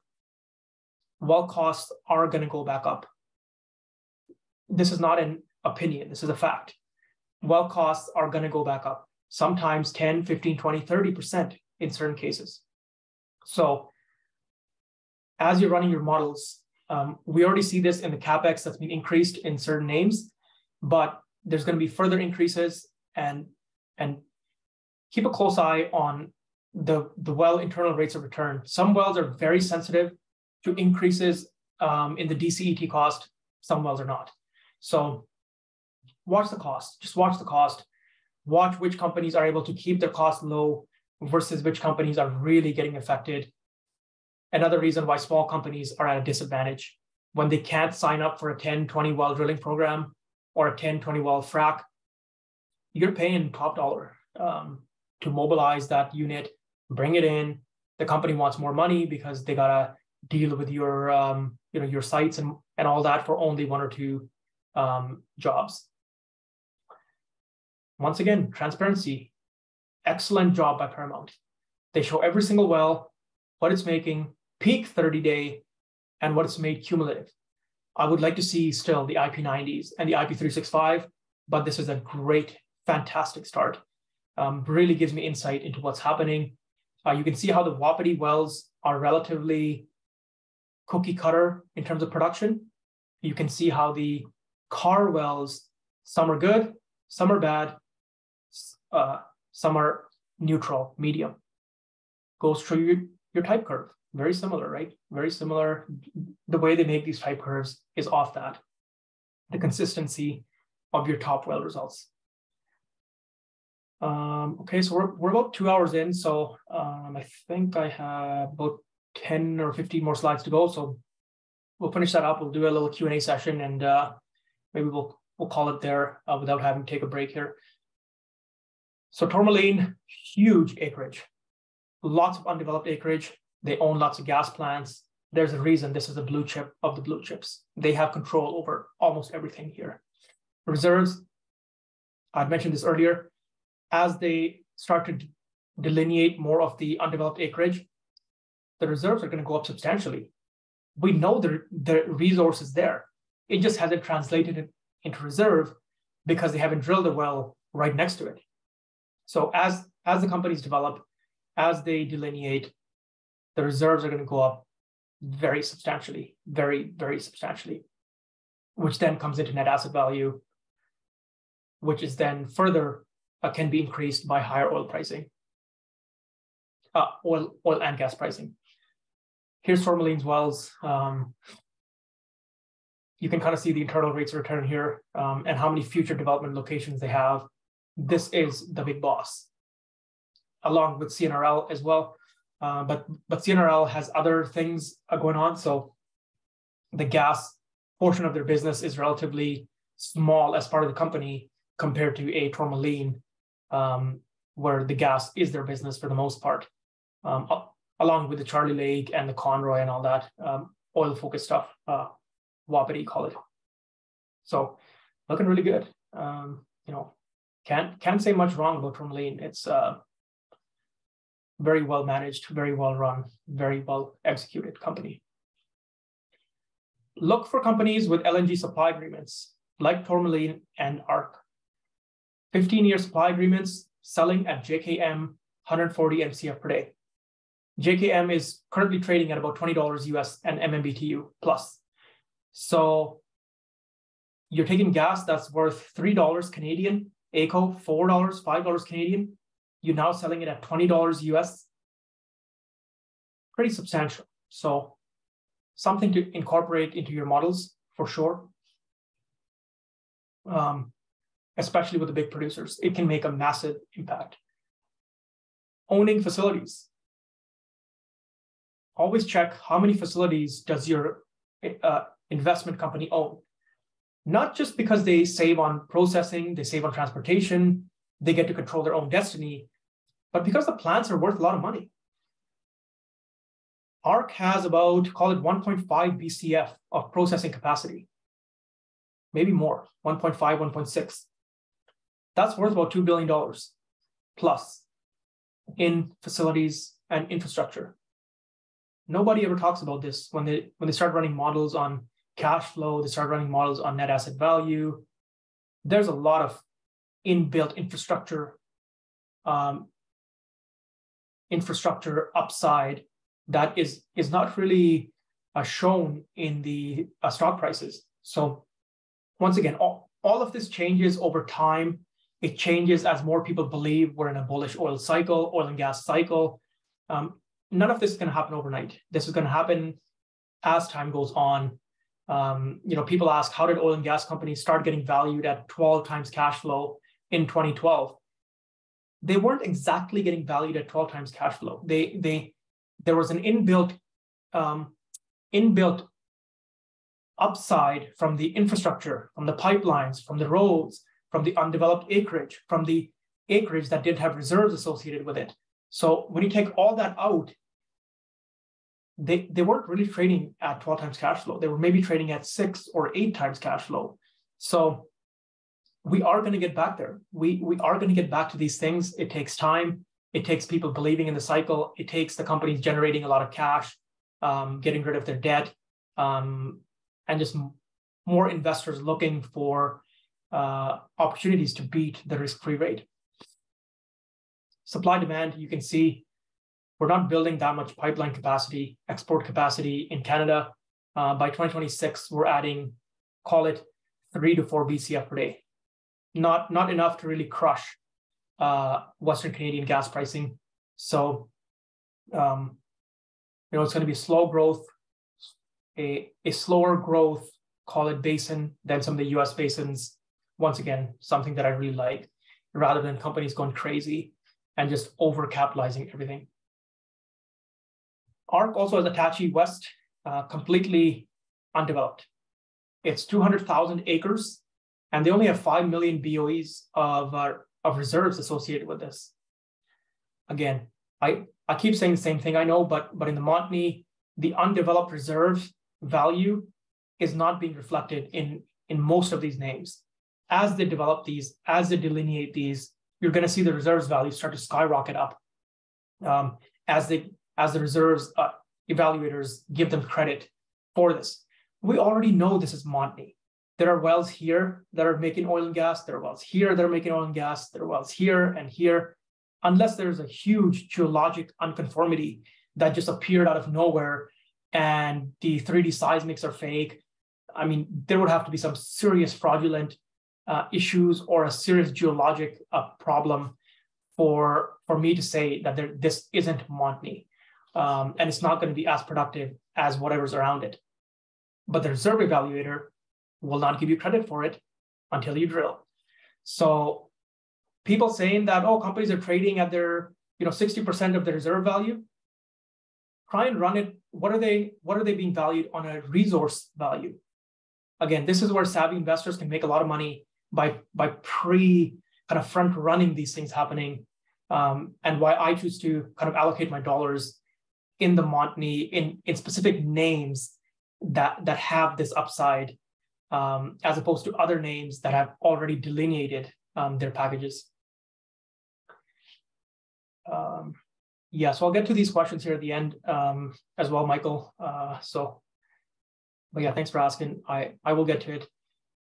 Well costs are going to go back up. This is not an opinion, this is a fact well costs are going to go back up, sometimes 10, 15, 20, 30% in certain cases. So as you're running your models, um, we already see this in the capex that's been increased in certain names, but there's going to be further increases and and keep a close eye on the the well internal rates of return. Some wells are very sensitive to increases um, in the DCET cost. Some wells are not. So watch the cost. Just watch the cost. Watch which companies are able to keep their costs low versus which companies are really getting affected. Another reason why small companies are at a disadvantage when they can't sign up for a 10, 20 well drilling program or a 10, 20 well frac, you're paying top dollar um, to mobilize that unit, bring it in. The company wants more money because they gotta deal with your um, you know your sites and, and all that for only one or two um, jobs. Once again, transparency, excellent job by Paramount. They show every single well, what it's making, peak 30 day, and what it's made cumulative. I would like to see still the IP90s and the IP365, but this is a great, fantastic start. Um, really gives me insight into what's happening. Uh, you can see how the Wapiti wells are relatively cookie cutter in terms of production. You can see how the Karr wells, some are good, some are bad, uh, some are neutral, medium. Goes through your, your type curve. Very similar, right? Very similar. The way they make these type curves is off that. The consistency of your top well results. Um, okay, so we're, we're about two hours in. So um, I think I have about 10 or 15 more slides to go. So we'll finish that up. We'll do a little Q&A session and uh, maybe we'll, we'll call it there uh, without having to take a break here. So Tourmaline, huge acreage, lots of undeveloped acreage. They own lots of gas plants. There's a reason this is a blue chip of the blue chips. They have control over almost everything here. Reserves, I'd mentioned this earlier, as they start to delineate more of the undeveloped acreage, the reserves are going to go up substantially. We know the, the resource is there. It just hasn't translated into reserve because they haven't drilled a well right next to it. So as as the companies develop, as they delineate, the reserves are going to go up very substantially, very, very substantially, which then comes into net asset value, which is then further uh, can be increased by higher oil pricing, uh, oil, oil and gas pricing. Here's Tourmaline's wells. Um, you can kind of see the internal rates of return here um, and how many future development locations they have. This is the big boss, along with CNRL as well. Uh, but but CNRL has other things uh, going on. So the gas portion of their business is relatively small as part of the company compared to a Tourmaline, um, where the gas is their business for the most part, um, along with the Charlie Lake and the Conroy and all that um, oil focused stuff, uh, Wapiti it. So looking really good. Um, you know, can't can't say much wrong about Tourmaline. It's uh, very well managed, very well run, very well executed company. Look for companies with LNG supply agreements like Tourmaline and ARC. 15 year supply agreements selling at JKM 140 MCF per day. JKM is currently trading at about $20 US and MMBTU plus. So you're taking gas that's worth $3 Canadian, AECO $4, $5 Canadian, you're now selling it at $20 US. Pretty substantial. So something to incorporate into your models for sure. Um, especially with the big producers, it can make a massive impact. Owning facilities. Always check how many facilities does your uh, investment company own. Not just because they save on processing, they save on transportation, they get to control their own destiny, but because the plants are worth a lot of money. ARC has about, call it 1.5 BCF of processing capacity, maybe more, 1.5, 1.6. That's worth about $2 billion plus in facilities and infrastructure. Nobody ever talks about this when they when they start running models on cash flow, they start running models on net asset value. There's a lot of inbuilt infrastructure um, infrastructure upside that is is not really uh, shown in the uh, stock prices. So once again, all, all of this changes over time. It changes as more people believe we're in a bullish oil cycle, oil and gas cycle. Um, none of this is going to happen overnight. This is going to happen as time goes on. Um, you know, people ask, how did oil and gas companies start getting valued at 12 times cash flow in 2012? they weren't exactly getting valued at 12 times cash flow. They they there was an inbuilt um, inbuilt upside from the infrastructure, from the pipelines, from the roads, from the undeveloped acreage, from the acreage that didn't have reserves associated with it. So when you take all that out, they, they weren't really trading at 12 times cash flow. They were maybe trading at six or eight times cash flow. So we are going to get back there. We we are going to get back to these things. It takes time. It takes people believing in the cycle. It takes the companies generating a lot of cash, um, getting rid of their debt, um, and just more investors looking for uh, opportunities to beat the risk-free rate. Supply demand, you can see we're not building that much pipeline capacity, export capacity in Canada. Uh, by 2026, we're adding, call it three to four BCF per day not not enough to really crush uh, Western Canadian gas pricing. So, um, you know, it's going to be slow growth, a a slower growth, call it basin than some of the U.S. basins. Once again, something that I really like, rather than companies going crazy and just overcapitalizing everything. ARC also has Attachie West, uh, completely undeveloped. It's 200,000 acres and they only have 5 million BOEs of, uh, of reserves associated with this. Again, I, I keep saying the same thing, I know, but, but in the Montney, the undeveloped reserve value is not being reflected in, in most of these names. As they develop these, as they delineate these, you're going to see the reserves value start to skyrocket up um, as they as the reserves uh, evaluators give them credit for this. We already know this is Montney. There are wells here that are making oil and gas. There are wells here that are making oil and gas. There are wells here and here. Unless there's a huge geologic unconformity that just appeared out of nowhere and the 3D seismics are fake, I mean, there would have to be some serious fraudulent uh, issues or a serious geologic uh, problem for for me to say that there, this isn't Montney, um, and it's not going to be as productive as whatever's around it. But the reserve evaluator will not give you credit for it until you drill. So people saying that oh companies are trading at their you know 60% of the reserve value try and run it what are they what are they being valued on a resource value again this is where savvy investors can make a lot of money by by pre kind of front running these things happening um, and why i choose to kind of allocate my dollars in the montney in in specific names that that have this upside um, as opposed to other names that have already delineated um, their packages. Um, yeah, so I'll get to these questions here at the end um, as well, Michael. Uh, so, but yeah, thanks for asking. I, I will get to it.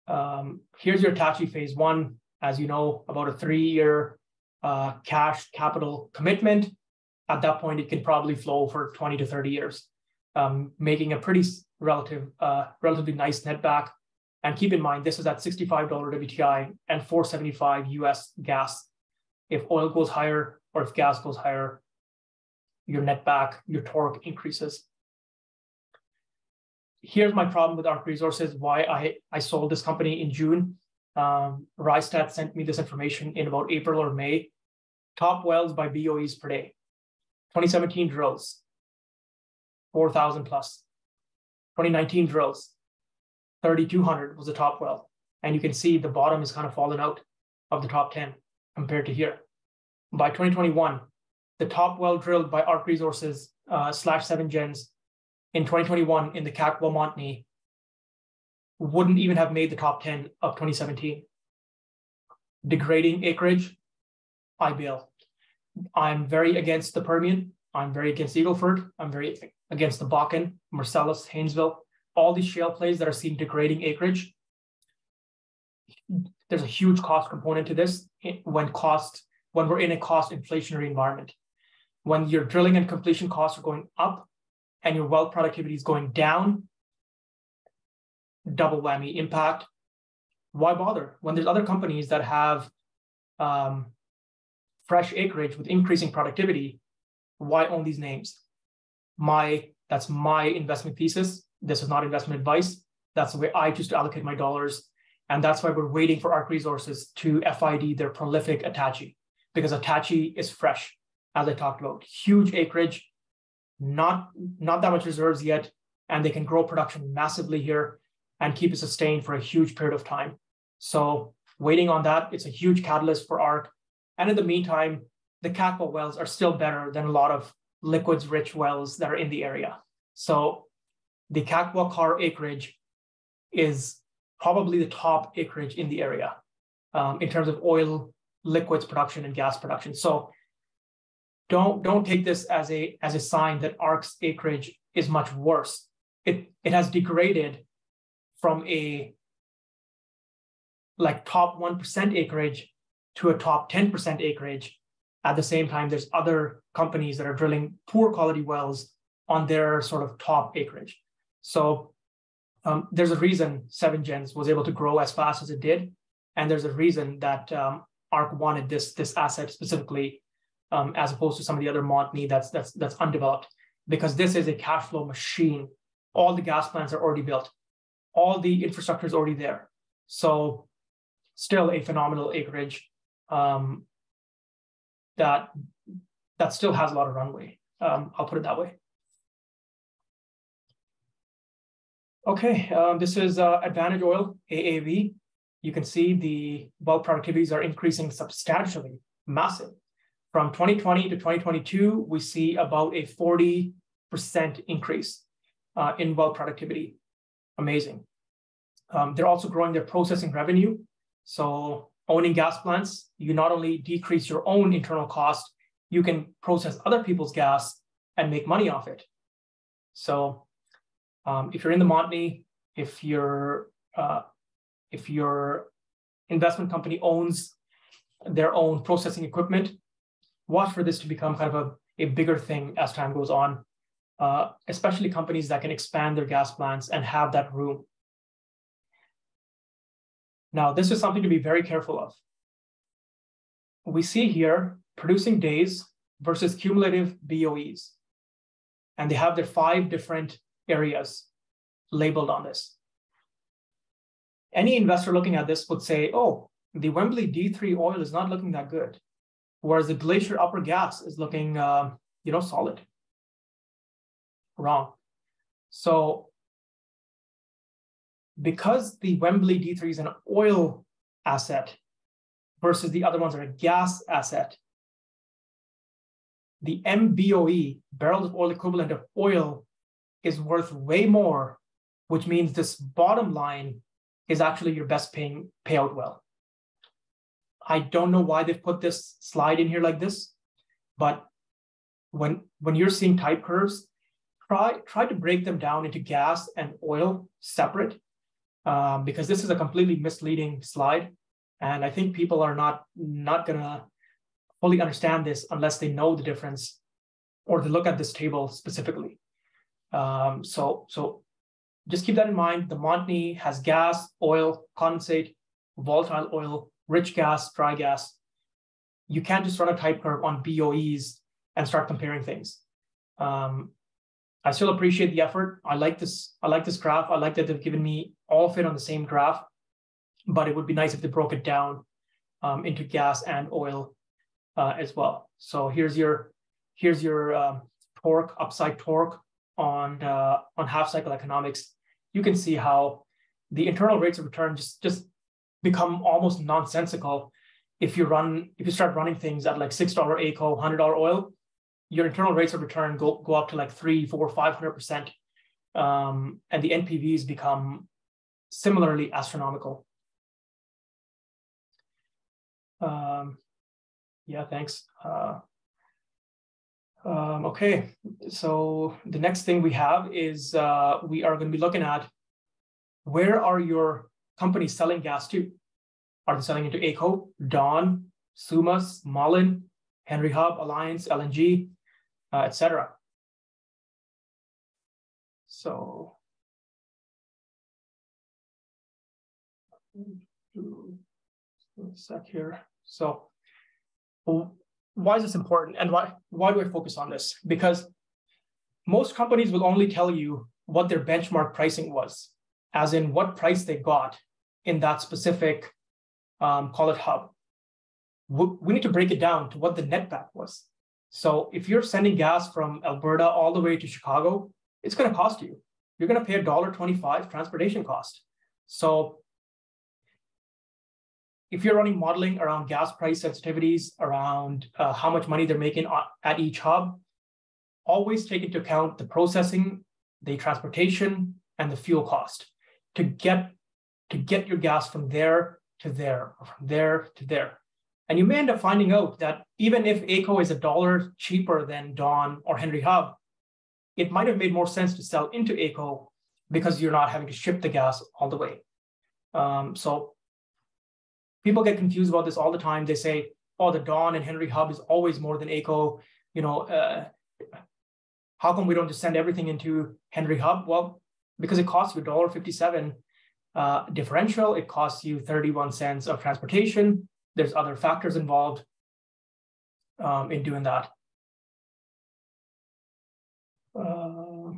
Um, here's your Attachie phase one. As you know, about a three-year uh, cash capital commitment. At that point, it can probably flow for 20 to 30 years, um, making a pretty relative, uh, relatively nice netback and keep in mind, this is at $65 WTI and 475 US gas. If oil goes higher or if gas goes higher, your net back, your torque increases. Here's my problem with ARC Resources, why I, I sold this company in June. Um, Rystad sent me this information in about April or May. Top wells by BOEs per day. 2017 drills, 4,000 plus. 2019 drills, 3,200 was the top well. And you can see the bottom is kind of fallen out of the top 10 compared to here. By 2021, the top well drilled by ARC Resources uh, slash Seven Gens in 2021 in the Kakwa Montney wouldn't even have made the top 10 of 2017. Degrading acreage, I bail. I'm very against the Permian. I'm very against Eagleford. I'm very against the Bakken, Marcellus, Haynesville all these shale plays that are seeing degrading acreage, there's a huge cost component to this when cost when we're in a cost inflationary environment. When your drilling and completion costs are going up and your well productivity is going down, double whammy impact. Why bother when there's other companies that have um, fresh acreage with increasing productivity? Why own these names? My that's my investment thesis. This is not investment advice. That's the way I choose to allocate my dollars. And that's why we're waiting for ARC Resources to FID their prolific Attachie, because Attachie is fresh, as I talked about. Huge acreage, not, not that much reserves yet, and they can grow production massively here and keep it sustained for a huge period of time. So waiting on that, it's a huge catalyst for ARC. And in the meantime, the Kakwa wells are still better than a lot of liquids rich wells that are in the area. So the Kakwa Karr acreage is probably the top acreage in the area um, in terms of oil, liquids production, and gas production. So don't don't take this as a as a sign that ARC's acreage is much worse. It it has degraded from a like top 1% acreage to a top 10% acreage. At the same time, there's other companies that are drilling poor quality wells on their sort of top acreage. So um, there's a reason Seven Gens was able to grow as fast as it did, and there's a reason that um, ARC wanted this this asset specifically, um, as opposed to some of the other Montney that's that's that's undeveloped, because this is a cash flow machine. All the gas plants are already built, all the infrastructure is already there. So, still a phenomenal acreage um, that that still has a lot of runway. Um, I'll put it that way. Okay, um, this is uh, Advantage Oil, AAV. You can see the well productivities are increasing substantially, massive. From 2020 to 2022, we see about a 40% increase uh, in well productivity. Amazing. Um, they're also growing their processing revenue. So owning gas plants, you not only decrease your own internal cost, you can process other people's gas and make money off it. So um, if you're in the Montney, if your uh, if your investment company owns their own processing equipment, watch for this to become kind of a, a bigger thing as time goes on, uh, especially companies that can expand their gas plants and have that room. Now, this is something to be very careful of. We see here producing days versus cumulative BOEs. And they have their five different areas labeled on this. Any investor looking at this would say, oh, the Wembley D3 oil is not looking that good, whereas the Glacier Upper gas is looking, uh, you know, solid. Wrong. So because the Wembley D3 is an oil asset versus the other ones are a gas asset, the MBOE, barrels of oil equivalent of oil, is worth way more, which means this bottom line is actually your best paying payout well. I don't know why they've put this slide in here like this, but when when you're seeing type curves, try try to break them down into gas and oil separate, um, because this is a completely misleading slide, and I think people are not not gonna fully understand this unless they know the difference or they look at this table specifically. Um, so so just keep that in mind. The Montney has gas, oil, condensate, volatile oil, rich gas, dry gas. You can't just run a type curve on BOEs and start comparing things. Um, I still appreciate the effort. I like this. I like this graph. I like that they've given me all of it on the same graph, but it would be nice if they broke it down um, into gas and oil uh, as well. So here's your here's your um, torque upside torque on uh, on half cycle economics. You can see how the internal rates of return just just become almost nonsensical if you run if you start running things at like six dollar AECO, hundred dollar oil, your internal rates of return go go up to like three, four, five hundred percent, um, and the NPVs become similarly astronomical. Um, yeah, thanks. Uh, um, okay, so the next thing we have is uh, we are going to be looking at where are your companies selling gas to? Are they selling into AECO, Dawn, Sumas, Malin, Henry Hub, Alliance, LNG, uh, etc. So, sec here. So, why is this important, and why why do I focus on this? Because most companies will only tell you what their benchmark pricing was, as in what price they got in that specific, um, call it hub. We need to break it down to what the netback was. So if you're sending gas from Alberta all the way to Chicago, it's going to cost you. You're going to pay a dollar twenty-five transportation cost. So if you're running modeling around gas price sensitivities, around uh, how much money they're making at each hub, always take into account the processing, the transportation, and the fuel cost to get to get your gas from there to there, or from there to there. And you may end up finding out that even if AECO is a dollar cheaper than Dawn or Henry Hub, it might have made more sense to sell into AECO because you're not having to ship the gas all the way. Um, so people get confused about this all the time. They say, oh, the Dawn and Henry Hub is always more than AECO. You know, uh, how come we don't just send everything into Henry Hub? Well, because it costs you $1.57 uh, differential. It costs you 31 cents of transportation. There's other factors involved um, in doing that. Uh,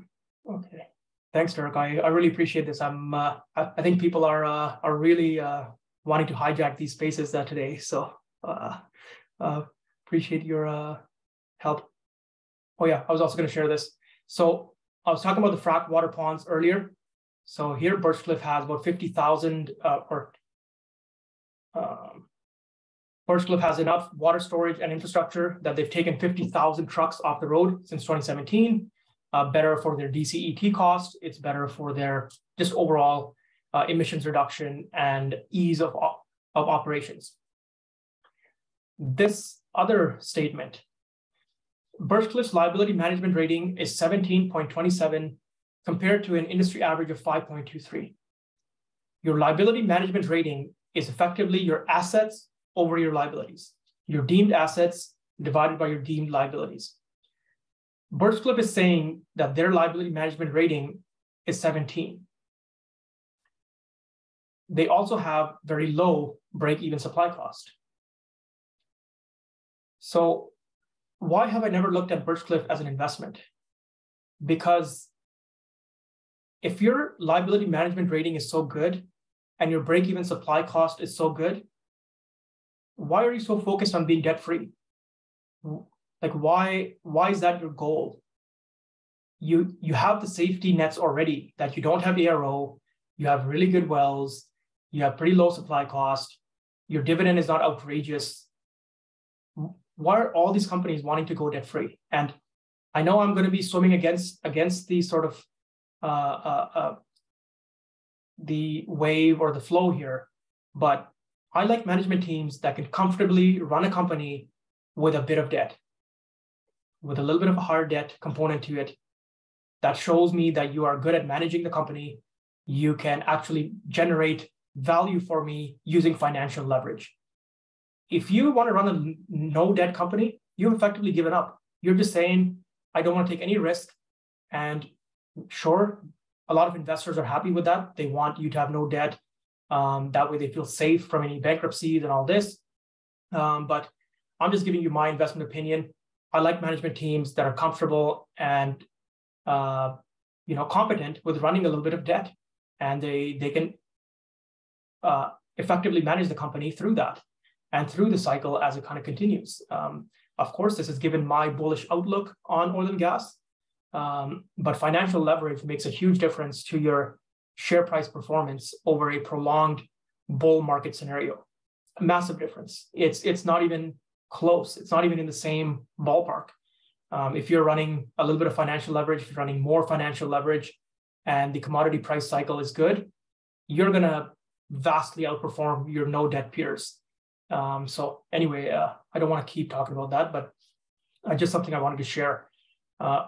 okay. Thanks, Dirk. I, I really appreciate this. I'm uh, I, I, think people are uh, are really uh, wanting to hijack these spaces uh, today. So uh, appreciate your help. Oh yeah, I was also going to share this. So I was talking about the frac water ponds earlier. So here Birchcliff has about 50,000 uh, or um, Birchcliff has enough water storage and infrastructure that they've taken 50,000 trucks off the road since 2017. Uh, better for their DCET cost. It's better for their just overall uh, emissions reduction and ease of, of operations. This other statement Birchcliff's liability management rating is 17.27 compared to an industry average of 5.23. Your liability management rating is effectively your assets over your liabilities, your deemed assets divided by your deemed liabilities. Birchcliff is saying that their liability management rating is 17. They also have very low break-even supply cost. So why have I never looked at Birchcliff as an investment? Because if your liability management rating is so good and your break-even supply cost is so good, why are you so focused on being debt-free? Like why why is that your goal? You you have the safety nets already that you don't have ARO, you have really good wells, you have pretty low supply cost, your dividend is not outrageous. Why are all these companies wanting to go debt free? And I know I'm going to be swimming against against the sort of uh, uh, uh, the wave or the flow here, but I like management teams that can comfortably run a company with a bit of debt, with a little bit of a hard debt component to it. That shows me that you are good at managing the company. You can actually generate value for me using financial leverage. If you want to run a no debt company, you've effectively given up. You're just saying, I don't want to take any risk. And sure, a lot of investors are happy with that. They want you to have no debt. Um, that way they feel safe from any bankruptcies and all this. Um, but I'm just giving you my investment opinion. I like management teams that are comfortable and uh, you know competent with running a little bit of debt, and they they can uh, effectively manage the company through that and through the cycle as it kind of continues. Um, of course, this has given my bullish outlook on oil and gas, um, but financial leverage makes a huge difference to your share price performance over a prolonged bull market scenario. A massive difference. It's it's not even close. It's not even in the same ballpark. Um, if you're running a little bit of financial leverage, if you're running more financial leverage, and the commodity price cycle is good, you're gonna vastly outperform your no debt peers. Um, so anyway, uh, I don't want to keep talking about that, but uh, just something I wanted to share uh,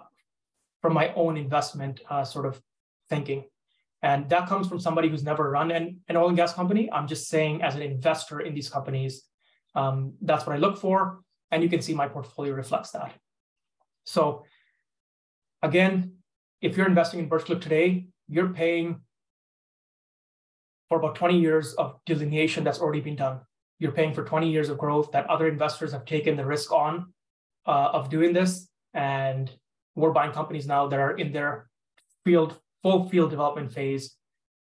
from my own investment uh, sort of thinking. And that comes from somebody who's never run an, an oil and gas company. I'm just saying, as an investor in these companies, um, that's what I look for. And you can see my portfolio reflects that. So, again, if you're investing in Birchcliff today, you're paying for about 20 years of delineation that's already been done. You're paying for 20 years of growth that other investors have taken the risk on uh, of doing this. And we're buying companies now that are in their field, full field development phase.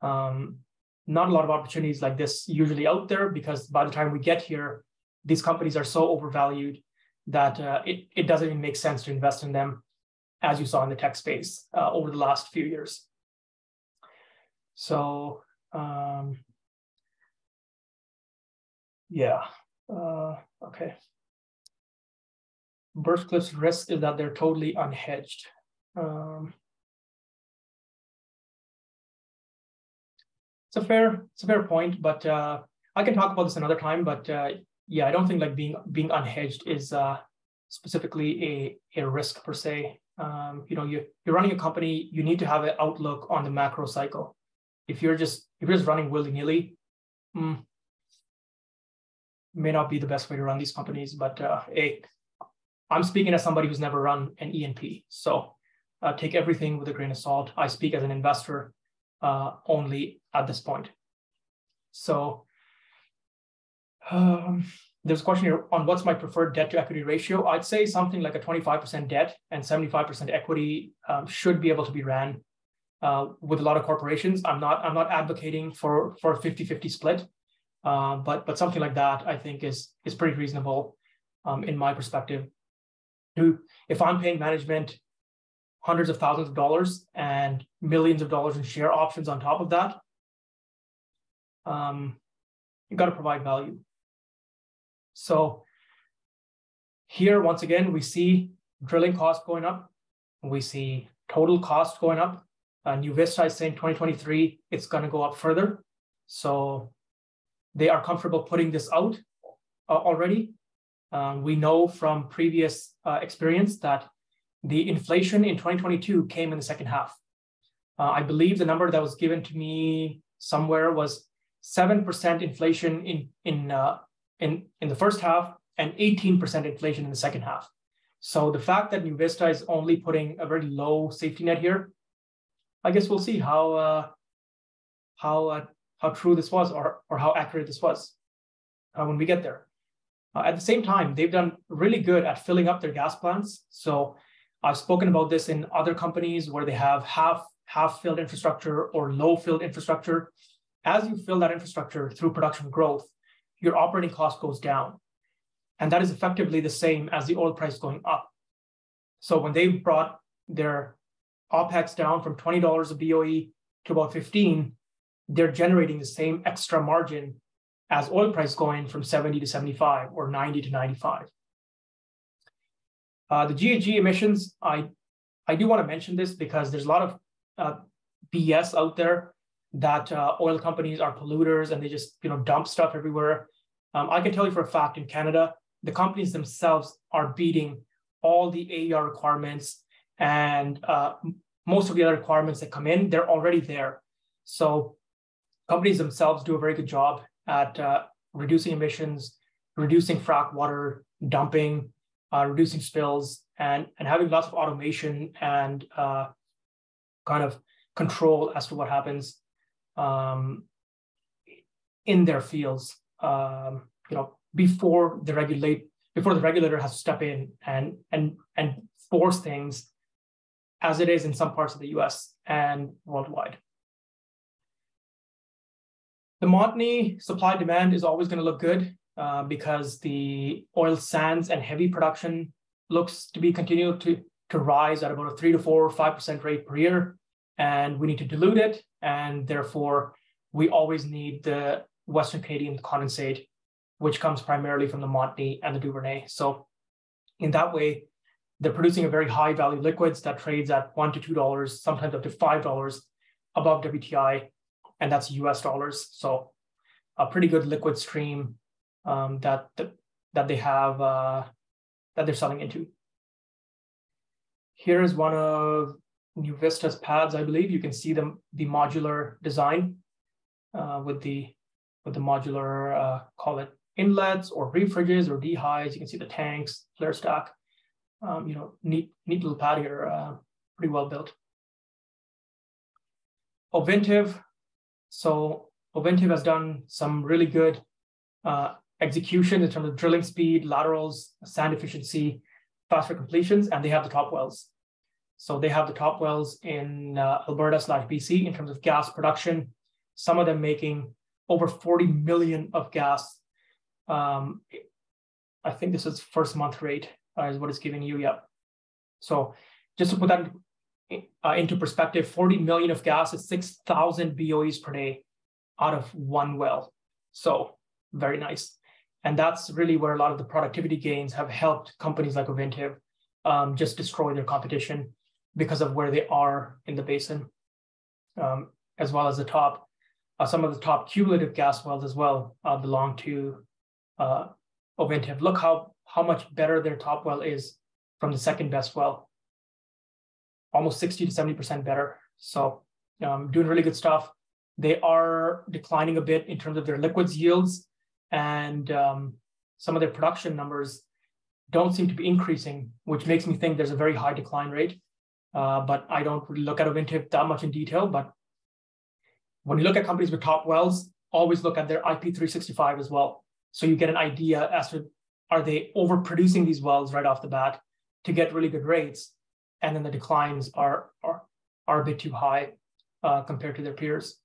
Um, not a lot of opportunities like this usually out there because by the time we get here, these companies are so overvalued that uh, it, it doesn't even make sense to invest in them, as you saw in the tech space uh, over the last few years. So um, yeah, uh, okay. Birchcliff's risk is that they're totally unhedged. Um, it's a fair, it's a fair point, but uh, I can talk about this another time. But uh, yeah, I don't think like being being unhedged is uh, specifically a a risk per se. Um, you know, you you're running a company, you need to have an outlook on the macro cycle if you're just if you're just running willy nilly, mm, may not be the best way to run these companies. But uh, hey, I'm speaking as somebody who's never run an E&P, so uh, take everything with a grain of salt. I speak as an investor uh, only at this point. So um, there's a question here on what's my preferred debt to equity ratio. I'd say something like a 25% debt and 75% equity um, should be able to be ran uh, with a lot of corporations. I'm not I'm not advocating for for a 50-50 split, uh, but but something like that I think is is pretty reasonable um, in my perspective. If I'm paying management hundreds of thousands of dollars and millions of dollars in share options on top of that, um, you got to provide value. So here, once again, we see drilling costs going up. We see total cost going up. Uh, Vista is saying 2023, it's going to go up further. So they are comfortable putting this out uh, already. Um, we know from previous uh, experience that the inflation in 2022 came in the second half. Uh, I believe the number that was given to me somewhere was 7% inflation in, in, uh, in, in the first half and 18% inflation in the second half. So the fact that NuVista is only putting a very low safety net here, I guess we'll see how uh, how uh, how true this was or or how accurate this was uh, when we get there. Uh, at the same time, they've done really good at filling up their gas plants. So I've spoken about this in other companies where they have half half filled infrastructure or low filled infrastructure. As you fill that infrastructure through production growth, your operating cost goes down. And that is effectively the same as the oil price going up. So when they brought their OPEX down from $20 a BOE to about 15, they're generating the same extra margin as oil price going from 70 to 75 or 90 to 95. Uh, the GHG emissions, I, I do want to mention this because there's a lot of uh, BS out there that uh, oil companies are polluters and they just you know dump stuff everywhere. Um, I can tell you for a fact in Canada, the companies themselves are beating all the AER requirements and uh, most of the other requirements that come in, they're already there. So companies themselves do a very good job at uh, reducing emissions, reducing frac water dumping, uh, reducing spills, and, and having lots of automation and uh, kind of control as to what happens um, in their fields. Um, you know, before the regulate before the regulator has to step in and and and force things as it is in some parts of the US and worldwide. The Montney supply demand is always going to look good uh, because the oil sands and heavy production looks to be continued to, to rise at about a three to four or five percent rate per year. And we need to dilute it. And therefore, we always need the Western Canadian condensate which comes primarily from the Montney and the Duvernay. So in that way, they're producing a very high value liquids that trades at one to two dollars, sometimes up to five dollars above WTI, and that's US dollars. So a pretty good liquid stream um, that, that that they have uh, that they're selling into. Here is one of NuVista's pads, I believe. You can see the, the modular design uh, with the with the modular, uh, call it inlets or refridges or dehys. You can see the tanks, flare stack. Um, you know, neat, neat little pad here, uh, pretty well built. Ovintiv. So Ovintiv has done some really good uh, execution in terms of drilling speed, laterals, sand efficiency, faster completions, and they have the top wells. So they have the top wells in uh, Alberta slash BC in terms of gas production. Some of them making over 40 million of gas um, I think this is first month rate uh, is what it's giving you. Yep. So just to put that uh, into perspective, 40 million of gas is 6,000 BOEs per day out of one well. So very nice. And that's really where a lot of the productivity gains have helped companies like Ovintiv um, just destroy their competition because of where they are in the basin, um, as well as the top. Uh, some of the top cumulative gas wells as well uh, belong to uh, Ovintiv. Look how, how much better their top well is from the second best well. Almost 60 to 70% better. So um, doing really good stuff. They are declining a bit in terms of their liquids yields and um, some of their production numbers don't seem to be increasing, which makes me think there's a very high decline rate. Uh, but I don't really look at Ovintiv that much in detail. But when you look at companies with top wells, always look at their IP365 as well. So you get an idea as to are they overproducing these wells right off the bat to get really good rates, and then the declines are are, are a bit too high uh, compared to their peers.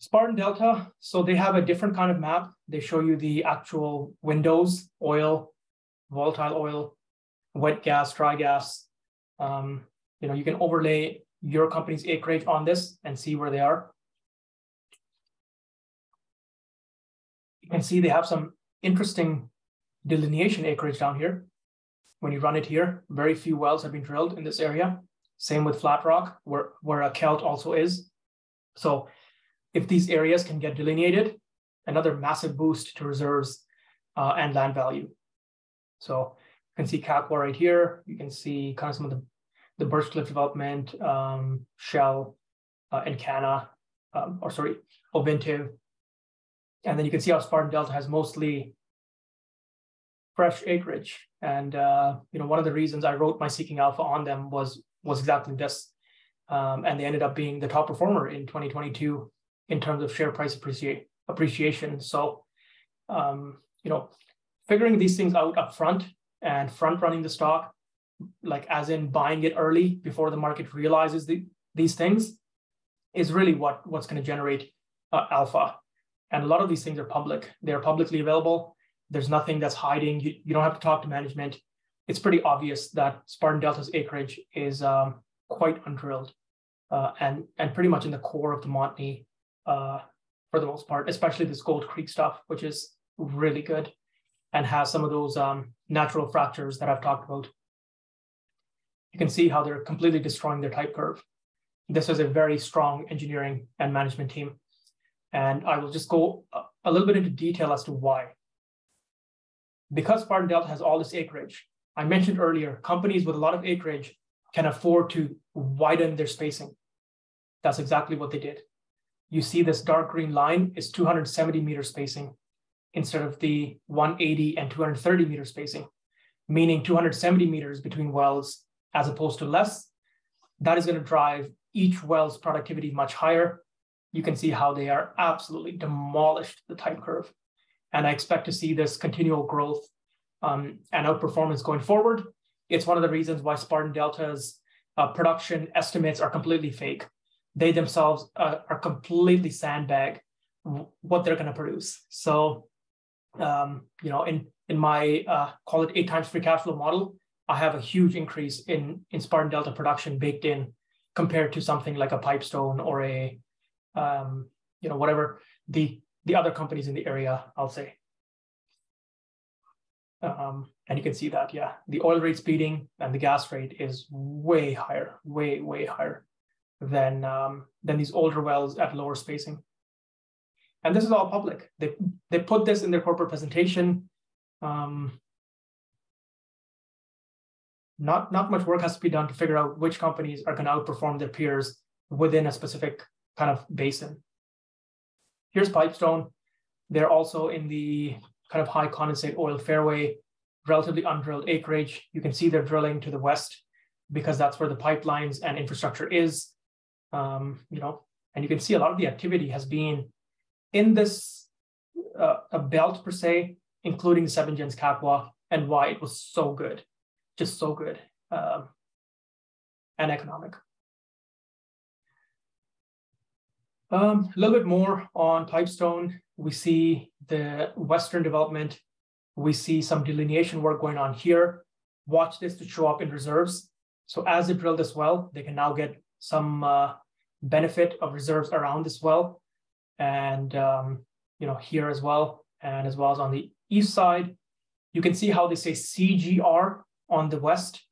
Spartan Delta, so they have a different kind of map. They show you the actual windows, oil, volatile oil, wet gas, dry gas. Um, you know, you can overlay your company's acreage on this and see where they are. You can see they have some interesting delineation acreage down here. When you run it here, very few wells have been drilled in this area. Same with Flat Rock, where, where a Kelt also is. So if these areas can get delineated, another massive boost to reserves uh, and land value. So you can see Kakwa right here. You can see kind of some of the, the Birchcliff development, um, Shell, uh, Encana, um, or sorry, Ovintiv. And then you can see how Spartan Delta has mostly fresh acreage. And uh, you know, one of the reasons I wrote my Seeking Alpha on them was was exactly this. Um, and they ended up being the top performer in 2022 in terms of share price appreciate, appreciation. So, um, you know, figuring these things out up front and front running the stock, like as in buying it early before the market realizes the, these things, is really what what's going to generate uh, alpha. And a lot of these things are public; they're publicly available. There's nothing that's hiding. You, you don't have to talk to management. It's pretty obvious that Spartan Delta's acreage is um, quite undrilled uh, and and pretty much in the core of the Montney uh, for the most part, especially this Gold Creek stuff, which is really good and has some of those um, natural fractures that I've talked about. You can see how they're completely destroying their type curve. This is a very strong engineering and management team. And I will just go a little bit into detail as to why. Because Spartan Delta has all this acreage, I mentioned earlier, companies with a lot of acreage can afford to widen their spacing. That's exactly what they did. You see this dark green line is 270 meter spacing instead of the 180 and 230 meter spacing, meaning 270 meters between wells as opposed to less. That is going to drive each well's productivity much higher. You can see how they are absolutely demolished the type curve. And I expect to see this continual growth um, and outperformance going forward. It's one of the reasons why Spartan Delta's uh, production estimates are completely fake. They themselves uh, are completely sandbag what they're going to produce. So, um, you know, in in my uh, call it eight times free cash flow model, I have a huge increase in in Spartan Delta production baked in compared to something like a Pipestone or a, um, you know, whatever the the other companies in the area. I'll say. Um, and you can see that, yeah, the oil rate speeding and the gas rate is way higher, way, way higher than, um, than these older wells at lower spacing. And this is all public. They, they put this in their corporate presentation. Um, not, not much work has to be done to figure out which companies are going to outperform their peers within a specific kind of basin. Here's Pipestone. They're also in the kind of high condensate oil fairway, relatively undrilled acreage. You can see they're drilling to the west because that's where the pipelines and infrastructure is. Um, you know, and you can see a lot of the activity has been in this uh, a belt per se, including seven gens Kakwa, and why it was so good, just so good um, and economic. Um, a little bit more on Pipestone. We see the Western development. We see some delineation work going on here. Watch this to show up in reserves. So as they drill this well, they can now get some uh, benefit of reserves around this well. And, um, you know, here as well, and as well as on the east side, you can see how they say CGR on the west,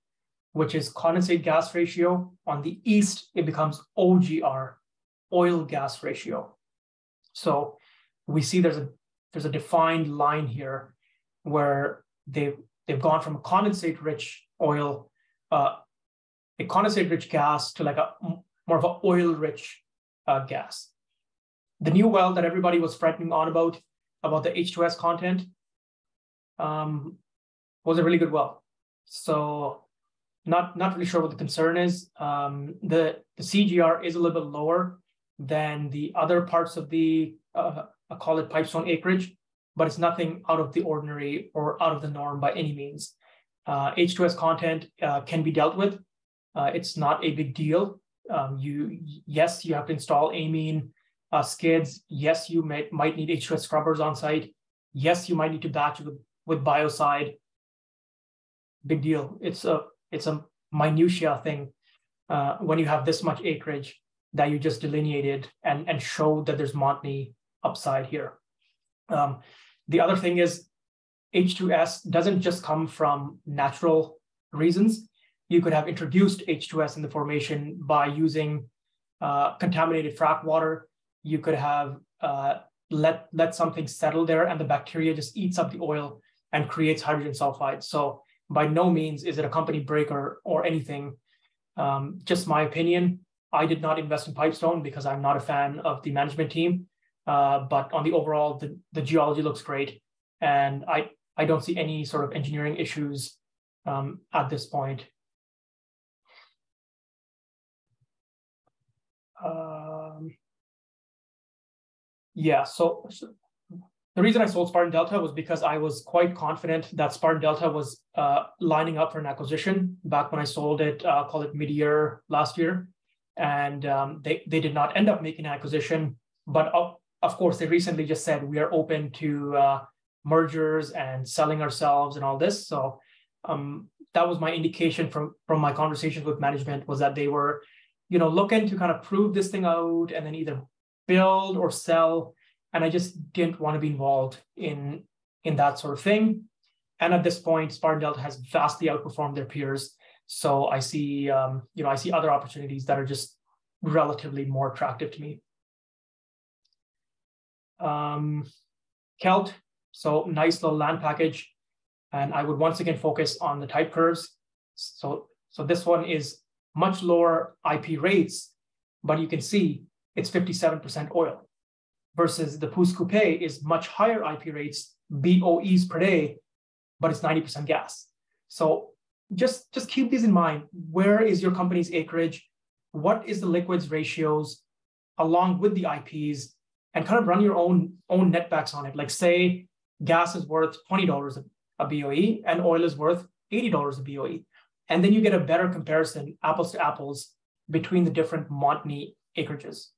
which is condensate gas ratio. On the east, it becomes OGR, oil gas ratio. So we see there's a there's a defined line here where they've they've gone from a condensate rich oil, uh, a condensate rich gas to like a more of an oil rich uh, gas. The new well that everybody was frightening on about about the H2S content um, was a really good well. So not not really sure what the concern is. Um, the the CGR is a little bit lower than the other parts of the uh, I call it pipestone acreage, but it's nothing out of the ordinary or out of the norm by any means. Uh, H2S content uh, can be dealt with. Uh, it's not a big deal. Um, you yes, you have to install amine uh, skids. Yes, you may, might need H2S scrubbers on site. Yes, you might need to batch with, with biocide. Big deal. It's a it's a minutia thing uh, when you have this much acreage that you just delineated and and showed that there's Montney upside here. Um, the other thing is H2S doesn't just come from natural reasons. You could have introduced H2S in the formation by using uh, contaminated frac water. You could have uh, let let something settle there and the bacteria just eats up the oil and creates hydrogen sulfide. So by no means is it a company breaker or anything. Um, just my opinion. I did not invest in Pipestone because I'm not a fan of the management team. Uh, but on the overall, the, the geology looks great, and I I don't see any sort of engineering issues um, at this point. Yeah, so, so, the reason I sold Spartan Delta was because I was quite confident that Spartan Delta was uh, lining up for an acquisition back when I sold it, uh, call it mid-year last year, and um, they they did not end up making an acquisition. But of, of course, they recently just said we are open to uh, mergers and selling ourselves and all this. So um, that was my indication from from my conversations with management was that they were, you know, looking to kind of prove this thing out and then either build or sell. And I just didn't want to be involved in in that sort of thing. And at this point, Spartan Delta has vastly outperformed their peers. So I see, um, you know, I see other opportunities that are just relatively more attractive to me. Um, Kelt, so nice little land package. And I would once again focus on the type curves. So, so this one is much lower IP rates, but you can see it's 57% oil versus the Pouce Coupe is much higher IP rates, BOEs per day, but it's 90% gas. So just, just keep these in mind. Where is your company's acreage? What is the liquids ratios along with the IPs and kind of run your own, own netbacks on it. Like say gas is worth $20 a BOE and oil is worth $80 a BOE. And then you get a better comparison, apples to apples, between the different Montney acreages.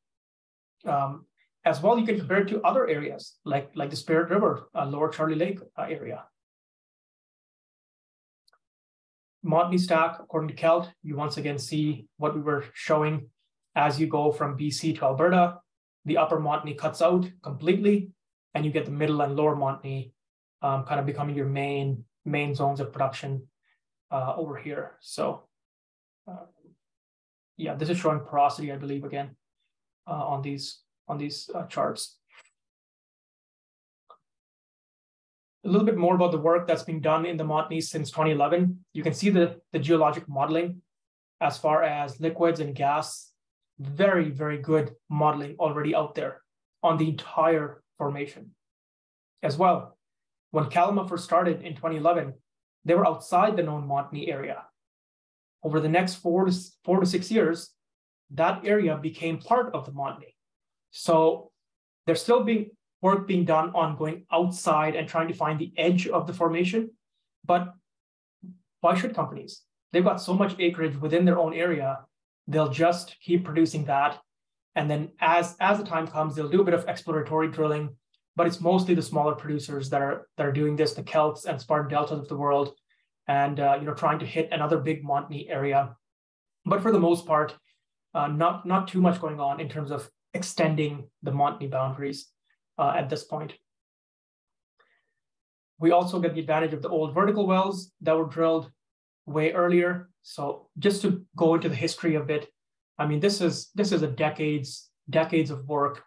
Um, as well, you can compare it to other areas like, like the Spirit River, uh, Lower Charlie Lake uh, area. Montney stack, according to Kelt, you once again see what we were showing as you go from BC to Alberta. The upper Montney cuts out completely, and you get the middle and lower Montney um, kind of becoming your main main zones of production uh, over here. So, uh, yeah, this is showing porosity, I believe, again on these on these uh, charts. A little bit more about the work that's been done in the Montney since 2011. You can see the, the geologic modeling as far as liquids and gas. Very, very good modeling already out there on the entire formation. As well, when Calima first started in 2011, they were outside the known Montney area. Over the next four to, four to six years, that area became part of the Montney. So there's still being work being done on going outside and trying to find the edge of the formation. But why should companies? They've got so much acreage within their own area, they'll just keep producing that. And then as, as the time comes, they'll do a bit of exploratory drilling, but it's mostly the smaller producers that are that are doing this, the Kelts and Spartan Deltas of the world, and uh, you know trying to hit another big Montney area. But for the most part, uh, not not too much going on in terms of extending the Montney boundaries uh, at this point. We also get the advantage of the old vertical wells that were drilled way earlier. So just to go into the history a bit, I mean, this is this is a decades decades of work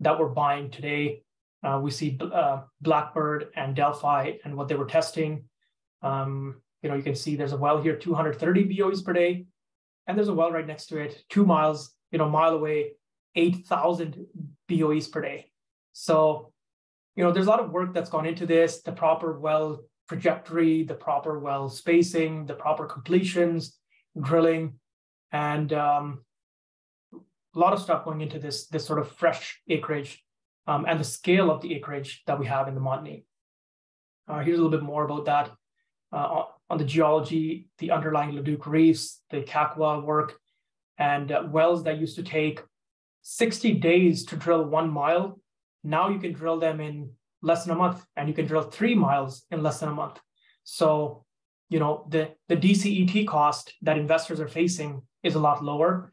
that we're buying today. Uh, we see uh, Blackbird and Delphi and what they were testing. Um, you know, you can see there's a well here, 230 BOEs per day, and there's a well right next to it, two miles, you know, mile away, 8,000 BOEs per day. So, you know, there's a lot of work that's gone into this, the proper well trajectory, the proper well spacing, the proper completions, drilling, and um, a lot of stuff going into this, this sort of fresh acreage um, and the scale of the acreage that we have in the Montney. Uh, here's a little bit more about that. Uh, on the geology, the underlying Leduc reefs, the Kakwa work, and uh, wells that used to take 60 days to drill one mile. Now you can drill them in less than a month, and you can drill three miles in less than a month. So, you know, the, the DCET cost that investors are facing is a lot lower.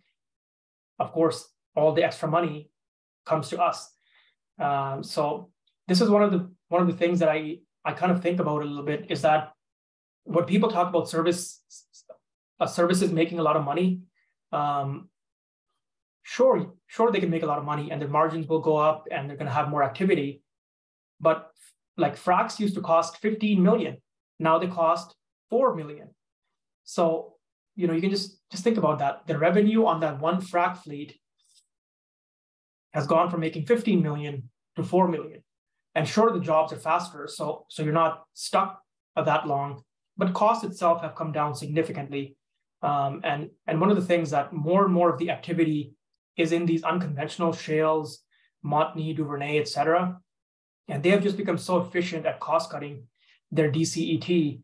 Of course, all the extra money comes to us. Um, so this is one of the one of the things that I I kind of think about a little bit is that when people talk about service uh, services making a lot of money, um, sure, sure they can make a lot of money and their margins will go up and they're going to have more activity. But like fracs used to cost 15 million. Now they cost 4 million. So, you know, you can just just think about that. The revenue on that one frac fleet has gone from making 15 million to 4 million. And sure, the jobs are faster, so so you're not stuck that long, but costs itself have come down significantly. Um, and and one of the things that more and more of the activity is in these unconventional shales, Montney, Duvernay, et cetera. And they have just become so efficient at cost cutting their DCET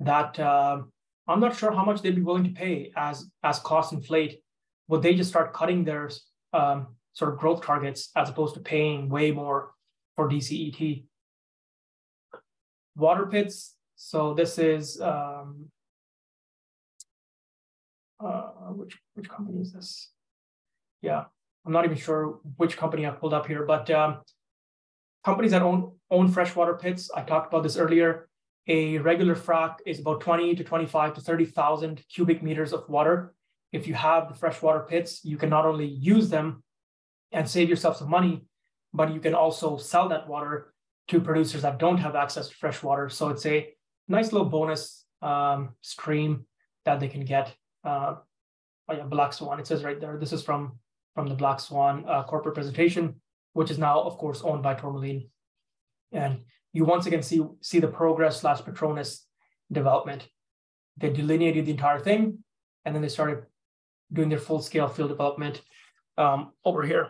that uh, I'm not sure how much they'd be willing to pay as as costs inflate. Would they just start cutting their um, sort of growth targets as opposed to paying way more for DCET? Water pits. So this is um, uh, which which company is this? Yeah, I'm not even sure which company I pulled up here, but um, companies that own own freshwater pits. I talked about this earlier. A regular frac is about 20 to 25 to 30,000 cubic meters of water. If you have the freshwater pits, you can not only use them and save yourself some money, but you can also sell that water to producers that don't have access to fresh water. So it's a nice little bonus um, stream that they can get. Uh, oh yeah, Black Swan. It says right there. This is from from the Black Swan uh, corporate presentation, which is now, of course, owned by Tourmaline. And you once again see see the progress slash Petronas development. They delineated the entire thing, and then they started doing their full scale field development um, over here.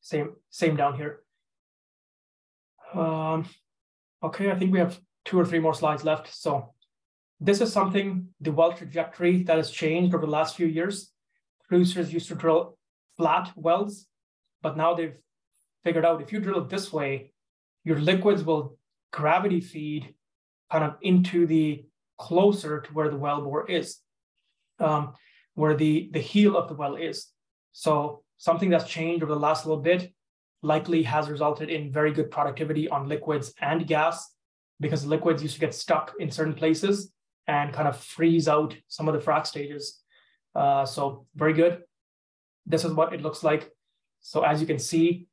Same same down here. Um, okay, I think we have two or three more slides left. So this is something, the well trajectory that has changed over the last few years. Producers used to drill flat wells, but now they've figured out if you drill it this way, your liquids will gravity feed kind of into the closer to where the well bore is, um, where the, the heel of the well is. So something that's changed over the last little bit likely has resulted in very good productivity on liquids and gas because liquids used to get stuck in certain places and kind of freeze out some of the frac stages. Uh, so very good. This is what it looks like. So as you can see,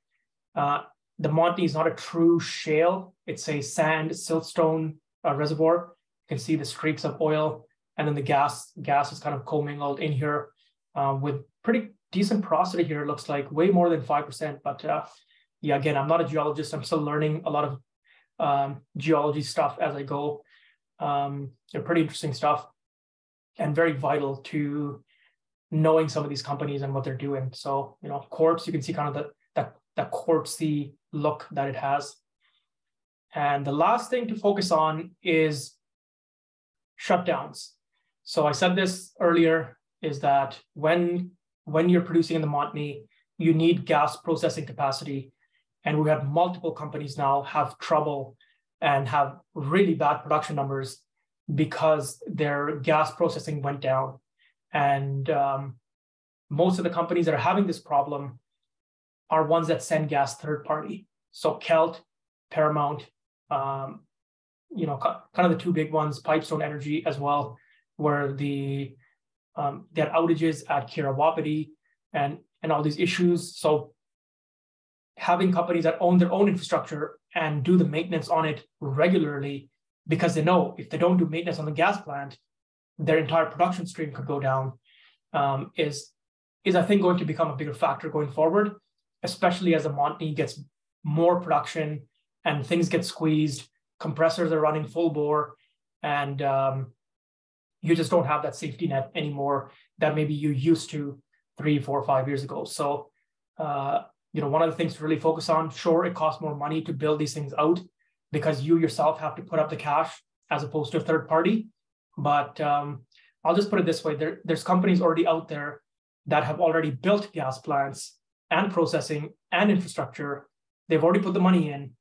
uh, the Montney is not a true shale. It's a sand siltstone uh, reservoir. You can see the streaks of oil, and then the gas gas is kind of commingled in here uh, with pretty decent porosity here. It looks like way more than five percent. But uh, yeah, again, I'm not a geologist. I'm still learning a lot of um, geology stuff as I go. Um, they're pretty interesting stuff, and very vital to knowing some of these companies and what they're doing. So, you know, quartz, you can see kind of the that that quartzy look that it has. And the last thing to focus on is shutdowns. So I said this earlier is that when when you're producing in the Montney, you need gas processing capacity. And we have multiple companies now have trouble and have really bad production numbers because their gas processing went down. And um, most of the companies that are having this problem are ones that send gas third party. So Kelt, Paramount, um, you know, kind of the two big ones, Pipestone Energy as well, where the um, outages at Keyera Wapiti and and all these issues. So having companies that own their own infrastructure and do the maintenance on it regularly because they know if they don't do maintenance on the gas plant, their entire production stream could go down, um, is is I think going to become a bigger factor going forward, especially as the Montney gets more production and things get squeezed, compressors are running full bore, and um, you just don't have that safety net anymore that maybe you used to three, four, five years ago. So, uh, you know, one of the things to really focus on. Sure, it costs more money to build these things out because you yourself have to put up the cash as opposed to a third party. But um, I'll just put it this way: there, there's companies already out there that have already built gas plants and processing and infrastructure. They've already put the money in,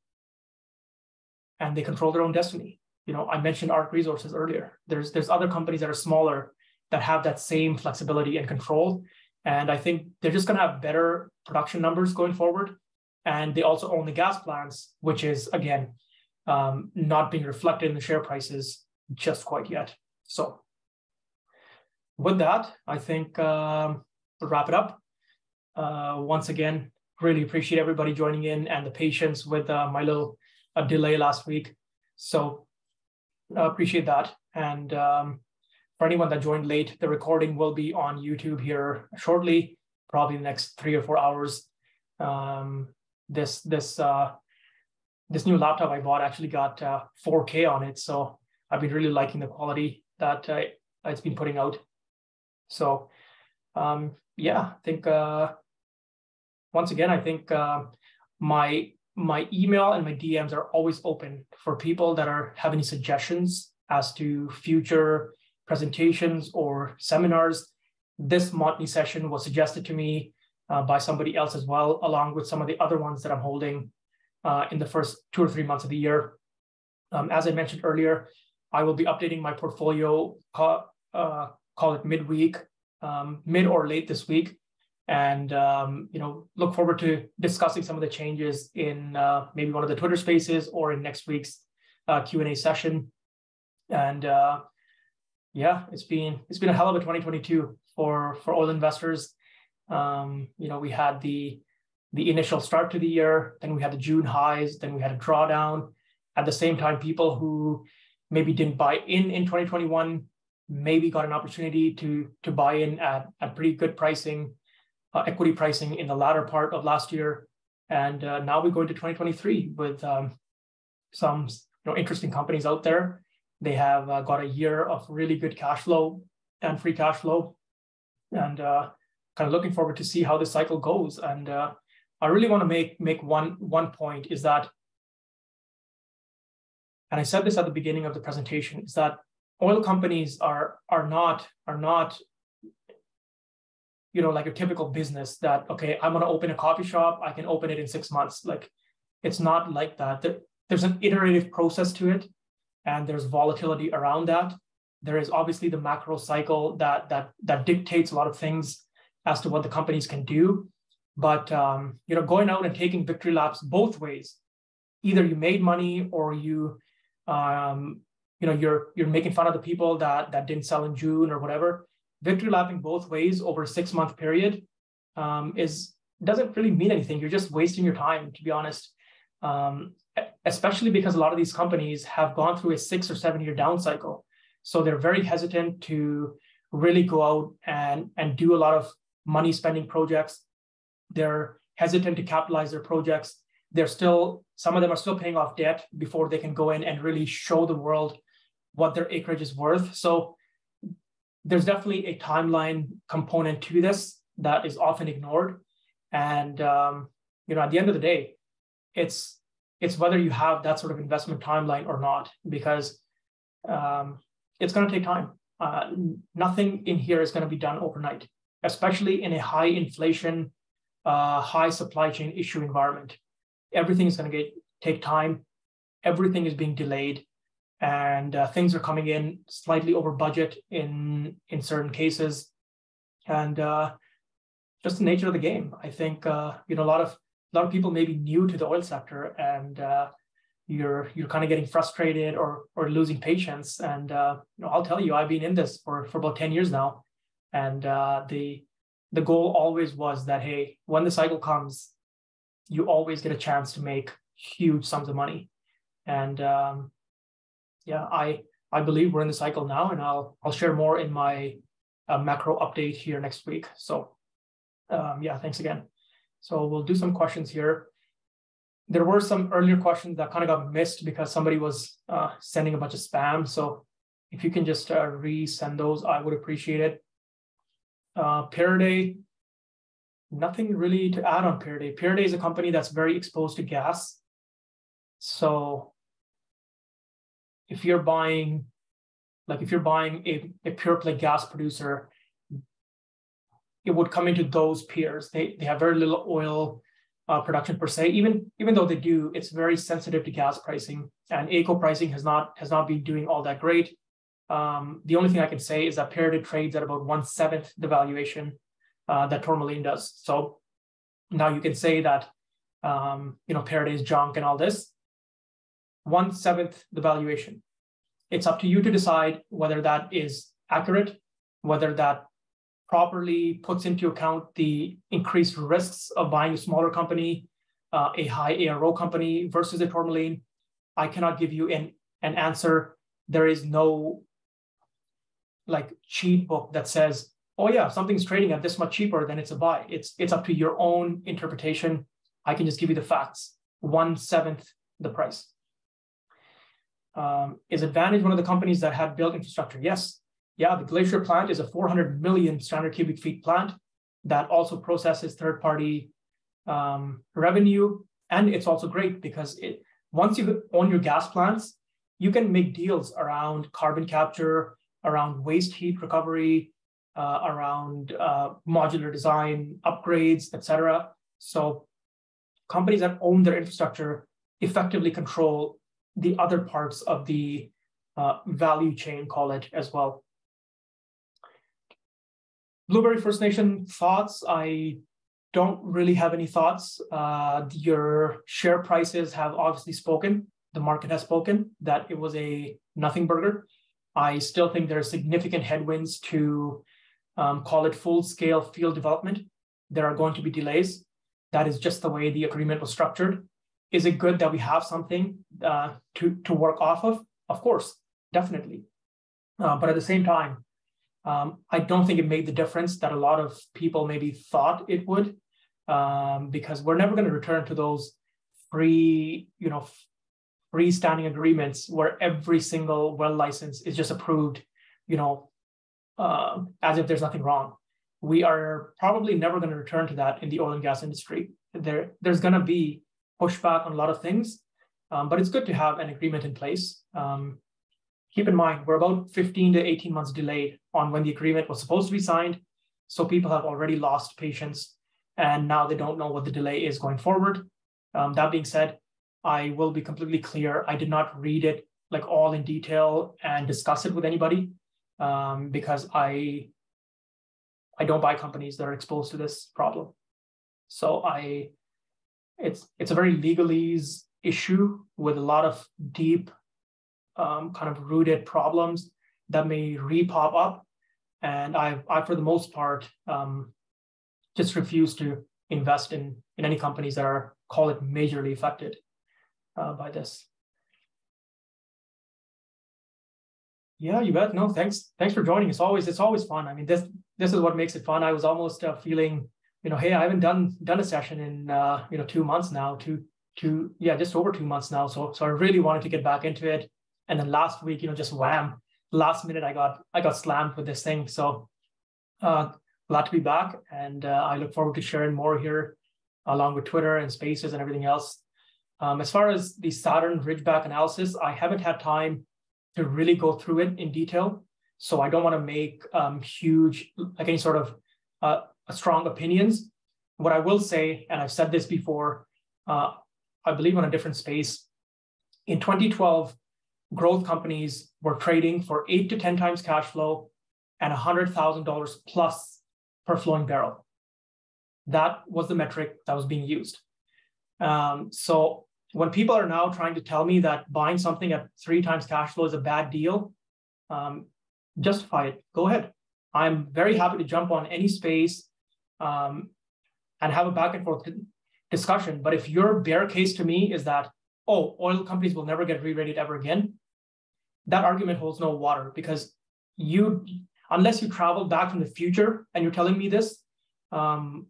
and they control their own destiny. You know, I mentioned ARC Resources earlier. There's there's other companies that are smaller that have that same flexibility and control, and I think they're just going to have better production numbers going forward. And they also own the gas plants, which is again um, not being reflected in the share prices just quite yet. So with that, I think um, we'll wrap it up. uh, once again, really appreciate everybody joining in and the patience with uh, my little uh, delay last week. So uh, appreciate that. And um, for anyone that joined late, the recording will be on YouTube here shortly, probably the next three or four hours. Um, this this uh, this new laptop I bought actually got 4K on it, so I've been really liking the quality that it's been putting out. So um, yeah, I think uh, once again, I think uh, my my email and my DMs are always open for people that are have any suggestions as to future presentations or seminars. This Montney session was suggested to me uh, by somebody else as well, along with some of the other ones that I'm holding uh, in the first two or three months of the year. Um, as I mentioned earlier, I will be updating my portfolio, call, uh, call it midweek, um, mid or late this week, and um, you know look forward to discussing some of the changes in uh, maybe one of the Twitter Spaces or in next week's uh, Q and A session. And uh, yeah, it's been it's been a hell of a 2022 for for oil investors. Um, you know, we had the the initial start to the year, then we had the June highs, then we had a drawdown. At the same time, people who maybe didn't buy in in 2021 maybe got an opportunity to to buy in at, at pretty good pricing, uh, equity pricing in the latter part of last year, and uh, now we go into 2023 with um, some you know interesting companies out there. They have uh, got a year of really good cash flow and free cash flow, and uh, kind of looking forward to see how this cycle goes. And uh, I really want to make make one one point is that, and I said this at the beginning of the presentation, is that oil companies are are not are not you know like a typical business that okay i'm going to open a coffee shop i can open it in six months. Like it's not like that. There, there's an iterative process to it and there's volatility around that there is obviously the macro cycle that that that dictates a lot of things as to what the companies can do but um, you know going out and taking victory laps both ways either you made money or you um, you know you're you're making fun of the people that that didn't sell in June or whatever. Victory lapping both ways over a six month period um, is doesn't really mean anything. You're just wasting your time, to be honest. Um, especially because a lot of these companies have gone through a six or seven year down cycle, so they're very hesitant to really go out and and do a lot of money spending projects. They're hesitant to capitalize their projects. They're still some of them are still paying off debt before they can go in and really show the world what their acreage is worth. So there's definitely a timeline component to this that is often ignored. And um, you know, at the end of the day, it's it's whether you have that sort of investment timeline or not, because um, it's going to take time. Uh, nothing in here is going to be done overnight, especially in a high inflation, uh, high supply chain issue environment. Everything is going to get take time. Everything is being delayed and uh, things are coming in slightly over budget in in certain cases and uh, just the nature of the game i think uh, you know a lot of a lot of people may be new to the oil sector and uh, you're you're kind of getting frustrated or or losing patience and uh, you know i'll tell you i've been in this for for about 10 years now and uh, the the goal always was that hey when the cycle comes you always get a chance to make huge sums of money and um, yeah, I I believe we're in the cycle now, and I'll I'll share more in my uh, macro update here next week. So um, yeah, thanks again. So we'll do some questions here. There were some earlier questions that kind of got missed because somebody was uh, sending a bunch of spam. So if you can just uh, resend those, I would appreciate it. Uh, Pieridae, nothing really to add on Pieridae. Pieridae is a company that's very exposed to gas. So if you're buying, like if you're buying a, a pure play gas producer, it would come into those peers. They, they have very little oil uh, production per se. Even even though they do, it's very sensitive to gas pricing, and AECO pricing has not has not been doing all that great. Um, the only thing I can say is that Pieridae trades at about one seventh the valuation uh, that Tourmaline does. So now you can say that um, you know Pieridae is junk and all this, one seventh the valuation. It's up to you to decide whether that is accurate, whether that properly puts into account the increased risks of buying a smaller company, uh, a high ARO company versus a Tourmaline, I cannot give you an, an answer. There is no like cheat book that says, oh yeah, something's trading at this much cheaper, then it's a buy. It's it's up to your own interpretation. I can just give you the facts. One seventh the price. Um, is Advantage one of the companies that had built infrastructure? Yes. Yeah, the Glacier plant is a 400 million standard cubic feet plant that also processes third party um, revenue. And it's also great because it once you own your gas plants, you can make deals around carbon capture, around waste heat recovery, uh, around uh, modular design, upgrades, etc. So companies that own their infrastructure effectively control the other parts of the uh, value chain, call it as well. Blueberry First Nation thoughts. I don't really have any thoughts. Uh, your share prices have obviously spoken. The market has spoken that it was a nothing burger. I still think there are significant headwinds to um, call it full scale field development. There are going to be delays. That is just the way the agreement was structured. Is it good that we have something uh, to, to work off of? Of course, definitely. Uh, but at the same time, um, I don't think it made the difference that a lot of people maybe thought it would um, because we're never going to return to those free, you know, freestanding agreements where every single well license is just approved, you know, uh, as if there's nothing wrong. We are probably never going to return to that in the oil and gas industry. There, there's going to be pushback on a lot of things, um, but it's good to have an agreement in place. Um, keep in mind, we're about 15 to 18 months delayed on when the agreement was supposed to be signed. So people have already lost patience and now they don't know what the delay is going forward. Um, that being said, I will be completely clear. I did not read it like all in detail and discuss it with anybody um, because I I don't buy companies that are exposed to this problem. So I it's it's a very legalese issue with a lot of deep um, kind of rooted problems that may re-pop up. And I, I for the most part, um, just refuse to invest in in any companies that are call it majorly affected uh, by this. Yeah, you bet. No, thanks. Thanks for joining. It's always it's always fun. I mean, this this is what makes it fun. I was almost uh, feeling, you know, hey, I haven't done done a session in uh, you know two months now, two two yeah, just over two months now. So so I really wanted to get back into it. And then last week, you know, just wham, last minute I got I got slammed with this thing. So uh, glad to be back, and uh, I look forward to sharing more here, along with Twitter and Spaces and everything else. Um, as far as the Saturn Ridgeback analysis, I haven't had time to really go through it in detail, so I don't want to make um, huge, like any sort of uh, strong opinions. What I will say, and I've said this before, uh, I believe on a different space. In 2012, growth companies were trading for eight to 10 times cash flow and $100,000 plus per flowing barrel. That was the metric that was being used. Um, so when people are now trying to tell me that buying something at three times cash flow is a bad deal, um, justify it. Go ahead. I'm very happy to jump on any space um, and have a back and forth discussion. But if your bear case to me is that, oh, oil companies will never get re-rated ever again, that argument holds no water because you unless you travel back from the future and you're telling me this, um,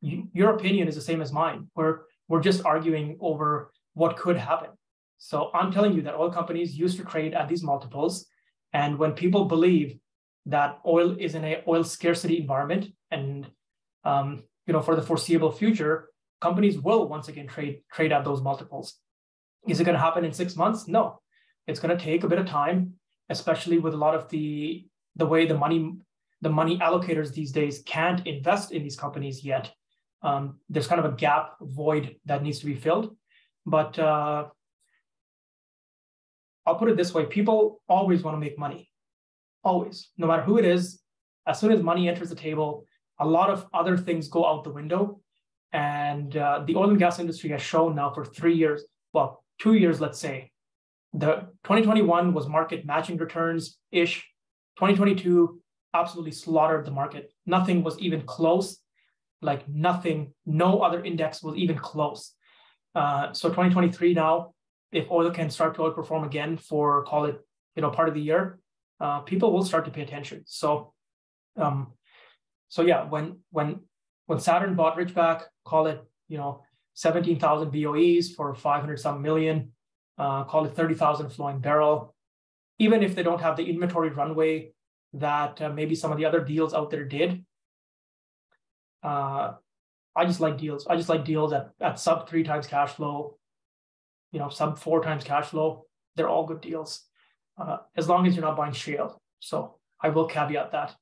you, your opinion is the same as mine. We're we're just arguing over what could happen. So I'm telling you that oil companies used to trade at these multiples, and when people believe that oil is in a oil scarcity environment, and um, you know for the foreseeable future, companies will once again trade trade at those multiples. Is it going to happen in six months? No, it's going to take a bit of time, especially with a lot of the the way the money the money allocators these days can't invest in these companies yet. Um, there's kind of a gap void that needs to be filled. But uh, I'll put it this way: people always want to make money, always, no matter who it is. As soon as money enters the table, a lot of other things go out the window. And uh, the oil and gas industry has shown now for three years, well, two years, let's say, the 2021 was market matching returns ish 2022 absolutely slaughtered the market. nothing was even close. Like nothing, no other index was even close. Uh, so 2023 now, if oil can start to outperform again for call it you know part of the year, uh, people will start to pay attention. So, um, so yeah, when when when Saturn bought Ridgeback, call it you know 17,000 BOEs for 500 some million, uh, call it 30,000 flowing barrel. Even if they don't have the inventory runway that uh, maybe some of the other deals out there did, uh, I just like deals. I just like deals at, at sub three times cash flow, you know, sub four times cash flow. They're all good deals uh, as long as you're not buying shale. So I will caveat that.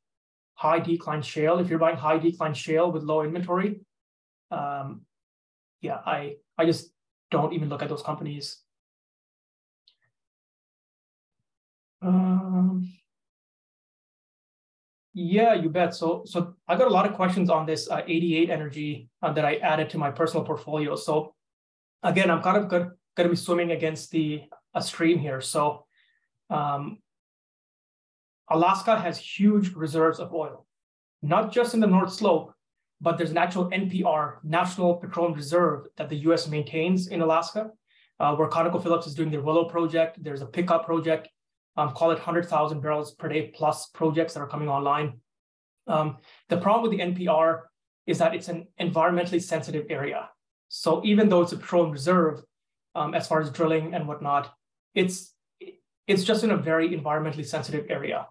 High decline shale, if you're buying high decline shale with low inventory, um, yeah, I I just don't even look at those companies. Um, yeah, you bet. So so I got a lot of questions on this uh, 88 energy uh, that I added to my personal portfolio. So again, I'm kind of going to be swimming against the a stream here. So um, Alaska has huge reserves of oil, not just in the North Slope, but there's an actual NPR, National Petroleum Reserve, that the US maintains in Alaska, uh, where ConocoPhillips is doing their Willow project. There's a Pikka project, um, call it 100,000 barrels per day plus projects that are coming online. Um, the problem with the NPR is that it's an environmentally sensitive area. So even though it's a petroleum reserve, um, as far as drilling and whatnot, it's it's just in a very environmentally sensitive area.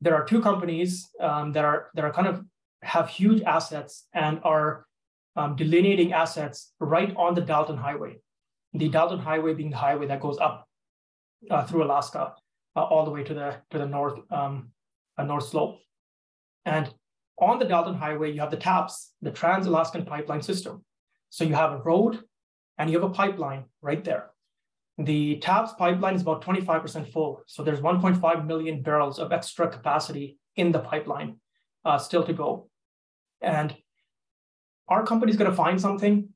There are two companies um, that are that are kind of have huge assets and are um, delineating assets right on the Dalton Highway. The Dalton Highway being the highway that goes up uh, through Alaska uh, all the way to the to the north um, uh, north slope. And on the Dalton Highway, you have the TAPS, the Trans Alaskan Pipeline System. So you have a road and you have a pipeline right there. The TAPS pipeline is about 25% full. So there's 1.5 million barrels of extra capacity in the pipeline uh, still to go. And our company's going to find something,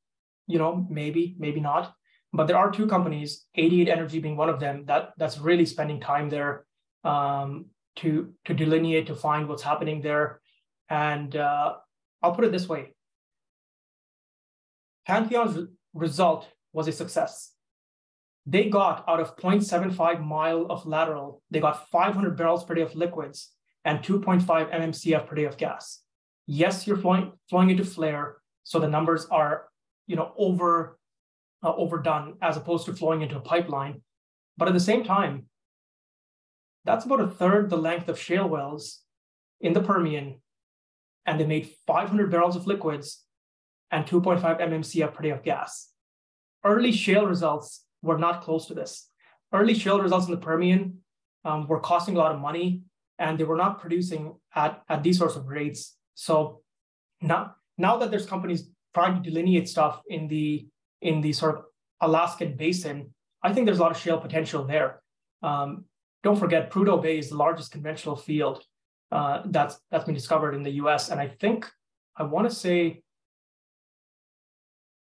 you know, maybe, maybe not. But there are two companies, 88 Energy being one of them, that that's really spending time there um, to to delineate to find what's happening there. And uh, I'll put it this way: Pantheon's result was a success they got out of 0.75 mile of lateral, they got 500 barrels per day of liquids and 2.5 mmcf per day of gas. Yes, you're flowing, flowing into flare, so the numbers are, you know, over uh, overdone as opposed to flowing into a pipeline. But at the same time, that's about a third the length of shale wells in the Permian, and they made 500 barrels of liquids and 2.5 mmcf per day of gas. Early shale results were not close to this. Early shale results in the Permian um, were costing a lot of money and they were not producing at, at these sorts of rates. So now, now that there's companies trying to delineate stuff in the in the sort of Alaskan basin, I think there's a lot of shale potential there. Um, don't forget, Prudhoe Bay is the largest conventional field uh, that's that's been discovered in the U.S. And I think I want to say,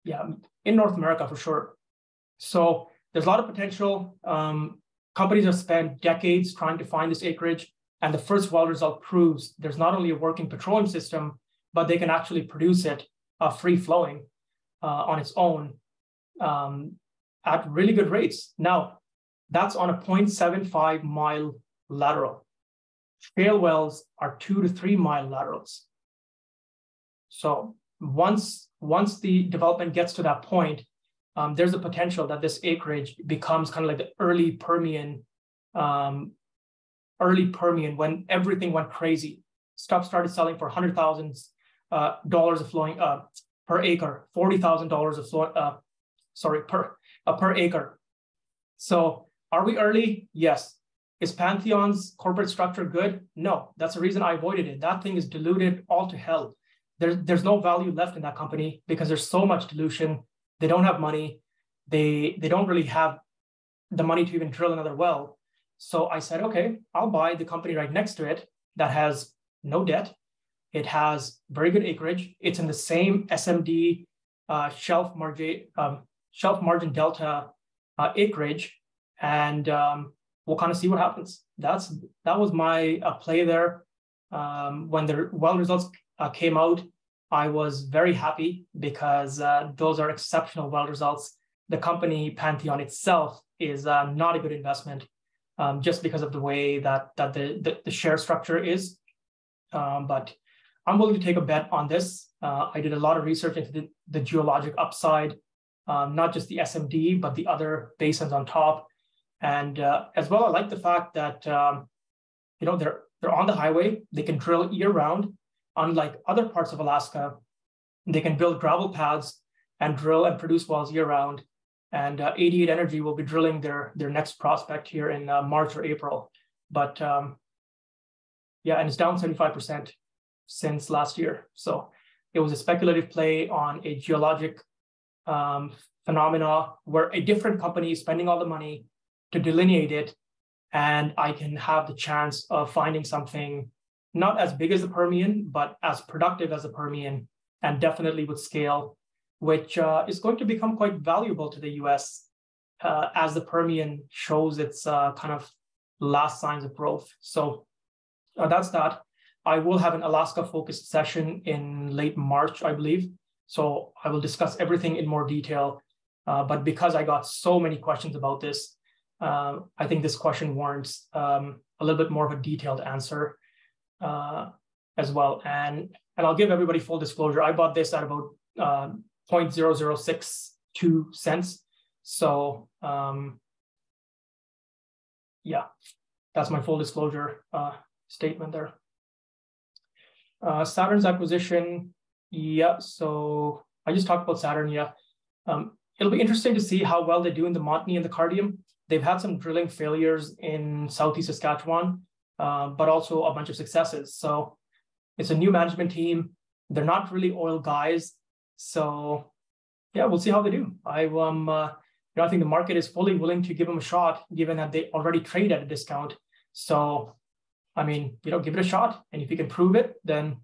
yeah, in North America for sure. So there's a lot of potential. Um, companies have spent decades trying to find this acreage, and the first well result proves there's not only a working petroleum system, but they can actually produce it uh, free flowing uh, on its own um, at really good rates. Now, that's on a 0.75 mile lateral. Shale wells are two to three mile laterals. So once once the development gets to that point, um, there's a potential that this acreage becomes kind of like the early Permian, um, early Permian when everything went crazy. Stuff started selling for hundred thousand uh, dollars of flowing uh, per acre, forty thousand dollars of flow, uh, sorry per uh, per acre. So are we early? Yes. Is Pantheon's corporate structure good? No. That's the reason I avoided it. That thing is diluted all to hell. There's there's no value left in that company because there's so much dilution they don't have money. They they don't really have the money to even drill another well. So I said, okay, I'll buy the company right next to it that has no debt. It has very good acreage. It's in the same SMD uh, shelf margin um, shelf margin delta uh, acreage, and um, we'll kind of see what happens. That's that was my uh, play there. Um, when the well results uh, came out, I was very happy because uh, those are exceptional well results. The company Pantheon itself is uh, not a good investment um, just because of the way that, that the, the, the share structure is. Um, but I'm willing to take a bet on this. Uh, I did a lot of research into the, the geologic upside, um, not just the SMD, but the other basins on top. And uh, as well, I like the fact that um, you know they're they're on the highway. They can drill year round. Unlike other parts of Alaska, they can build gravel pads and drill and produce wells year round. And uh, 88 Energy will be drilling their their next prospect here in uh, March or April. But um, yeah, and it's down 75% since last year. So it was a speculative play on a geologic um, phenomena where a different company is spending all the money to delineate it, and I can have the chance of finding something not as big as the Permian, but as productive as the Permian, and definitely with scale, which uh, is going to become quite valuable to the US uh, as the Permian shows its uh, kind of last signs of growth. So uh, that's that. I will have an Alaska focused session in late March, I believe. So I will discuss everything in more detail. Uh, but because I got so many questions about this, uh, I think this question warrants um, a little bit more of a detailed answer uh, as well. And, and I'll give everybody full disclosure. I bought this at about uh, 0.0062 cents. So um, yeah, that's my full disclosure uh, statement there. Uh, Saturn's acquisition, yeah. So I just talked about Saturn. Yeah, um, it'll be interesting to see how well they do in the Montney and the Cardium. They've had some drilling failures in southeast Saskatchewan, uh, but also a bunch of successes. So it's a new management team. They're not really oil guys. So yeah, we'll see how they do. I um, uh, you know, I think the market is fully willing to give them a shot, given that they already trade at a discount. So, I mean, you know, give it a shot, and if you can prove it, then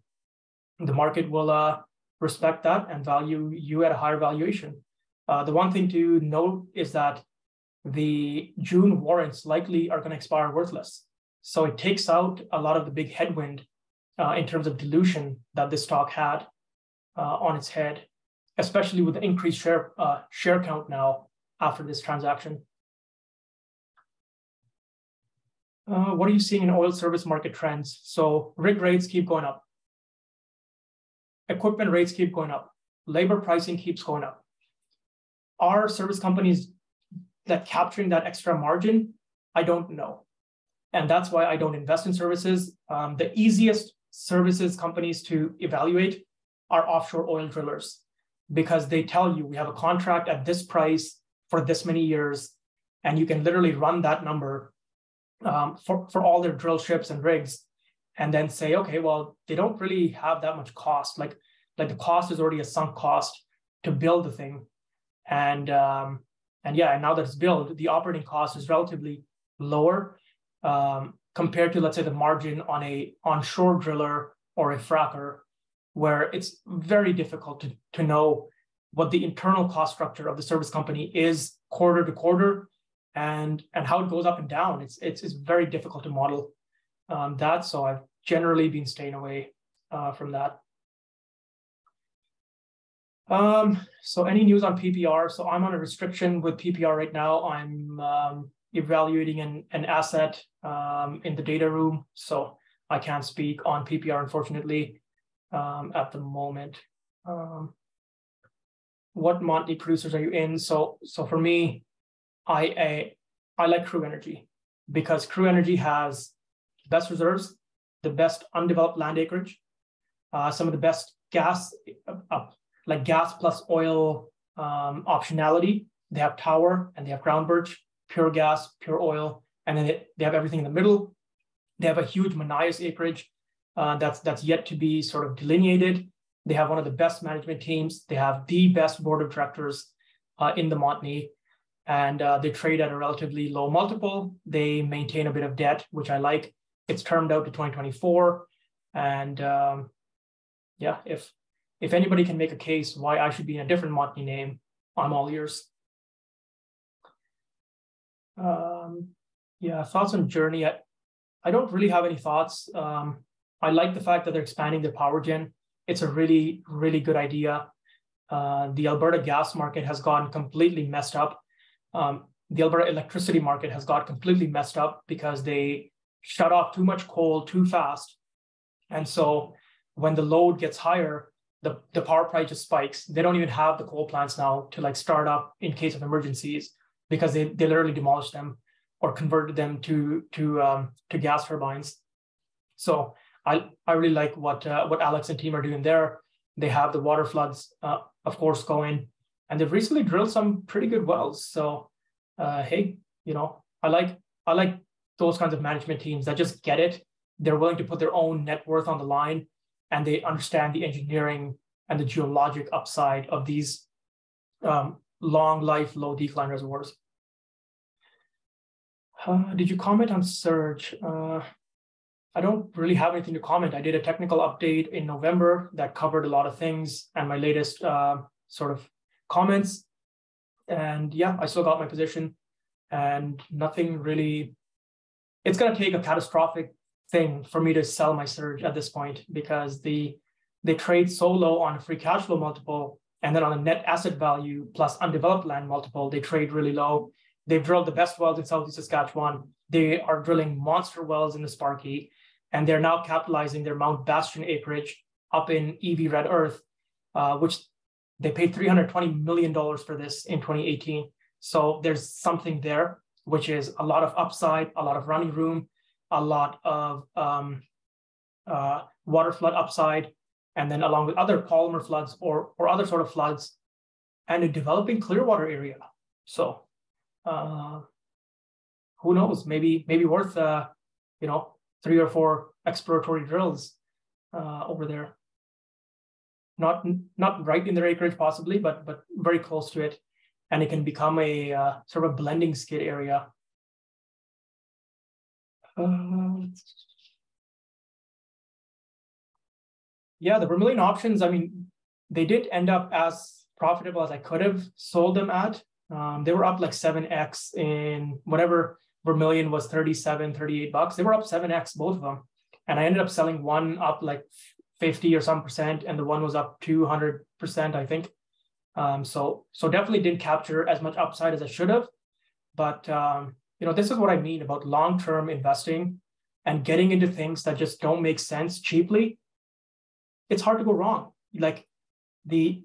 the market will uh, respect that and value you at a higher valuation. Uh, the one thing to note is that the June warrants likely are going to expire worthless. So it takes out a lot of the big headwind uh, in terms of dilution that this stock had uh, on its head, especially with the increased share uh, share count now after this transaction. Uh, what are you seeing in oil service market trends? So rig rates keep going up. Equipment rates keep going up. Labor pricing keeps going up. Are service companies that capturing that extra margin, I don't know. And that's why I don't invest in services. Um, the easiest services companies to evaluate are offshore oil drillers because they tell you we have a contract at this price for this many years, and you can literally run that number um, for, for all their drill ships and rigs and then say, okay, well, they don't really have that much cost. Like, like the cost is already a sunk cost to build the thing. And um, and yeah, and now that it's built, the operating cost is relatively lower um, compared to, let's say, the margin on a onshore driller or a fracker, where it's very difficult to, to know what the internal cost structure of the service company is quarter to quarter and and how it goes up and down. It's it's, it's very difficult to model um, that. So I've generally been staying away uh, from that. Um, so any news on PPR? So I'm on a restriction with PPR right now. I'm um, evaluating an, an asset um, in the data room. So I can't speak on PPR, unfortunately, um, at the moment. Um, what Montney producers are you in? So, so for me, I, I, I like Crew Energy because Crew Energy has best reserves, the best undeveloped land acreage, uh, some of the best gas uh, like gas plus oil um, optionality. They have tower and they have Groundbirch, pure gas, pure oil, and then they, they have everything in the middle. They have a huge Manias acreage uh, that's that's yet to be sort of delineated. They have one of the best management teams. They have the best board of directors uh, in the Montney, and uh, they trade at a relatively low multiple. They maintain a bit of debt, which I like. It's termed out to 2024, and um, yeah, if if anybody can make a case why I should be in a different Montney name, I'm all ears. Um, yeah, thoughts on Journey. I, I don't really have any thoughts. Um, I like the fact that they're expanding their power gen. it's a really, really good idea. Uh, the Alberta gas market has gone completely messed up. Um, the Alberta electricity market has got completely messed up because they shut off too much coal too fast. And so when the load gets higher, the, the power price just spikes. They don't even have the coal plants now to like start up in case of emergencies because they, they literally demolished them or converted them to to um, to gas turbines. So I I really like what uh, what Alex and team are doing there. They have the water floods, uh, of course, going, and they've recently drilled some pretty good wells. So uh, hey, you know, I like I like those kinds of management teams that just get it. They're willing to put their own net worth on the line, and they understand the engineering and the geologic upside of these um, long life, low decline reservoirs. Uh, did you comment on Surge? Uh, I don't really have anything to comment. I did a technical update in November that covered a lot of things and my latest uh, sort of comments. And yeah, I still got my position and nothing really. It's going to take a catastrophic thing for me to sell my surge at this point because the they trade so low on a free cash flow multiple and then on a net asset value plus undeveloped land multiple, they trade really low. They've drilled the best wells in Southeast Saskatchewan. They are drilling monster wells in the Sparky, and they're now capitalizing their Mount Bastion acreage up in EV Red Earth, uh, which they paid $320 million for this in 2018. So there's something there, which is a lot of upside, a lot of running room, a lot of um, uh, water flood upside, and then along with other polymer floods or, or other sort of floods, and a developing Clearwater area. So uh, who knows? Maybe maybe worth uh, you know three or four exploratory drills uh, over there. Not not right in their acreage possibly, but but very close to it, and it can become a uh, sort of a blending skid area. Uh, yeah, the Vermilion options. I mean, they did end up as profitable as I could have sold them at. Um, they were up like 7x in whatever Vermilion was 37, 38 bucks. They were up 7x, both of them. And I ended up selling one up like 50 or some percent, and the one was up 200%, I think. Um, so, so definitely didn't capture as much upside as I should have. But, um, you know, this is what I mean about long term investing and getting into things that just don't make sense cheaply. It's hard to go wrong. Like the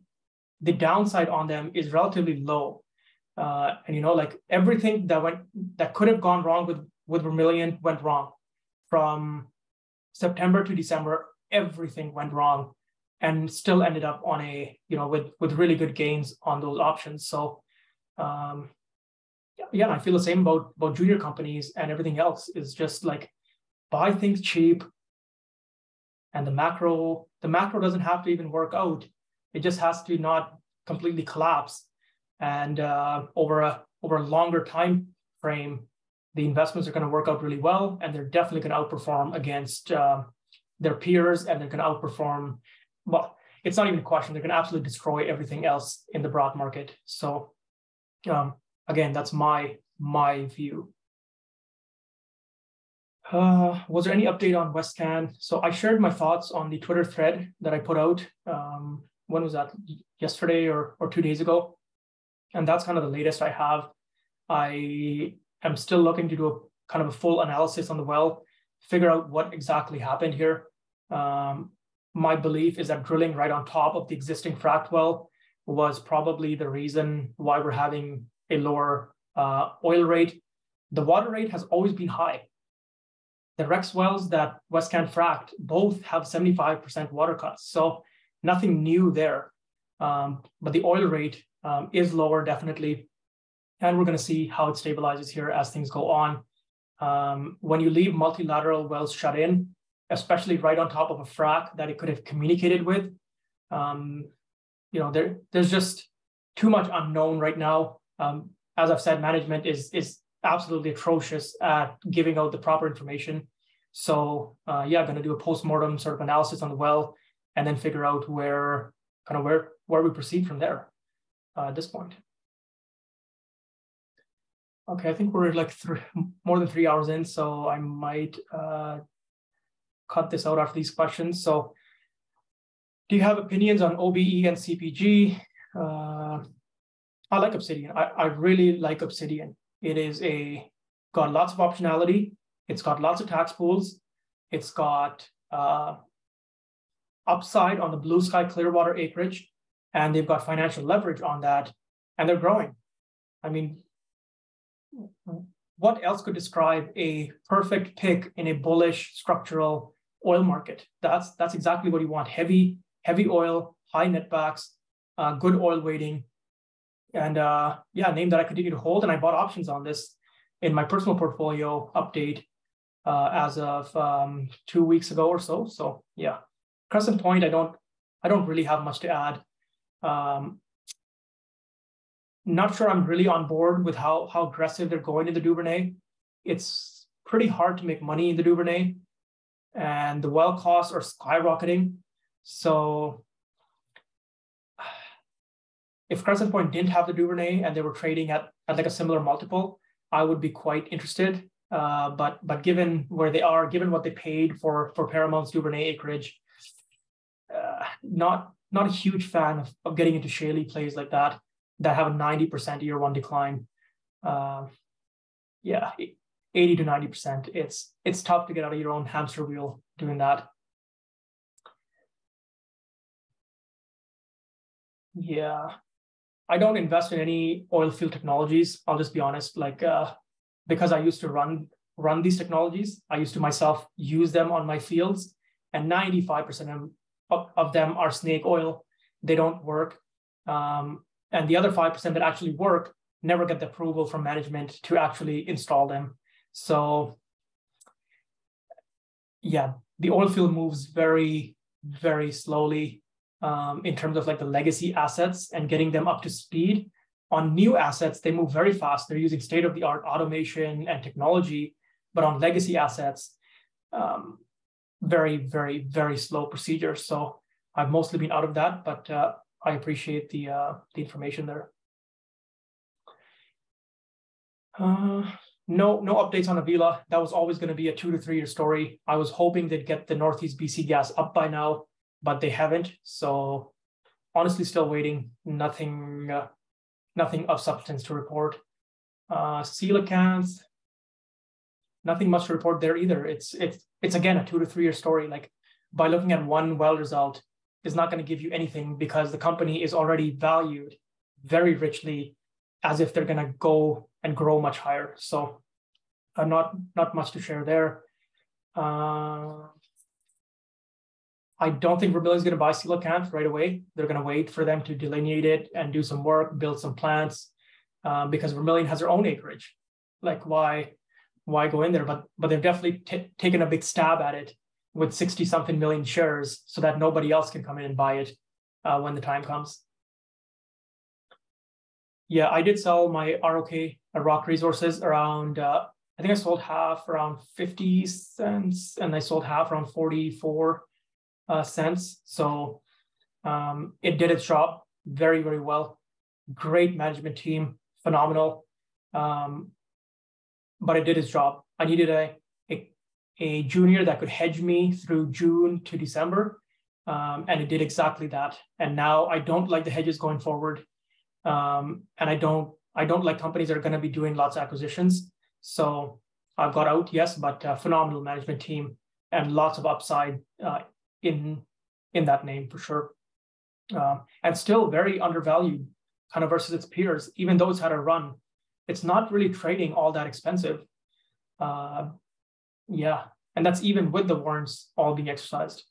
the downside on them is relatively low uh, and you know like everything that went that could have gone wrong with with vermilion went wrong from september to december everything went wrong and still ended up on a you know with with really good gains on those options. So um yeah i feel the same about about junior companies and everything else. Is just like buy things cheap and the macro the macro doesn't have to even work out. It just has to not completely collapse. And uh, over a over a longer time frame, the investments are going to work out really well, and they're definitely going to outperform against uh, their peers, and they're going to outperform. Well, it's not even a question; they're going to absolutely destroy everything else in the broad market. So, um, again, that's my my view. Uh, was there any update on Westcan? So I shared my thoughts on the Twitter thread that I put out. Um, when was that? Yesterday or or two days ago and that's kind of the latest I have. I am still looking to do a kind of a full analysis on the well, figure out what exactly happened here. Um, my belief is that drilling right on top of the existing fract well was probably the reason why we're having a lower uh, oil rate. The water rate has always been high. The Rex wells that Westcan fracked both have 75% water cuts, so nothing new there. Um, but the oil rate um, is lower, definitely. And we're going to see how it stabilizes here as things go on. Um, when you leave multilateral wells shut in, especially right on top of a frac that it could have communicated with, um, you know, there, there's just too much unknown right now. Um, as I've said, management is is absolutely atrocious at giving out the proper information. So uh, yeah, I'm going to do a post-mortem sort of analysis on the well, and then figure out where kind of where where we proceed from there uh, at this point. Okay, I think we're like three, more than three hours in, so I might uh, cut this out after these questions. So do you have opinions on OBE and CPG? Uh, I like Obsidian. I, I really like Obsidian. It is a got lots of optionality. It's got lots of tax pools. It's got uh, upside on the blue sky Clearwater acreage, and they've got financial leverage on that, and they're growing. I mean, what else could describe a perfect pick in a bullish structural oil market? That's that's exactly what you want: heavy, heavy oil, high netbacks, uh, good oil weighting, and uh, yeah, name that I continue to hold. And I bought options on this in my personal portfolio update uh, as of um, two weeks ago or so. So yeah, Crescent Point, I don't I don't really have much to add. Um, not sure I'm really on board with how how aggressive they're going in the Duvernay. It's pretty hard to make money in the Duvernay, and the well costs are skyrocketing. So if Crescent Point didn't have the Duvernay and they were trading at, at like a similar multiple, I would be quite interested. Uh, but but given where they are, given what they paid for for Paramount's Duvernay acreage, uh, not not a huge fan of, of getting into Shaley plays like that that have a 90% year one decline. Uh, yeah, 80 to 90%. It's it's tough to get out of your own hamster wheel doing that. Yeah. I don't invest in any oil field technologies. I'll just be honest. Like uh, because I used to run run these technologies, I used to myself use them on my fields, and 95% of, of them are snake oil. They don't work. Um, and the other 5% that actually work never get the approval from management to actually install them. So yeah, the oil field moves very, very slowly um, in terms of like the legacy assets and getting them up to speed. On new assets, they move very fast. They're using state of the art automation and technology, but on legacy assets, um, very, very, very slow procedure. So I've mostly been out of that, but uh, I appreciate the uh, the information there. Uh, no, no updates on Avila. That was always going to be a two to three year story. I was hoping they'd get the Northeast BC gas up by now, but they haven't. So honestly, still waiting. Nothing, uh, nothing of substance to report. Uh, coelacanth, nothing much to report there either. It's it's it's again a two to three year story. Like by looking at one well result, is not going to give you anything because the company is already valued very richly as if they're going to go and grow much higher. So uh, not not much to share there. Uh, I don't think Vermilion is going to buy coelacanth right away. They're going to wait for them to delineate it and do some work, build some plants, um, because Vermilion has their own acreage. Like why why go in there? But but they've definitely t- taken a big stab at it with 60 something million shares so that nobody else can come in and buy it uh, when the time comes. Yeah, I did sell my ROK Rock Resources around, uh, I think I sold half around 50 cents and I sold half around 44 uh, cents. So um, it did its job very, very well. Great management team, phenomenal. Um, but it did its job. I needed a a junior that could hedge me through June to December. Um, and it did exactly that. And now I don't like the hedges going forward. Um, and I don't I don't like companies that are going to be doing lots of acquisitions. So I've got out, yes, but phenomenal management team and lots of upside uh, in in that name for sure. Uh, and still very undervalued kind of versus its peers, even though it's had a run. It's not really trading all that expensive. Uh, yeah, and that's even with the warrants all being exercised.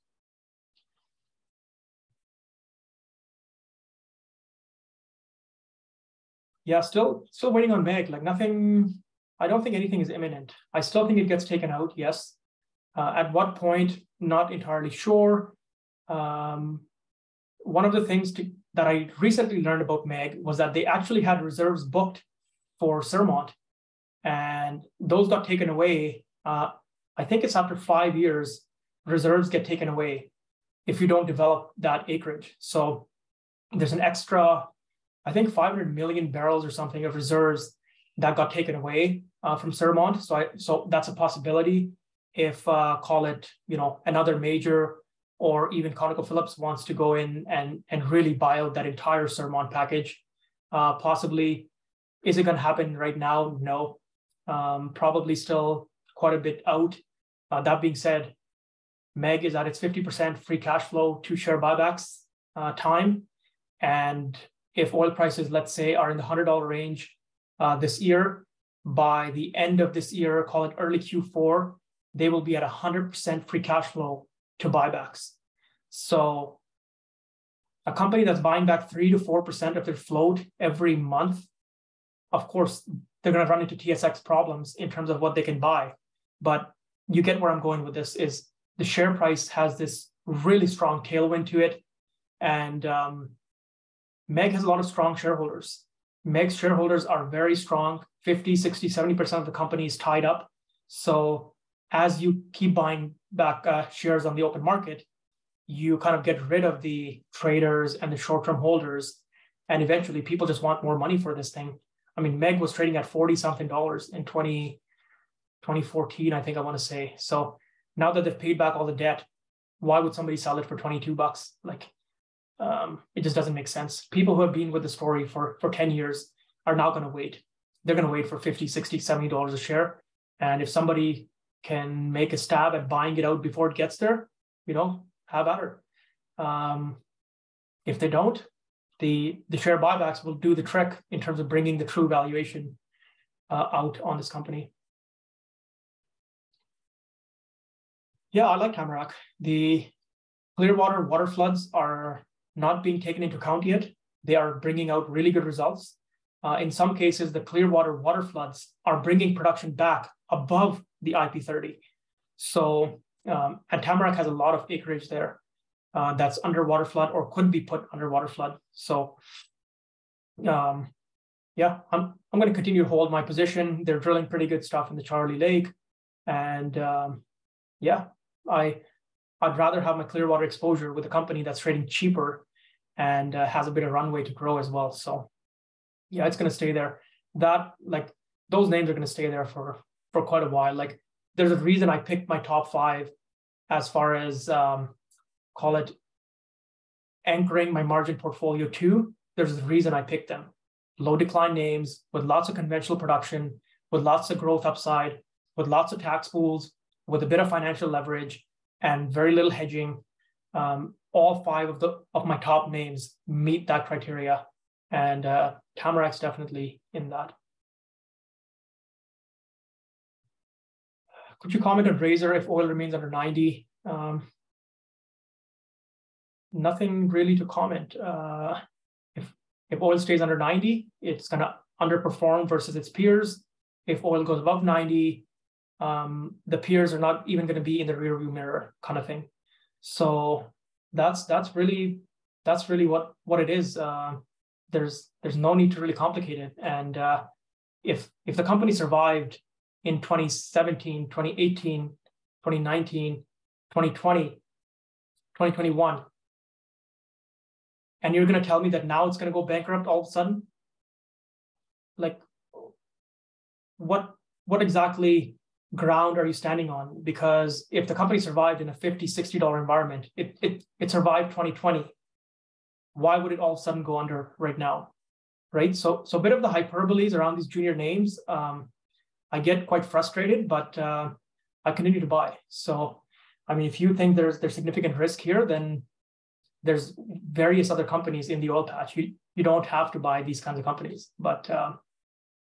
Yeah, still still waiting on Meg. Like nothing. I don't think anything is imminent. I still think it gets taken out. Yes. Uh, at what point? Not entirely sure. Um, one of the things to, that I recently learned about Meg was that they actually had reserves booked for Surmont, and those got taken away uh, I think it's after five years, reserves get taken away if you don't develop that acreage. So there's an extra, I think 500 million barrels or something of reserves that got taken away uh, from Surmont. So I, so that's a possibility if uh, call it you know another major or even ConocoPhillips wants to go in and, and really buy out that entire Surmont package. Uh, possibly, is it going to happen right now? No. Um, probably still quite a bit out. Uh, that being said, MEG is at its 50% free cash flow to share buybacks uh, time. And if oil prices, let's say, are in the $100 range uh, this year, by the end of this year, call it early Q4, they will be at 100% free cash flow to buybacks. So a company that's buying back three to four percent of their float every month, of course, they're going to run into TSX problems in terms of what they can buy. But you get where I'm going with this is the share price has this really strong tailwind to it. And um, Meg has a lot of strong shareholders. Meg's shareholders are very strong 50, 60, 70% of the company is tied up. So as you keep buying back uh, shares on the open market, you kind of get rid of the traders and the short-term holders, and eventually people just want more money for this thing. I mean, Meg was trading at 40 something dollars in 20, 2014, I think I want to say. So now that they've paid back all the debt, why would somebody sell it for 22 bucks? Like, um, it just doesn't make sense. People who have been with the story for, for 10 years are now going to wait. They're going to wait for 50, 60, 70 dollars a share. And if somebody can make a stab at buying it out before it gets there, you know, have at her. Um, if they don't, the the share buybacks will do the trick in terms of bringing the true valuation uh, out on this company. Yeah, I like Tamarack. The Clearwater water floods are not being taken into account yet. They are bringing out really good results. Uh, in some cases, the Clearwater water floods are bringing production back above the IP30. So, um, and Tamarack has a lot of acreage there uh, that's under water flood or could be put under water flood. So, um, yeah, I'm I'm going to continue to hold my position. They're drilling pretty good stuff in the Charlie Lake, and um, yeah, I I'd rather have my Clearwater exposure with a company that's trading cheaper and uh, has a bit of runway to grow as well. So, yeah, it's going to stay there. That like those names are going to stay there for for quite a while. Like there's a reason I picked my top five as far as um, call it anchoring my margin portfolio to. There's a reason I picked them. Low decline names with lots of conventional production, with lots of growth upside, with lots of tax pools, with a bit of financial leverage, and very little hedging. Um, all five of the of my top names meet that criteria, and uh, definitely in that. Could you comment on Razor if oil remains under 90? Um, nothing really to comment. Uh, if if oil stays under 90, it's going to underperform versus its peers. If oil goes above 90, um, the peers are not even going to be in the rearview mirror, kind of thing. So that's that's really that's really what what it is. Uh, there's there's no need to really complicate it. And uh, if if the company survived in 2017, 2018, 2019, 2020, 2021. And you're going to tell me that now it's going to go bankrupt all of a sudden? Like, what what exactly ground are you standing on? Because if the company survived in a 50 $60 environment, it, it, it survived 2020. Why would it all of a sudden go under right now? Right. So, so a bit of the hyperboles around these junior names. Um, I get quite frustrated, but uh, I continue to buy. So, I mean, if you think there's there's significant risk here, then there's various other companies in the oil patch. You you don't have to buy these kinds of companies. But uh,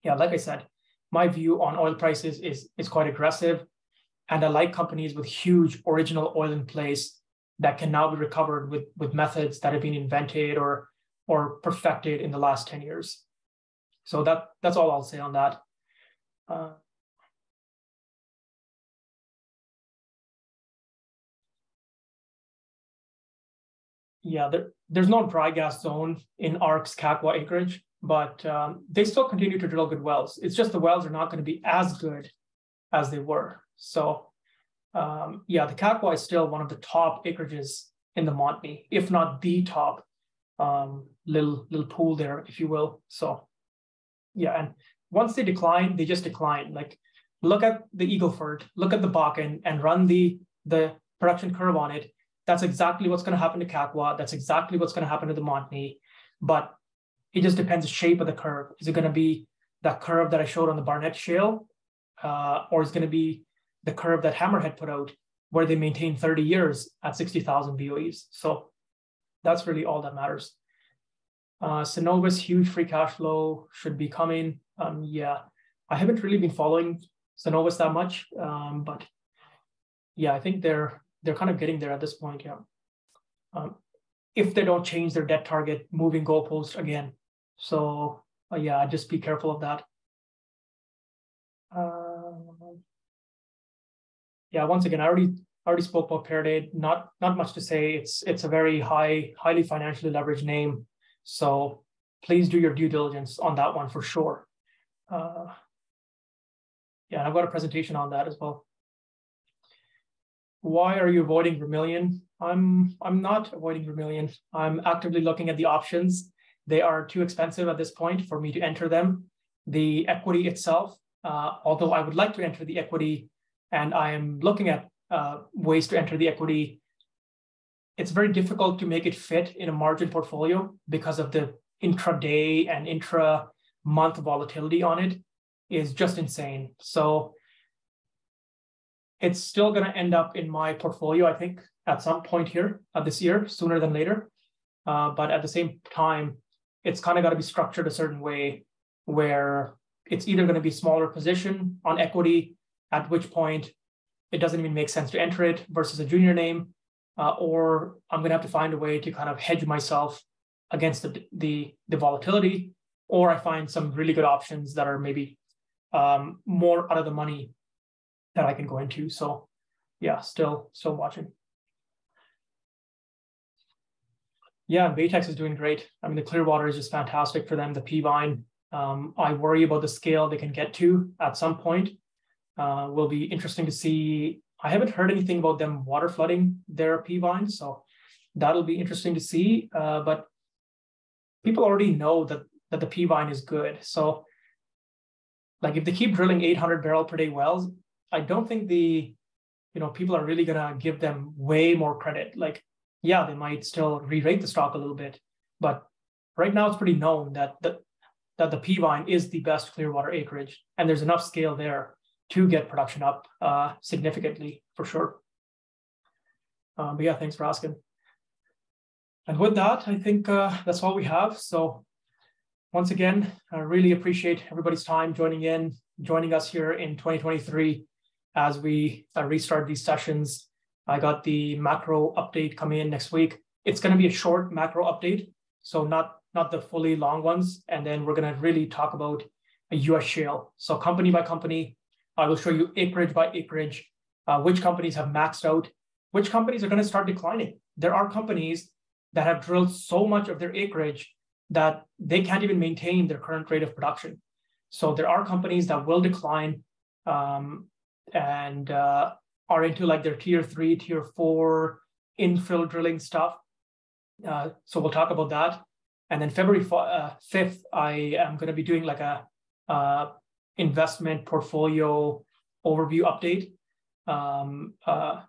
yeah, like I said, my view on oil prices is is quite aggressive, and I like companies with huge original oil in place that can now be recovered with with methods that have been invented or or perfected in the last 10 years. So that that's all I'll say on that. Uh, yeah, there, there's no dry gas zone in ARC's Kakwa acreage, but um, they still continue to drill good wells. It's just the wells are not going to be as good as they were. So, um, yeah, the Kakwa is still one of the top acreages in the Montney, if not the top um, little little pool there, if you will. So, yeah, and once they decline, they just decline. Like look at the Eagle Ford, look at the Bakken, and run the the production curve on it. that's exactly what's going to happen to Kakwa. That's exactly what's going to happen to the Montney. But it just depends the shape of the curve. Is it going to be that curve that I showed on the Barnett Shale, uh, or is it going to be the curve that Hammerhead put out, where they maintain 30 years at 60,000 BOEs? So that's really all that matters. Uh, Cenovus, huge free cash flow should be coming. Um, yeah, I haven't really been following Cenovus that much, um, but yeah, I think they're they're kind of getting there at this point. Yeah, um, if they don't change their debt target, moving goalpost again. So uh, yeah, just be careful of that. Uh, yeah, once again, I already already spoke about Pieridae. Not not much to say. It's it's a very high, highly financially leveraged name. So please do your due diligence on that one for sure. Uh, yeah, I've got a presentation on that as well. Why are you avoiding Vermilion? I'm I'm not avoiding Vermilion. I'm actively looking at the options. They are too expensive at this point for me to enter them. The equity itself, uh, although I would like to enter the equity, and I am looking at uh, ways to enter the equity, it's very difficult to make it fit in a margin portfolio because of the intraday and intra month volatility on it is just insane. So it's still going to end up in my portfolio, I think, at some point here uh, this year, sooner than later. Uh, but at the same time, it's kind of got to be structured a certain way where it's either going to be smaller position on equity, at which point it doesn't even make sense to enter it versus a junior name, uh, or I'm going to have to find a way to kind of hedge myself against the, the, the volatility, or I find some really good options that are maybe um, more out of the money that I can go into. So yeah, still still watching. Yeah, Baytex is doing great. I mean, the Clearwater is just fantastic for them. The Peavine, um, I worry about the scale they can get to at some point. Uh, will be interesting to see. I haven't heard anything about them water flooding their Peavine, so that'll be interesting to see. Uh, but people already know that that the Peavine is good. So, like if they keep drilling 800 barrel per day wells, I don't think the you know people are really gonna give them way more credit. Like, yeah, they might still re-rate the stock a little bit, but right now it's pretty known that the that the Peavine is the best Clearwater acreage, and there's enough scale there to get production up uh, significantly for sure. Um, but yeah, thanks for asking. And with that, I think uh, that's all we have. So once again, I really appreciate everybody's time joining in, joining us here in 2023 as we uh, restart these sessions. I got the macro update coming in next week. It's going to be a short macro update, so not not the fully long ones. And then we're going to really talk about a US shale. So company by company, I will show you acreage by acreage, uh, which companies have maxed out, which companies are going to start declining. There are companies that have drilled so much of their acreage that they can't even maintain their current rate of production. So there are companies that will decline um, and uh, are into like their tier three, tier four infill drilling stuff. Uh, so we'll talk about that. And then February 5th, uh, I am going to be doing like a uh, investment portfolio overview update. Um, uh,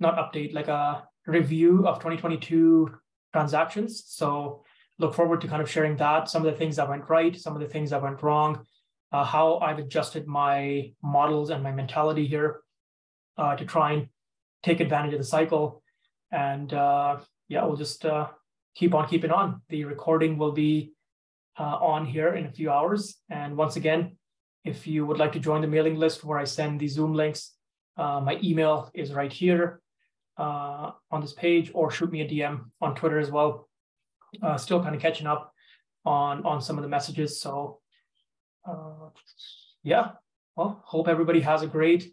not update, like a review of 2022 transactions. So look forward to kind of sharing that, some of the things that went right, some of the things that went wrong, uh, how I've adjusted my models and my mentality here uh, to try and take advantage of the cycle. And uh, yeah, we'll just uh, keep on keeping on. The recording will be uh, on here in a few hours. And once again, if you would like to join the mailing list where I send the Zoom links, uh, my email is right here on this page, or shoot me a DM on Twitter as well. still kind of catching up on on some of the messages. So uh, yeah, well, hope everybody has a great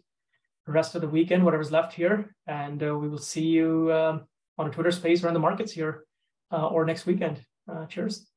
rest of the weekend, whatever's left here. And uh, we will see you um, on a Twitter space around the markets here uh, or next weekend. Uh, cheers.